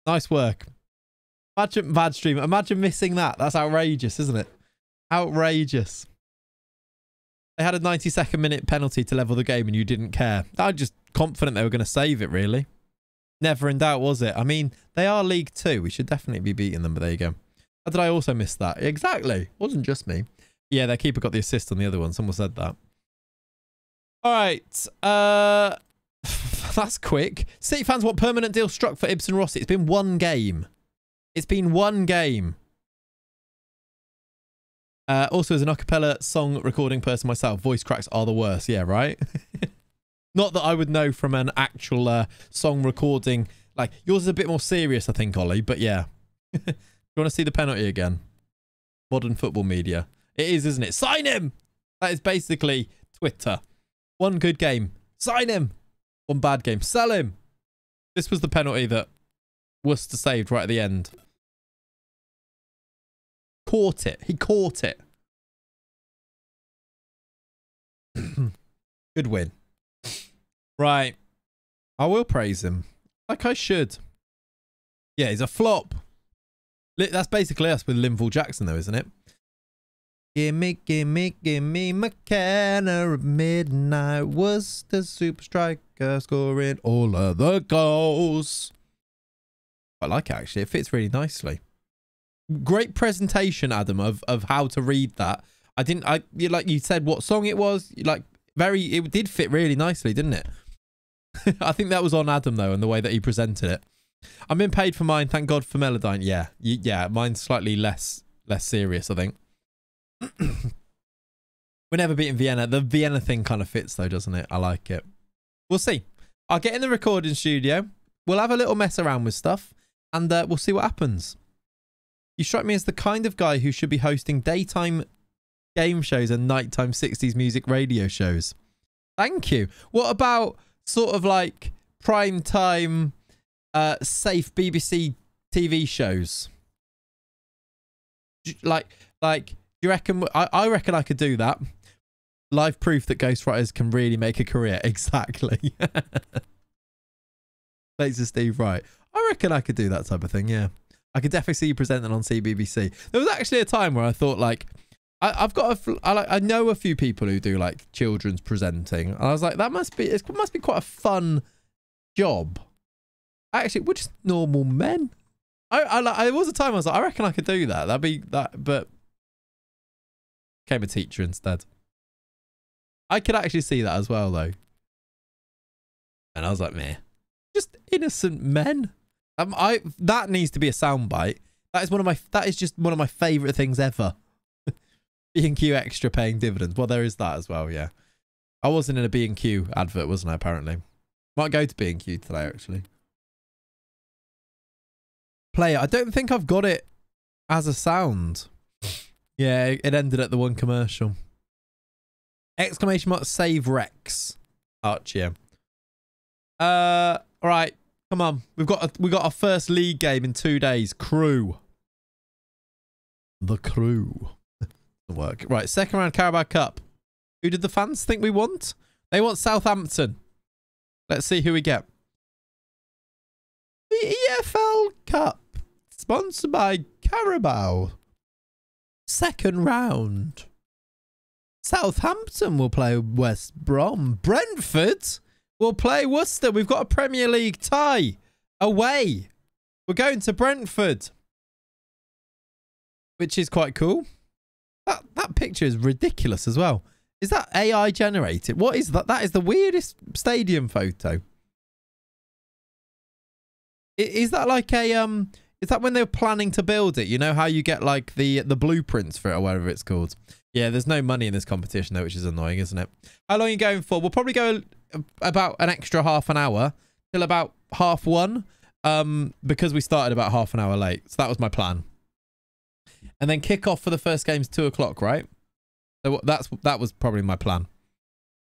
Nice work. Imagine bad stream. Imagine missing that. That's outrageous, isn't it? Outrageous. They had a 92nd minute penalty to level the game and you didn't care. I was just confident they were going to save it, really. Never in doubt, was it? I mean, they are League Two. We should definitely be beating them, but there you go. How did I also miss that? Exactly. Wasn't just me. Yeah, their keeper got the assist on the other one. Someone said that. All right. Uh, that's quick. City fans want permanent deal struck for Ibsen Rossi. It's been one game. It's been one game. Uh, also, as an acapella song recording person myself, voice cracks are the worst. Yeah, right? Not that I would know from an actual uh, song recording. Like, yours is a bit more serious, I think, Ollie. But yeah. you want to see the penalty again? Modern football media. It is, isn't it? Sign him! That is basically Twitter. One good game. Sign him! One bad game. Sell him! This was the penalty that Worcester saved right at the end. Caught it. He caught it. Good win. Right. I will praise him. Like I should. Yeah, he's a flop. That's basically us with Linval Jackson, though, isn't it? Gimme, gimme, gimme McKenna at midnight. Was the super striker scoring all of the goals? I like it, actually. It fits really nicely. Great presentation, Adam, of, of how to read that. I didn't, I like you said what song it was. Like, very, it did fit really nicely, didn't it? I think that was on Adam though, and the way that he presented it. I'm being paid for mine. Thank God for Melodyne. Yeah, yeah. Mine's slightly less less serious. I think. We're never beating Vienna. The Vienna thing kind of fits though, doesn't it? I like it. We'll see. I'll get in the recording studio. We'll have a little mess around with stuff, and uh, we'll see what happens. You strike me as the kind of guy who should be hosting daytime game shows and nighttime 60s music radio shows. Thank you. What about sort of like prime time, uh, safe BBC TV shows. Like, like, do you reckon? I, I reckon I could do that. Live proof that ghostwriters can really make a career. Exactly. Thanks to Steve Wright. I reckon I could do that type of thing. Yeah, I could definitely see you presenting on CBBC. There was actually a time where I thought like I, have got a, I, I know a few people who do like children's presenting. And I was like, that must be, it must be quite a fun job. Actually, we're just normal men. I, I, like, there was a time I was like, I reckon I could do that. That'd be that, but became a teacher instead. I could actually see that as well though. And I was like, meh, just innocent men. Um, I that needs to be a soundbite. That is one of my. That is just one of my favorite things ever. B&Q extra paying dividends. Well, there is that as well, yeah. I wasn't in a B&Q advert, wasn't I, apparently? Might go to B&Q today, actually. Play it. I don't think I've got it as a sound. Yeah, it ended at the one commercial. Exclamation mark save Rex. Archie. Uh, all right. Come on. We've got a, we got our first league game in two days. Crew. The crew work. Right, second round Carabao Cup. Who did the fans think we want? They want Southampton. Let's see who we get. The EFL Cup. Sponsored by Carabao. Second round. Southampton will play West Brom. Brentford will play Worcester. We've got a Premier League tie. Away. We're going to Brentford. Which is quite cool. That that picture is ridiculous as well. Is that AI generated? What is that? That is the weirdest stadium photo. Is that like a um? Is that when they were planning to build it? You know how you get like the the blueprints for it or whatever it's called. Yeah, there's no money in this competition though, which is annoying, isn't it? How long are you going for? We'll probably go about an extra half an hour till about half one, um, because we started about half an hour late. So that was my plan and then kick off for the first game's two o'clock, right? So that's that was probably my plan.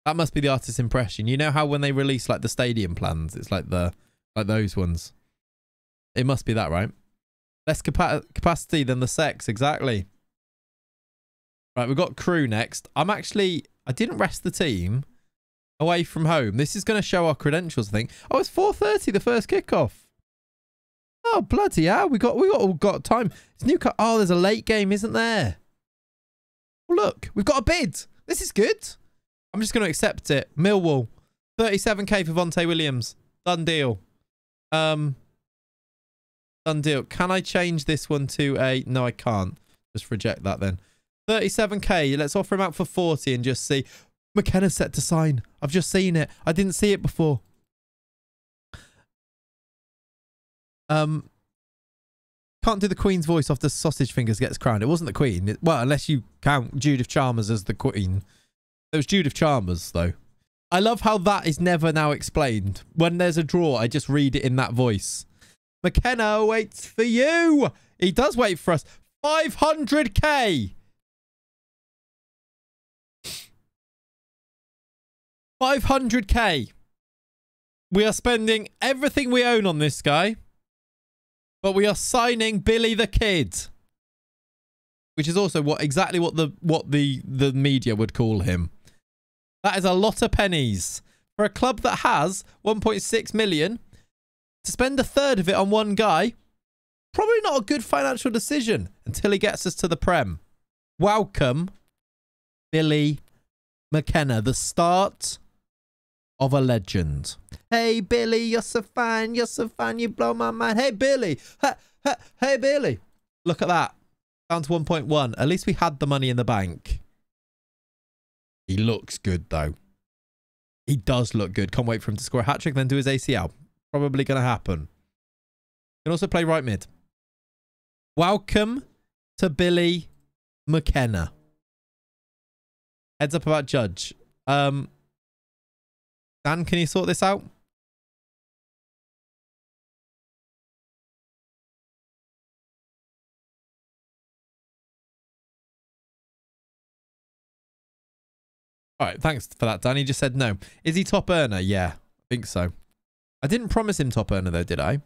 That must be the artist's impression. You know how when they release like the stadium plans, it's like the like those ones. It must be that, right? Less capa capacity than the sex, exactly. Right, we've got crew next. I'm actually I didn't rest the team away from home. This is going to show our credentials, I think. Oh, it's 4:30 the first kickoff. Oh bloody hell! We got we got all got time. It's Newcastle. Oh, there's a late game, isn't there? Oh, look, we've got a bid. This is good. I'm just going to accept it. Millwall. 37k for Vontae Williams. Done deal. Um, done deal. Can I change this one to a... No, I can't. Just reject that then. 37k. Let's offer him out for 40 and just see. McKenna's set to sign. I've just seen it. I didn't see it before. Um, can't do the Queen's voice off the sausage fingers gets crowned. It wasn't the Queen. It, well, unless you count Judith Chalmers as the Queen. It was Judith Chalmers, though. I love how that is never now explained. When there's a draw, I just read it in that voice. McKenna waits for you. He does wait for us. 500k. 500k. We are spending everything we own on this guy. But we are signing Billy the Kid. Which is also what exactly what the what the the media would call him. That is a lot of pennies for a club that has 1.6 million to spend a third of it on one guy. Probably not a good financial decision until he gets us to the Prem. Welcome, Billy McKenna, the start of a legend. Hey, Billy, you're so fine. You're so fine. You blow my mind. Hey, Billy. Hey, hey, hey Billy. Look at that. Down to 1.1. At least we had the money in the bank. He looks good, though. He does look good. Can't wait for him to score a hat-trick, then do his ACL. Probably going to happen. Can also play right mid. Welcome to Billy McKenna. Heads up about Judge. Um, Dan, can you sort this out? All right, thanks for that, Dan. He just said no. Is he top earner? Yeah, I think so. I didn't promise him top earner, though, did I?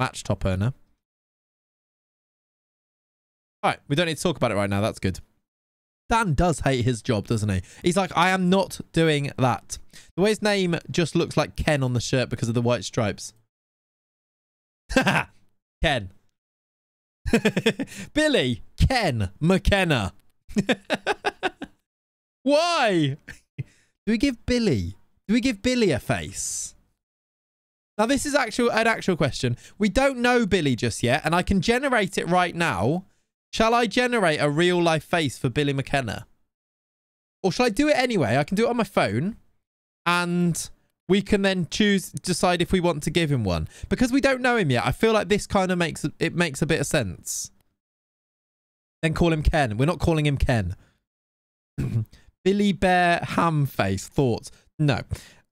Match top earner. All right, we don't need to talk about it right now. That's good. Dan does hate his job, doesn't he? He's like, I am not doing that. The way his name just looks like Ken on the shirt because of the white stripes. Ken. Billy. Ken. McKenna. Why? Do we give Billy? Do we give Billy a face? Now, this is actual an actual question. We don't know Billy just yet, and I can generate it right now. Shall I generate a real life face for Billy McKenna? Or shall I do it anyway? I can do it on my phone and we can then choose, decide if we want to give him one. Because we don't know him yet, I feel like this kind of makes, it makes a bit of sense. Then call him Ken. We're not calling him Ken. Billy Bear Ham Face. Thoughts? No.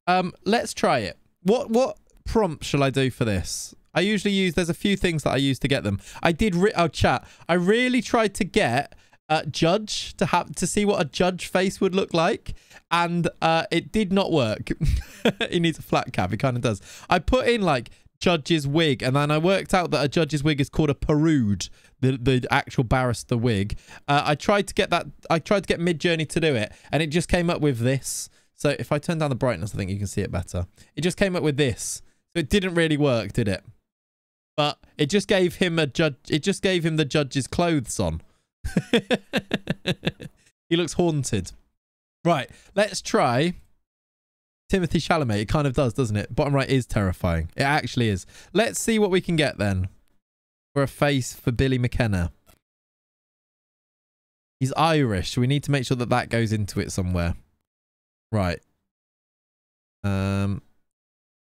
Um, let's try it. What, what prompt shall I do for this? I usually use, there's a few things that I use to get them. I did, oh chat, I really tried to get uh, Judge to have, to see what a Judge face would look like. And uh, it did not work. he needs a flat cap. He kind of does. I put in like Judge's wig and then I worked out that a Judge's wig is called a Perude. The, the actual barrister wig. Uh, I tried to get that. I tried to get Midjourney to do it, and it just came up with this. So if I turn down the brightness, I think you can see it better. It just came up with this. So it didn't really work, did it? But it just gave him a judge. It just gave him the judge's clothes on. he looks haunted. Right, let's try Timothée Chalamet. It kind of does, doesn't it? Bottom right is terrifying. It actually is. Let's see what we can get then for a face for Billy McKenna. He's Irish. We need to make sure that that goes into it somewhere. Right. Um,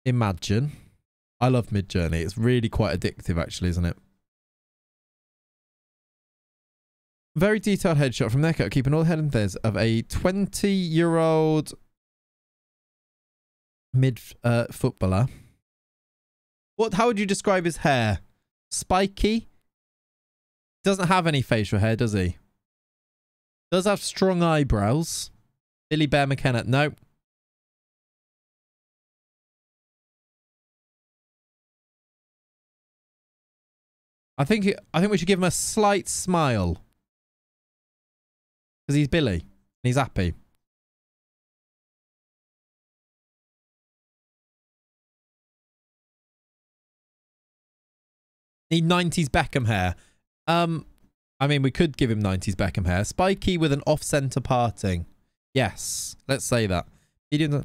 imagine. I love Midjourney. It's really quite addictive, actually, isn't it? Very detailed headshot from Neko, keeping all the head and theirs of a 20-year-old mid uh, footballer. What? How would you describe his hair? Spiky. Doesn't have any facial hair, does he? Does have strong eyebrows. Billy Bear McKenna. Nope. I think I think we should give him a slight smile. Because he's Billy. And he's happy. Need 90s Beckham hair. Um, I mean, we could give him 90s Beckham hair. Spiky with an off-center parting. Yes, let's say that. Medium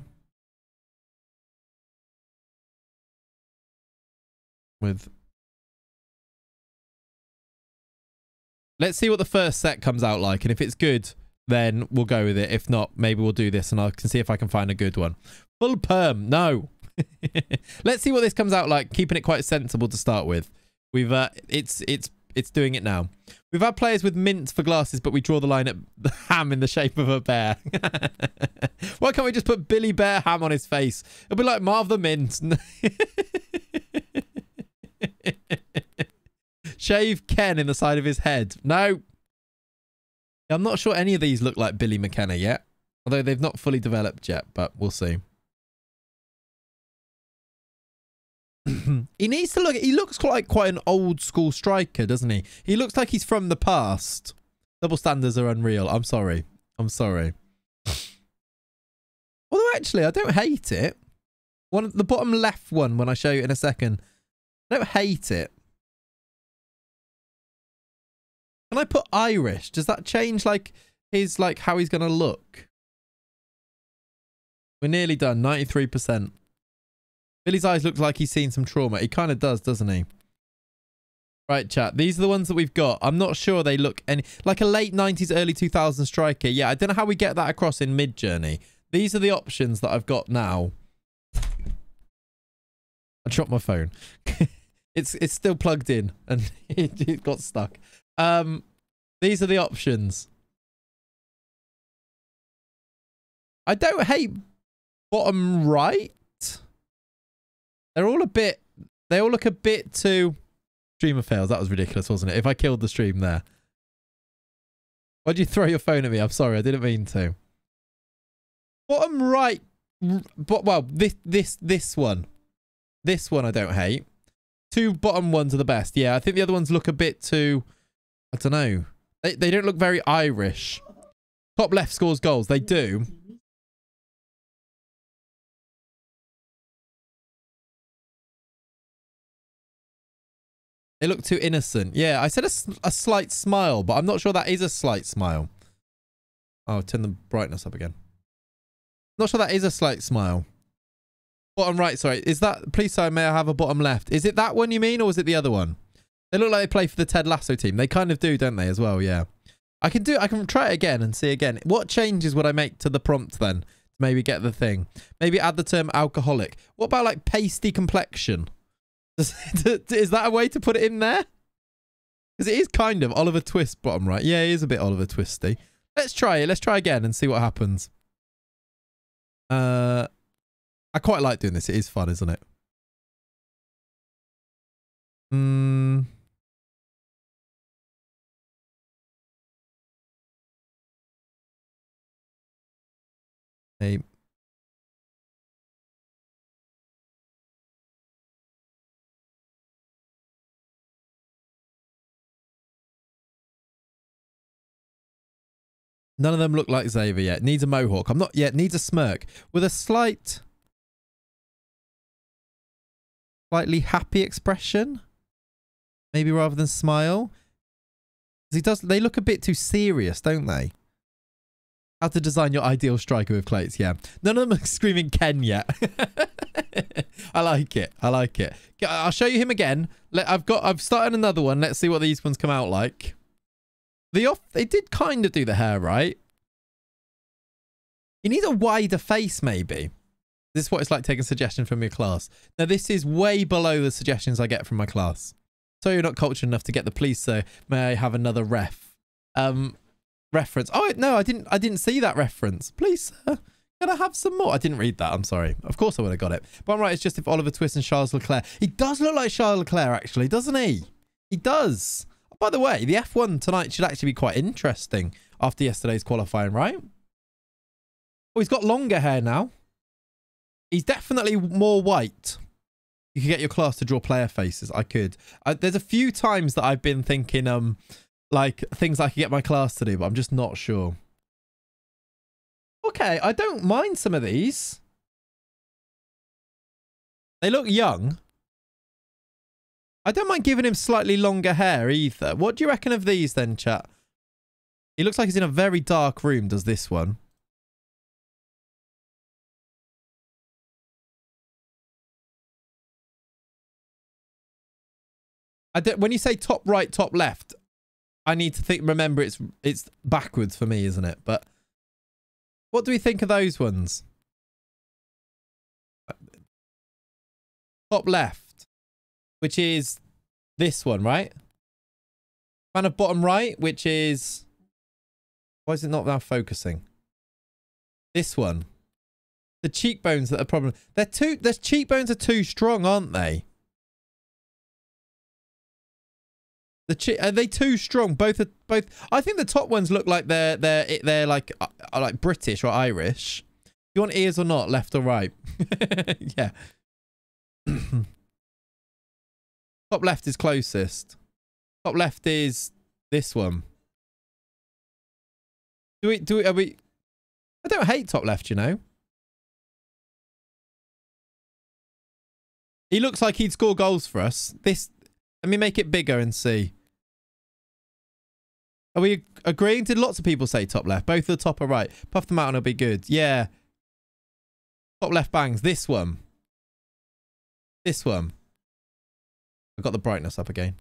with Let's see what the first set comes out like and if it's good then we'll go with it. If not, maybe we'll do this and I can see if I can find a good one. Full perm. No. Let's see what this comes out like, keeping it quite sensible to start with. We've uh it's it's it's doing it now. We've had players with mint for glasses, but we draw the line at the ham in the shape of a bear. Why can't we just put Billy Bear ham on his face? It'll be like Marv the Mint. Shave Ken in the side of his head. No. I'm not sure any of these look like Billy McKenna yet. Although they've not fully developed yet, but we'll see. he needs to look. He looks like quite an old school striker, doesn't he? He looks like he's from the past. Double standards are unreal. I'm sorry. I'm sorry. Although actually, I don't hate it. One, the bottom left one, when I show you in a second, I don't hate it. Can I put Irish? Does that change like his like how he's gonna look? We're nearly done. 93%. Billy's eyes look like he's seen some trauma. He kind of does, doesn't he? Right, chat. These are the ones that we've got. I'm not sure they look any like a late 90s, early 2000s striker. Yeah, I don't know how we get that across in Midjourney. These are the options that I've got now. I dropped my phone. it's it's still plugged in and it, it got stuck. Um, these are the options. I don't hate bottom right. They're all a bit, they all look a bit too... Streamer fails. That was ridiculous, wasn't it? If I killed the stream there. Why'd you throw your phone at me? I'm sorry. I didn't mean to. Bottom right. But well, this this this one. This one I don't hate. Two bottom ones are the best. Yeah, I think the other ones look a bit too... I don't know. They, they don't look very Irish. Top left scores goals. They do. They look too innocent. Yeah, I said a, a slight smile, but I'm not sure that is a slight smile. Oh, turn the brightness up again. Not sure that is a slight smile. Bottom right, sorry. Is that, please, sorry, may I have a bottom left? Is it that one you mean, or is it the other one? They look like they play for the Ted Lasso team. They kind of do, don't they, as well? Yeah. I can do, I can try it again and see again. What changes would I make to the prompt then? To maybe get the thing. Maybe add the term alcoholic. What about like pasty complexion? is that a way to put it in there? Because it is kind of Oliver Twist bottom right. Yeah, it is a bit Oliver Twisty. Let's try it. Let's try again and see what happens. Uh, I quite like doing this. It is fun, isn't it? Hmm. Hey. None of them look like Xavier yet. Needs a mohawk. I'm not yet. Needs a smirk. With a slight... Slightly happy expression. Maybe rather than smile. He does. They look a bit too serious, don't they? How to design your ideal striker with Clayts. Yeah. None of them are screaming Ken yet. I like it. I like it. I'll show you him again. I've got. I've started another one. Let's see what these ones come out like. The off, they did kind of do the hair right. You need a wider face, maybe. This is what it's like taking suggestion from your class. Now, this is way below the suggestions I get from my class. So you're not cultured enough to get the police, so may I have another ref? Um, reference. Oh, no, I didn't I didn't see that reference. Please, sir. Can I have some more? I didn't read that. I'm sorry. Of course I would have got it. But I'm right. It's just if Oliver Twist and Charles Leclerc. He does look like Charles Leclerc, actually, doesn't he? He does. By the way, the F1 tonight should actually be quite interesting after yesterday's qualifying, right? Oh, he's got longer hair now. He's definitely more white. You could get your class to draw player faces. I could. Uh, there's a few times that I've been thinking, um, like things I could get my class to do, but I'm just not sure. Okay, I don't mind some of these. They look young. I don't mind giving him slightly longer hair either. What do you reckon of these then, chat? He looks like he's in a very dark room, does this one. when you say top right, top left, I need to think. Remember, it's it's backwards for me, isn't it? But what do we think of those ones? Top left, which is this one, right? Kind of bottom right, which is why is it not now focusing? This one. The cheekbones that are problem. They're too. The cheekbones are too strong, aren't they? The che are they too strong? Both are both. I think the top ones look like they're they're they're like uh, like British or Irish. Do you want ears or not? Left or right? yeah. top left is closest. Top left is this one. Do we do we, are we? I don't hate top left, you know. He looks like he'd score goals for us. This let me make it bigger and see. Are we agreeing? Did lots of people say top left? Both the top or right? Puff them out and it'll be good. Yeah. Top left bangs. This one. This one. I got the brightness up again.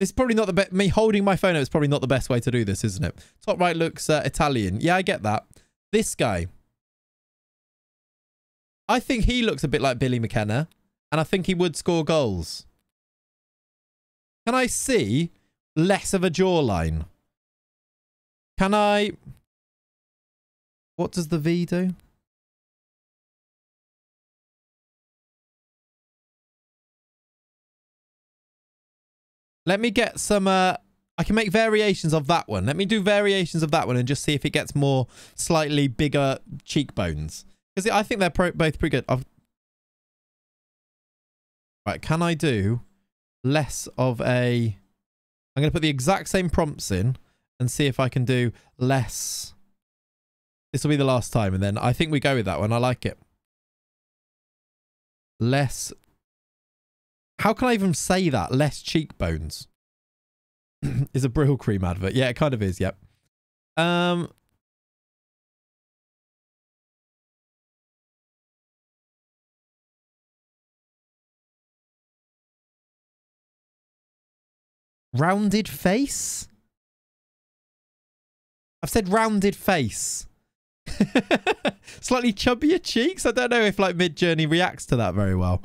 This is probably not the best. Me holding my phone up is probably not the best way to do this, isn't it? Top right looks uh, Italian. Yeah, I get that. This guy. I think he looks a bit like Billy McKenna. And I think he would score goals. Can I see less of a jawline? Can I... What does the V do? Let me get some... Uh, I can make variations of that one. Let me do variations of that one and just see if it gets more slightly bigger cheekbones. Because I think they're both pretty good. I've... Right, can I do less of a... I'm going to put the exact same prompts in and see if I can do less. This will be the last time. And then I think we go with that one. I like it. Less. How can I even say that? Less cheekbones. is a Brylcreem advert. Yeah, it kind of is. Yep. Um, Rounded face? I've said rounded face. Slightly chubbier cheeks. I don't know if like Midjourney reacts to that very well.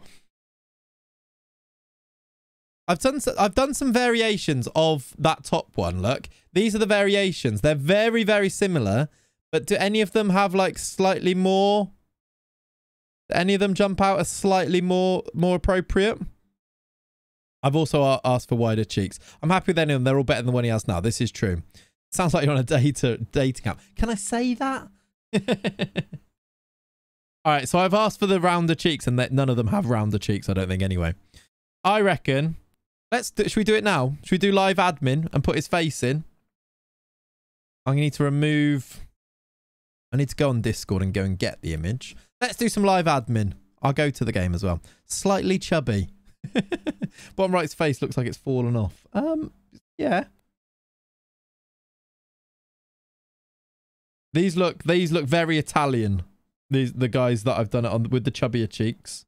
I've done I've done some variations of that top one. Look, these are the variations. They're very very similar, but do any of them have like slightly more? Do any of them jump out as slightly more more appropriate? I've also asked for wider cheeks. I'm happy with any of them. They're all better than the one he has now. This is true. Sounds like you're on a data dating app. Can I say that? all right, so I've asked for the rounder cheeks, and none of them have rounder cheeks. I don't think anyway. I reckon. Let's. Do, should we do it now? Should we do live admin and put his face in? I'm gonna need to remove. I need to go on Discord and go and get the image. Let's do some live admin. I'll go to the game as well. Slightly chubby. Bottom right's face looks like it's fallen off. Um, yeah. These look these look very Italian. These the guys that I've done it on with the chubbier cheeks.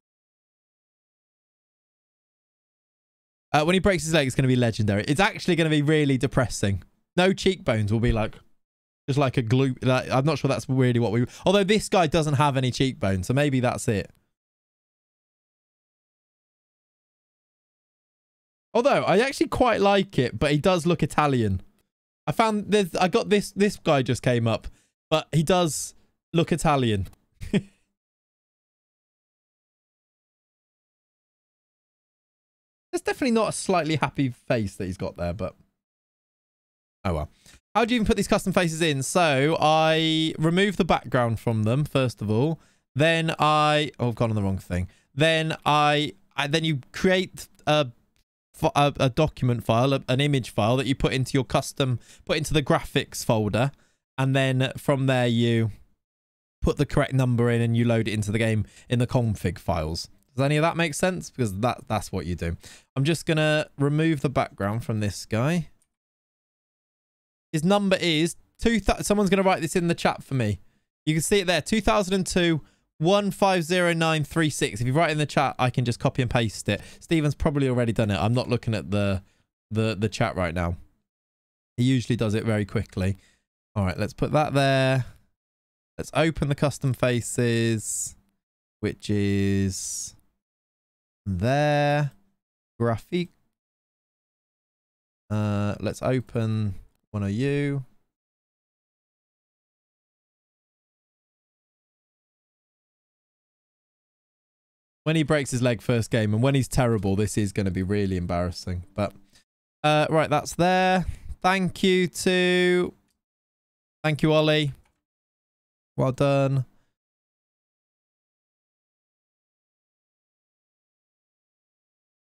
Uh, when he breaks his leg, it's going to be legendary. It's actually going to be really depressing. No cheekbones will be like just like a glue. Like, I'm not sure that's really what we. Although this guy doesn't have any cheekbones, so maybe that's it. Although I actually quite like it, but he does look Italian. I found this. I got this. This guy just came up, but he does look Italian. There's definitely not a slightly happy face that he's got there, but oh well. How do you even put these custom faces in? So I remove the background from them first of all. Then I oh I've gone on the wrong thing. Then I, I then you create a a, a document file, a, an image file that you put into your custom, put into the graphics folder. And then from there, you put the correct number in and you load it into the game in the config files. Does any of that make sense? Because that that's what you do. I'm just going to remove the background from this guy. His number is... two. someone's going to write this in the chat for me. You can see it there. 2002 150936. If you write in the chat, I can just copy and paste it. Steven's probably already done it. I'm not looking at the the the chat right now. He usually does it very quickly. All right, let's put that there. Let's open the custom faces, which is there. Graphic. Uh, let's open one of you. When he breaks his leg first game and when he's terrible, this is going to be really embarrassing. But uh, right, that's there. Thank you to thank you, Ollie. Well done.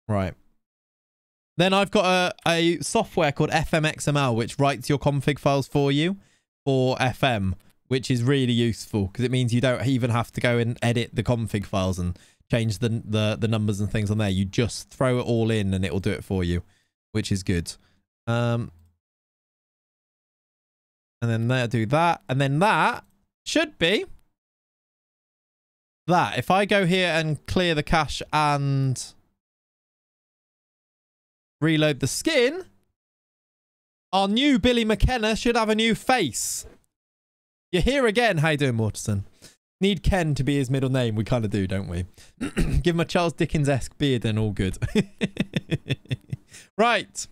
Right. Then I've got a, a software called FMXML, which writes your config files for you for FM, which is really useful because it means you don't even have to go and edit the config files and change the, the, the numbers and things on there. You just throw it all in and it will do it for you, which is good. Um, and then there, do that. And then that should be that. If I go here and clear the cache and reload the skin, our new Billy McKenna should have a new face. You're here again. How you doing, Mortensen? Need Ken to be his middle name. We kind of do, don't we? Give him a Charles Dickens-esque beard and all good. right.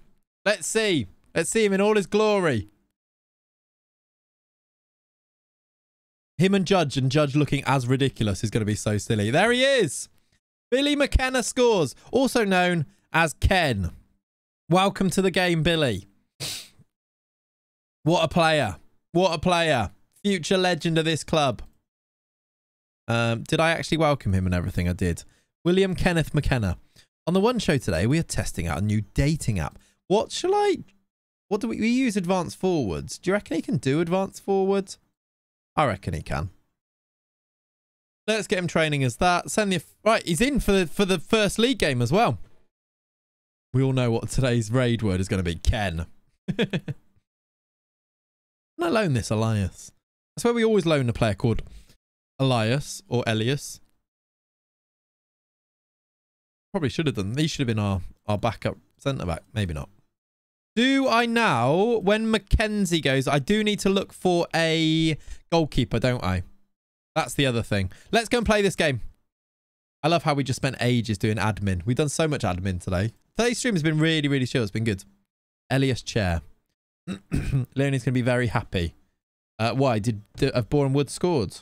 Let's see. Let's see him in all his glory. Him and Judge and Judge looking as ridiculous is going to be so silly. There he is. Billy McKenna scores, also known as Ken. Welcome to the game, Billy. What a player. What a player. Future legend of this club. Um, did I actually welcome him and everything? I did. William Kenneth McKenna. On the one show today, we are testing out a new dating app. What shall I... What do we, we use advanced forwards? Do you reckon he can do advanced forwards? I reckon he can. Let's get him training as that. Send the right. He's in for the for the first league game as well. We all know what today's raid word is going to be. Ken. Can I loan this Elias? That's where we always loan a player called Elias or Elias. Probably should have done. He should have been our, our backup centre back. Maybe not. Do I now, when McKenzie goes, I do need to look for a goalkeeper, don't I? That's the other thing. Let's go and play this game. I love how we just spent ages doing admin. We've done so much admin today. Today's stream has been really, really chill. It's been good. Elias Chair. Leonie's going to be very happy. Uh, why? Did, did have Boreham Wood scored?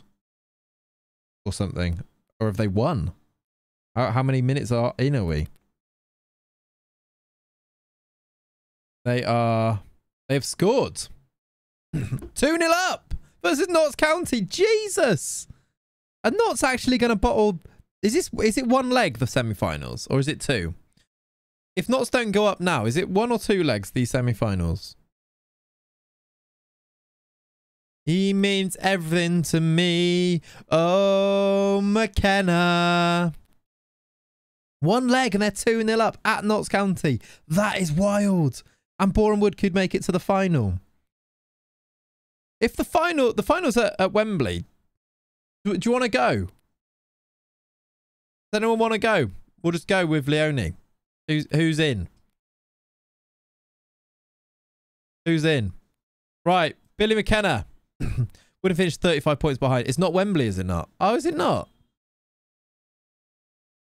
Or something? Or have they won? How, how many minutes are in are we? They are... They've scored. 2-0 up versus Notts County. Jesus! And Notts actually going to bottle... Is this is it one leg, the semi-finals? Or is it two? If Notts don't go up now, is it one or two legs, these semi-finals? He means everything to me. Oh, McKenna. One leg and they're 2 0 up at Notts County. That is wild. And Boreham Wood could make it to the final. If the final, the finals at, at Wembley, do, do you want to go? Does anyone want to go? We'll just go with Leonie. Who's who's in? Who's in? Right, Billy McKenna. Would have finished 35 points behind. It's not Wembley, is it not? Oh, is it not?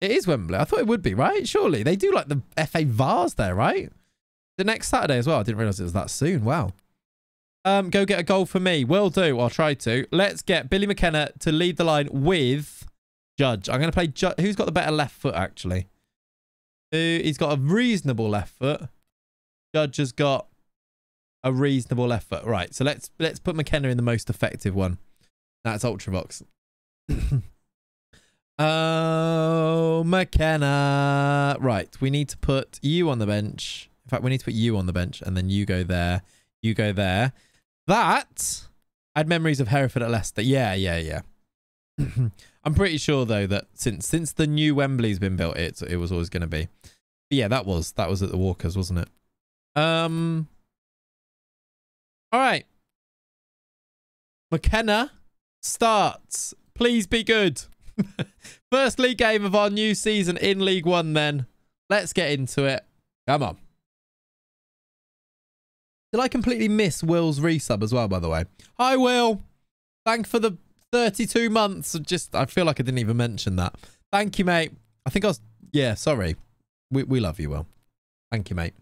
It is Wembley. I thought it would be, right? Surely. They do like the FA Vase there, right? The next Saturday as well. I didn't realize it was that soon. Wow. Um, go get a goal for me. Will do. I'll try to. Let's get Billy McKenna to lead the line with Judge. I'm going to play Judge. Who's got the better left foot, actually? Who, he's got a reasonable left foot. Judge has got a reasonable effort. Right, so let's let's put McKenna in the most effective one. That's Ultravox. oh, McKenna. Right, we need to put you on the bench. In fact, we need to put you on the bench, and then you go there. You go there. That I had memories of Hereford at Leicester. Yeah, yeah, yeah. I'm pretty sure though that since since the new Wembley's been built, it it was always going to be. But yeah, that was that was at the Walkers, wasn't it? Um, all right. McKenna starts. Please be good. First league game of our new season in League One, then. Let's get into it. Come on. Did I completely miss Will's resub as well, by the way? Hi, Will. Thank for the 32 months. Just, I feel like I didn't even mention that. Thank you, mate. I think I was, yeah, sorry. We, we love you, Will. Thank you, mate.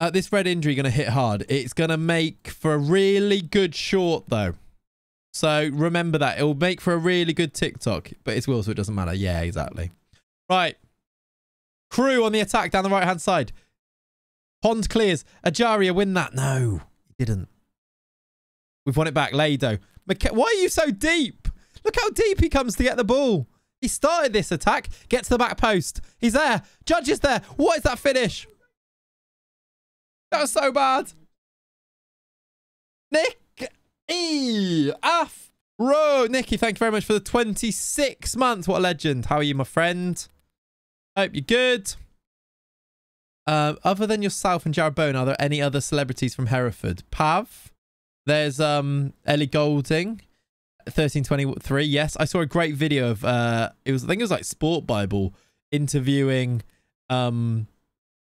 Uh, this red injury going to hit hard. It's going to make for a really good short, though. So remember that. It will make for a really good TikTok. But it's Will, so it doesn't matter. Yeah, exactly. Right. Crew on the attack down the right-hand side. Pond clears. Ejaria win that. No, he didn't. We've won it back. Lado. Why are you so deep? Look how deep he comes to get the ball. He started this attack. Gets the back post. He's there. Judge is there. What is that finish? That was so bad. Nick E. Af. Bro. Nicky, thank you very much for the 26 months. What a legend. How are you, my friend? Hope you're good. Uh, other than yourself and Jarrod Bowen, are there any other celebrities from Hereford? Pav. There's um Ellie Goulding. 1323. Yes, I saw a great video of uh it was I think it was like Sport Bible interviewing um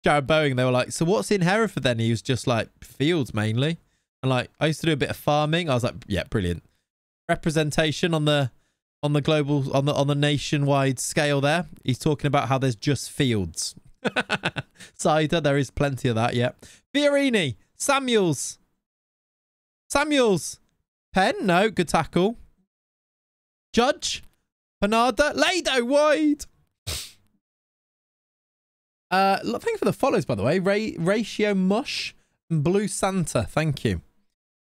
Jarrod Bowen. They were like, "So what's in Hereford then?" He was just like fields mainly. And like I used to do a bit of farming. I was like, "Yeah, brilliant." Representation on the on the global on the on the nationwide scale there. He's talking about how there's just fields. Cider, there is plenty of that, yeah. Fiorini, Samuels. Samuels. Penn, no, good tackle. Judge, Panada, Lado, wide. Uh, thank you for the follows, by the way. Ray, Ratio Mush and Blue Santa, thank you.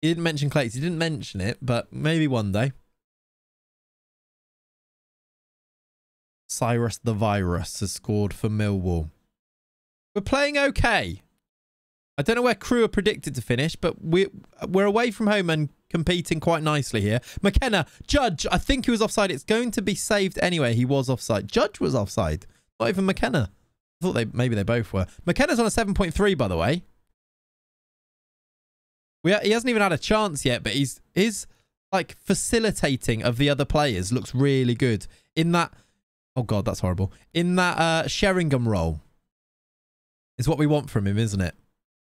He didn't mention Clayts. He didn't mention it, but maybe one day. Cyrus the Virus has scored for Millwall. We're playing okay. I don't know where crew are predicted to finish, but we're, we're away from home and competing quite nicely here. McKenna, Judge, I think he was offside. It's going to be saved anyway. He was offside. Judge was offside. Not even McKenna. I thought they maybe they both were. McKenna's on a 7.3, by the way. We, he hasn't even had a chance yet, but he's his like facilitating of the other players looks really good. In that, oh god, that's horrible. In that uh, Sheringham role, is what we want from him, isn't it?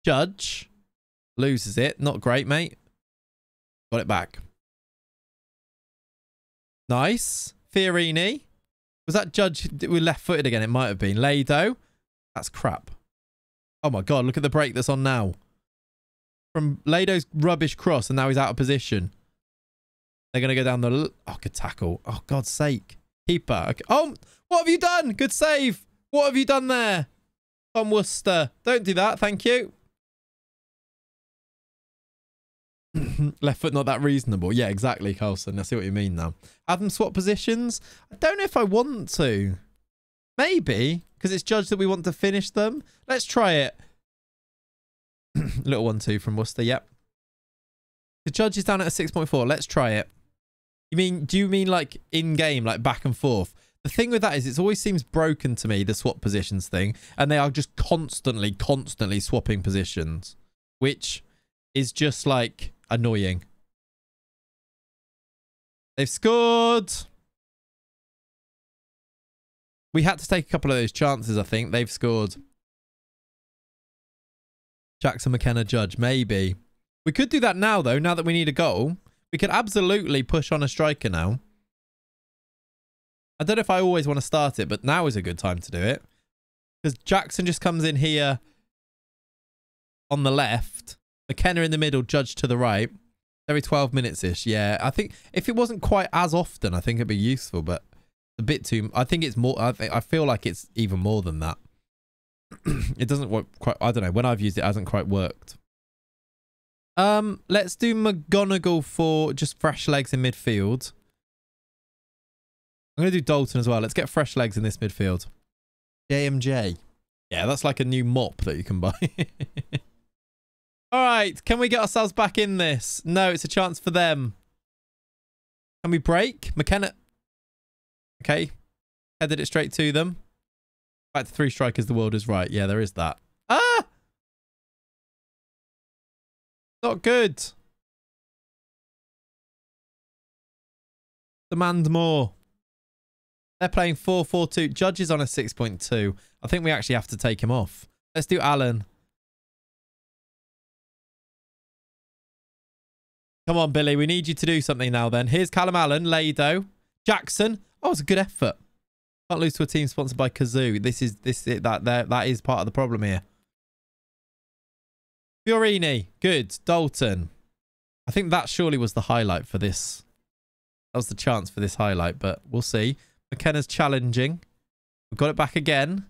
Judge loses it. Not great, mate. Got it back. Nice. Fiorini. Was that Judge with left-footed again? It might have been. Lado. That's crap. Oh my god, look at the break that's on now. From Lado's rubbish cross and now he's out of position. They're going to go down the... Oh, good tackle. Oh, God's sake. Keeper. Okay. Oh, what have you done? Good save. What have you done there? Tom Worcester. Don't do that. Thank you. Left foot not that reasonable. Yeah, exactly, Carlson. I see what you mean now. Have them swap positions? I don't know if I want to. Maybe, because it's judged that we want to finish them. Let's try it. Little one two from Worcester. Yep. The judge is down at a 6.4. Let's try it. You mean, do you mean like in game, like back and forth? The thing with that is it always seems broken to me, the swap positions thing. And they are just constantly, constantly swapping positions. Which is just like annoying. They've scored. We had to take a couple of those chances, I think. They've scored. Jackson McKenna Judge, maybe. We could do that now, though, now that we need a goal. We could absolutely push on a striker now. I don't know if I always want to start it, but now is a good time to do it. Because Jackson just comes in here on the left. McKenna in the middle, Judge to the right. Every 12 minutes-ish. Yeah, I think if it wasn't quite as often, I think it'd be useful, but a bit too... I think it's more... I, think, I feel like it's even more than that. it doesn't work quite... I don't know. When I've used it, it hasn't quite worked. Um, let's do McGonigal for just fresh legs in midfield. I'm going to do Dalton as well. Let's get fresh legs in this midfield. JMJ. Yeah, that's like a new mop that you can buy. All right, can we get ourselves back in this? No, it's a chance for them. Can we break? McKenna. Okay. Headed it straight to them. Back to three strikers, the world is right. Yeah, there is that. Ah! Not good. Demand more. They're playing 4-4-2. Judges on a 6.2. I think we actually have to take him off. Let's do Alan. Come on, Billy. We need you to do something now then. Here's Callum Allen, Lado, Jackson. Oh, it's a good effort. Can't lose to a team sponsored by Kazoo. This is this that that that is part of the problem here. Fiorini, good. Dalton. I think that surely was the highlight for this. That was the chance for this highlight, but we'll see. McKenna's challenging. We've got it back again.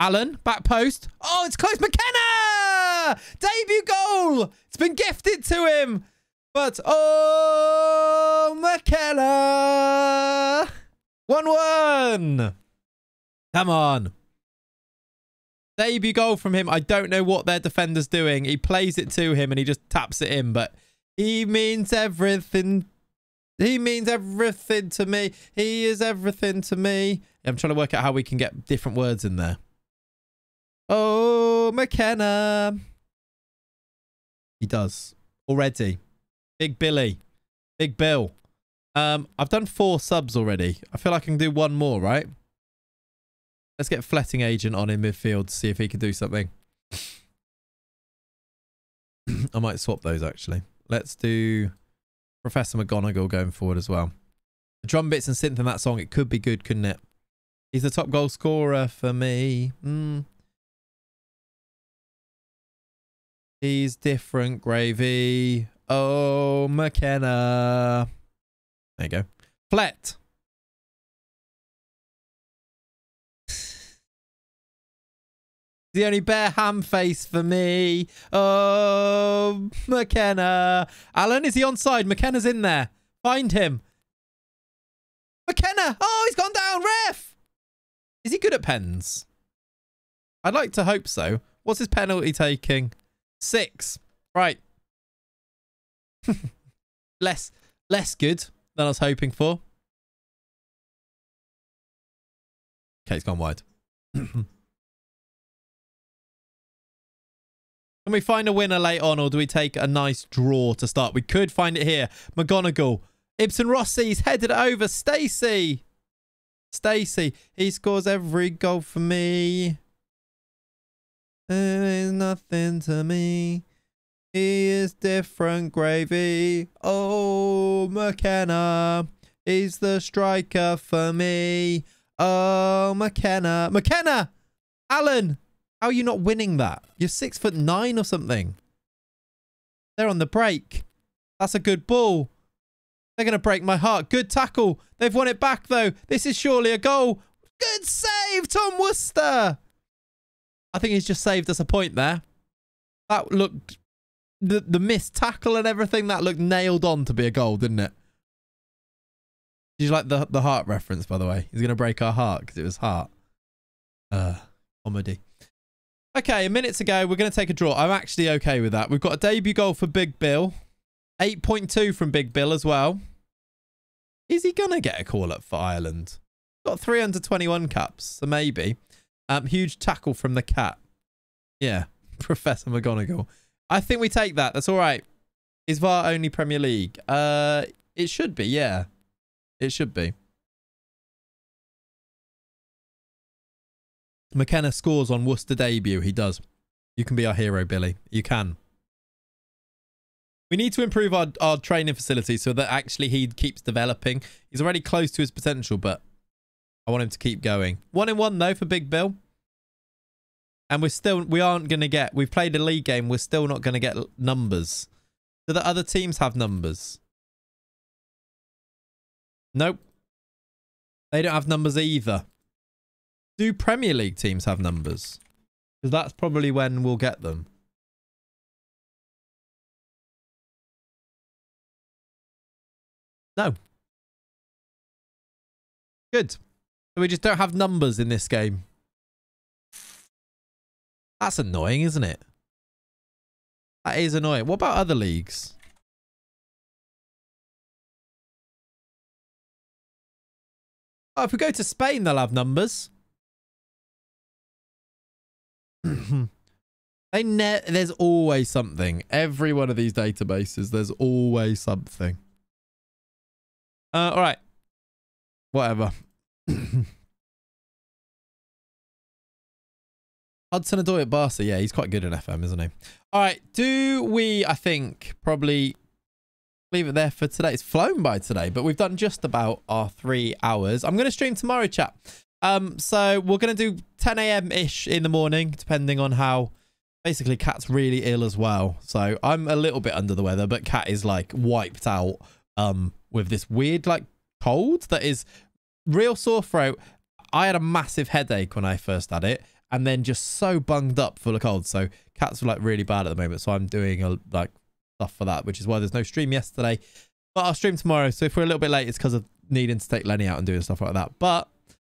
Allen, back post. Oh, it's close. McKenna! Debut goal! It's been gifted to him. But, oh, McKenna! 1-1. Come on. Debut goal from him. I don't know what their defender's doing. He plays it to him and he just taps it in, but he means everything. He means everything to me. He is everything to me. I'm trying to work out how we can get different words in there. Oh, McKenna. He does. Already. Big Billy. Big Bill. Um, I've done four subs already. I feel like I can do one more, right? Let's get Fletting Agent on in midfield to see if he can do something. I might swap those actually. Let's do Professor McGonagall going forward as well. The drum bits and synth in that song, it could be good, couldn't it? He's the top goal scorer for me. Mm. He's different, Gravy. Oh, McKenna. There you go. Flet. the only bare ham face for me. Oh, McKenna. Alan, is he on side? McKenna's in there. Find him. McKenna. Oh, he's gone down. Ref. Is he good at pens? I'd like to hope so. What's his penalty taking? Six. Right. less, less good than I was hoping for. Okay, it's gone wide. Can we find a winner late on or do we take a nice draw to start? We could find it here. McGonagall. Ibsen Rossi's headed over. Stacy. Stacy. He scores every goal for me. There is nothing to me. He is different gravy. Oh, McKenna. He's the striker for me. Oh, McKenna. McKenna! Alan! How are you not winning that? You're six foot nine or something. They're on the break. That's a good ball. They're going to break my heart. Good tackle. They've won it back, though. This is surely a goal. Good save, Tom Worcester. I think he's just saved us a point there. That looked... The, the missed tackle and everything, that looked nailed on to be a goal, didn't it? Did you like the, the heart reference, by the way? He's going to break our heart because it was heart. Uh, comedy. Okay, a minute to go. We're going to take a draw. I'm actually okay with that. We've got a debut goal for Big Bill. 8.2 from Big Bill as well. Is he going to get a call up for Ireland? Got 321 caps, so maybe. Um, huge tackle from the cat. Yeah, Professor McGonagall. I think we take that. That's all right. Is VAR only Premier League? Uh, it should be, yeah. It should be. McKenna scores on Worcester debut. He does. You can be our hero, Billy. You can. We need to improve our, our training facility so that actually he keeps developing. He's already close to his potential, but I want him to keep going. One in one, though, for Big Bill. And we're still, we aren't going to get, we've played a league game. We're still not going to get numbers. Do the other teams have numbers? Nope. They don't have numbers either. Do Premier League teams have numbers? Because that's probably when we'll get them. No. Good. We just don't have numbers in this game. That's annoying, isn't it? That is annoying. What about other leagues? Oh, if we go to Spain, they'll have numbers. they ne there's always something. Every one of these databases, there's always something. Uh, all right. whatever. Hudson Odoi at Barca. Yeah, he's quite good in FM, isn't he? All right. Do we, I think, probably leave it there for today. It's flown by today, but we've done just about our three hours. I'm going to stream tomorrow, chat. Um, so we're going to do 10 a.m.-ish in the morning, depending on how basically Cat's really ill as well. So I'm a little bit under the weather, but Cat is like wiped out um, with this weird like cold that is real sore throat. I had a massive headache when I first had it and then just so bunged up full of cold. So Cat's are like really bad at the moment. So I'm doing a like stuff for that, which is why there's no stream yesterday. But I'll stream tomorrow. So if we're a little bit late, it's because of needing to take Lenny out and doing stuff like that. But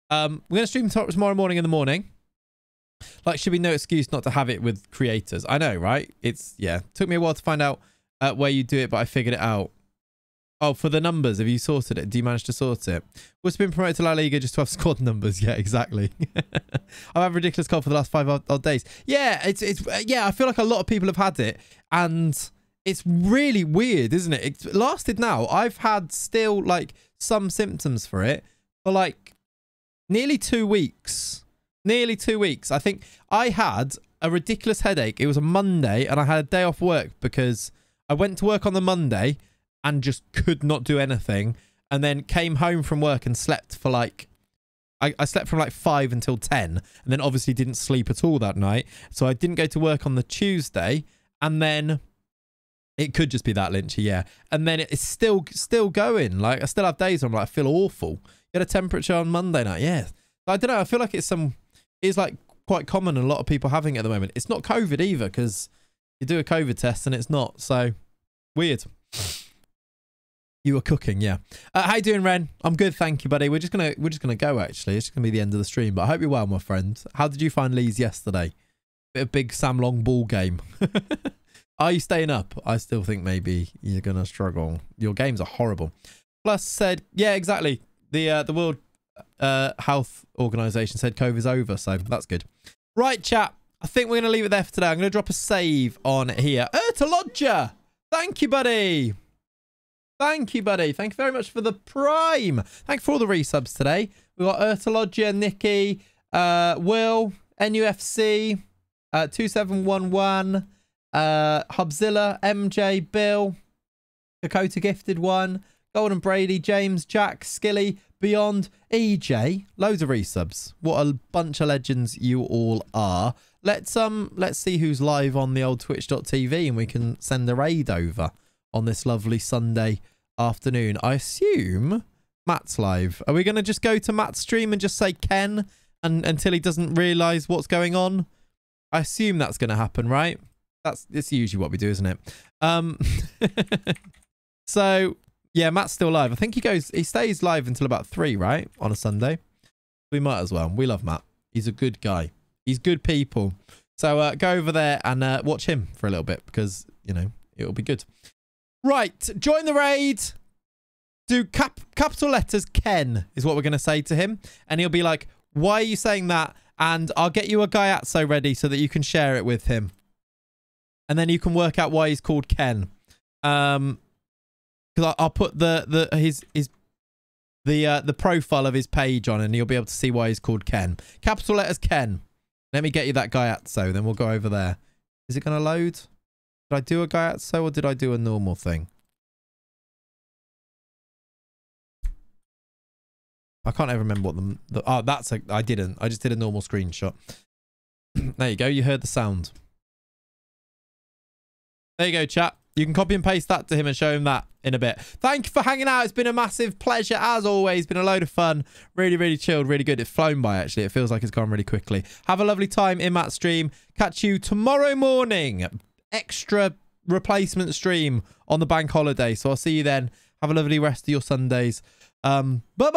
um, we're going to stream tomorrow morning in the morning. Like, should be no excuse not to have it with creators. I know, right? It's, yeah. Took me a while to find out uh, where you do it, but I figured it out. Oh, for the numbers, have you sorted it? Do you manage to sort it? What's been promoted to La Liga just to have squad numbers? Yeah, exactly. I've had ridiculous cold for the last five odd, odd days. Yeah, it's it's uh, yeah. I feel like a lot of people have had it, and it's really weird, isn't it? It's lasted now. I've had still like some symptoms for it for like nearly two weeks. Nearly two weeks. I think I had a ridiculous headache. It was a Monday and I had a day off work because I went to work on the Monday and just could not do anything. And then came home from work and slept for like I, I, slept from like 5 until 10 and then obviously didn't sleep at all that night. So I didn't go to work on the Tuesday and then it could just be that Lynchy, yeah. And then it's still still going. Like I still have days where I'm like, I feel awful. You had a temperature on Monday night, yeah. I don't know. I feel like it's some. It's like quite common. A lot of people having it at the moment. It's not COVID either because you do a COVID test and it's not. So weird. You were cooking, yeah. Uh, how you doing, Ren? I'm good, thank you, buddy. We're just gonna we're just gonna go. Actually, it's gonna be the end of the stream. But I hope you're well, my friend. How did you find Leeds yesterday? Bit of big Sam Long ball game. Are you staying up? I still think maybe you're to struggle. Your games are horrible. Plus said, yeah, exactly. The uh, the World uh, Health Organization said COVID's over, so that's good. Right, chat. I think we're to leave it there for today. I'm to drop a save on here. Ertolodger! Thank you, buddy. Thank you, buddy. Thank you very much for the prime. Thank you for all the resubs today. We've got Ertolodger, Nikki, uh, Will, NUFC, uh, 2711, uh, Hubzilla, MJ, Bill, Dakota Gifted One, Golden Brady, James, Jack, Skilly, Beyond, EJ, loads of resubs. What a bunch of legends you all are. Let's um let's see who's live on the old twitch.tv and we can send a raid over on this lovely Sunday afternoon. I assume Matt's live. Are we going to just go to Matt's stream and just say Ken and until he doesn't realize what's going on? I assume that's going to happen, right? That's it's usually what we do, isn't it? Um, so yeah, Matt's still live. I think he goes, he stays live until about three, right, on a Sunday. We might as well. We love Matt. He's a good guy. He's good people. So uh, go over there and uh, watch him for a little bit because you know it'll be good. Right, join the raid. Do cap capital letters Ken is what we're going to say to him, and he'll be like, "Why are you saying that?" And I'll get you a Gyazo ready so that you can share it with him and then you can work out why he's called Ken. Um, because I'll put the the his his the uh, the profile of his page on, and you'll be able to see why he's called Ken. Capital letters Ken. Let me get you that Gyazo, then we'll go over there. Is it going to load? Did I do a Gyazo or did I do a normal thing? I can't ever remember what the, the oh that's a I didn't. I just did a normal screenshot. there you go. You heard the sound. There you go, chat. You can copy and paste that to him and show him that in a bit. Thank you for hanging out. It's been a massive pleasure as always. Been a load of fun. Really, really chilled. Really good. It's flown by, actually. It feels like it's gone really quickly. Have a lovely time in that stream. Catch you tomorrow morning. Extra replacement stream on the bank holiday. So I'll see you then. Have a lovely rest of your Sundays. Um, bye-bye!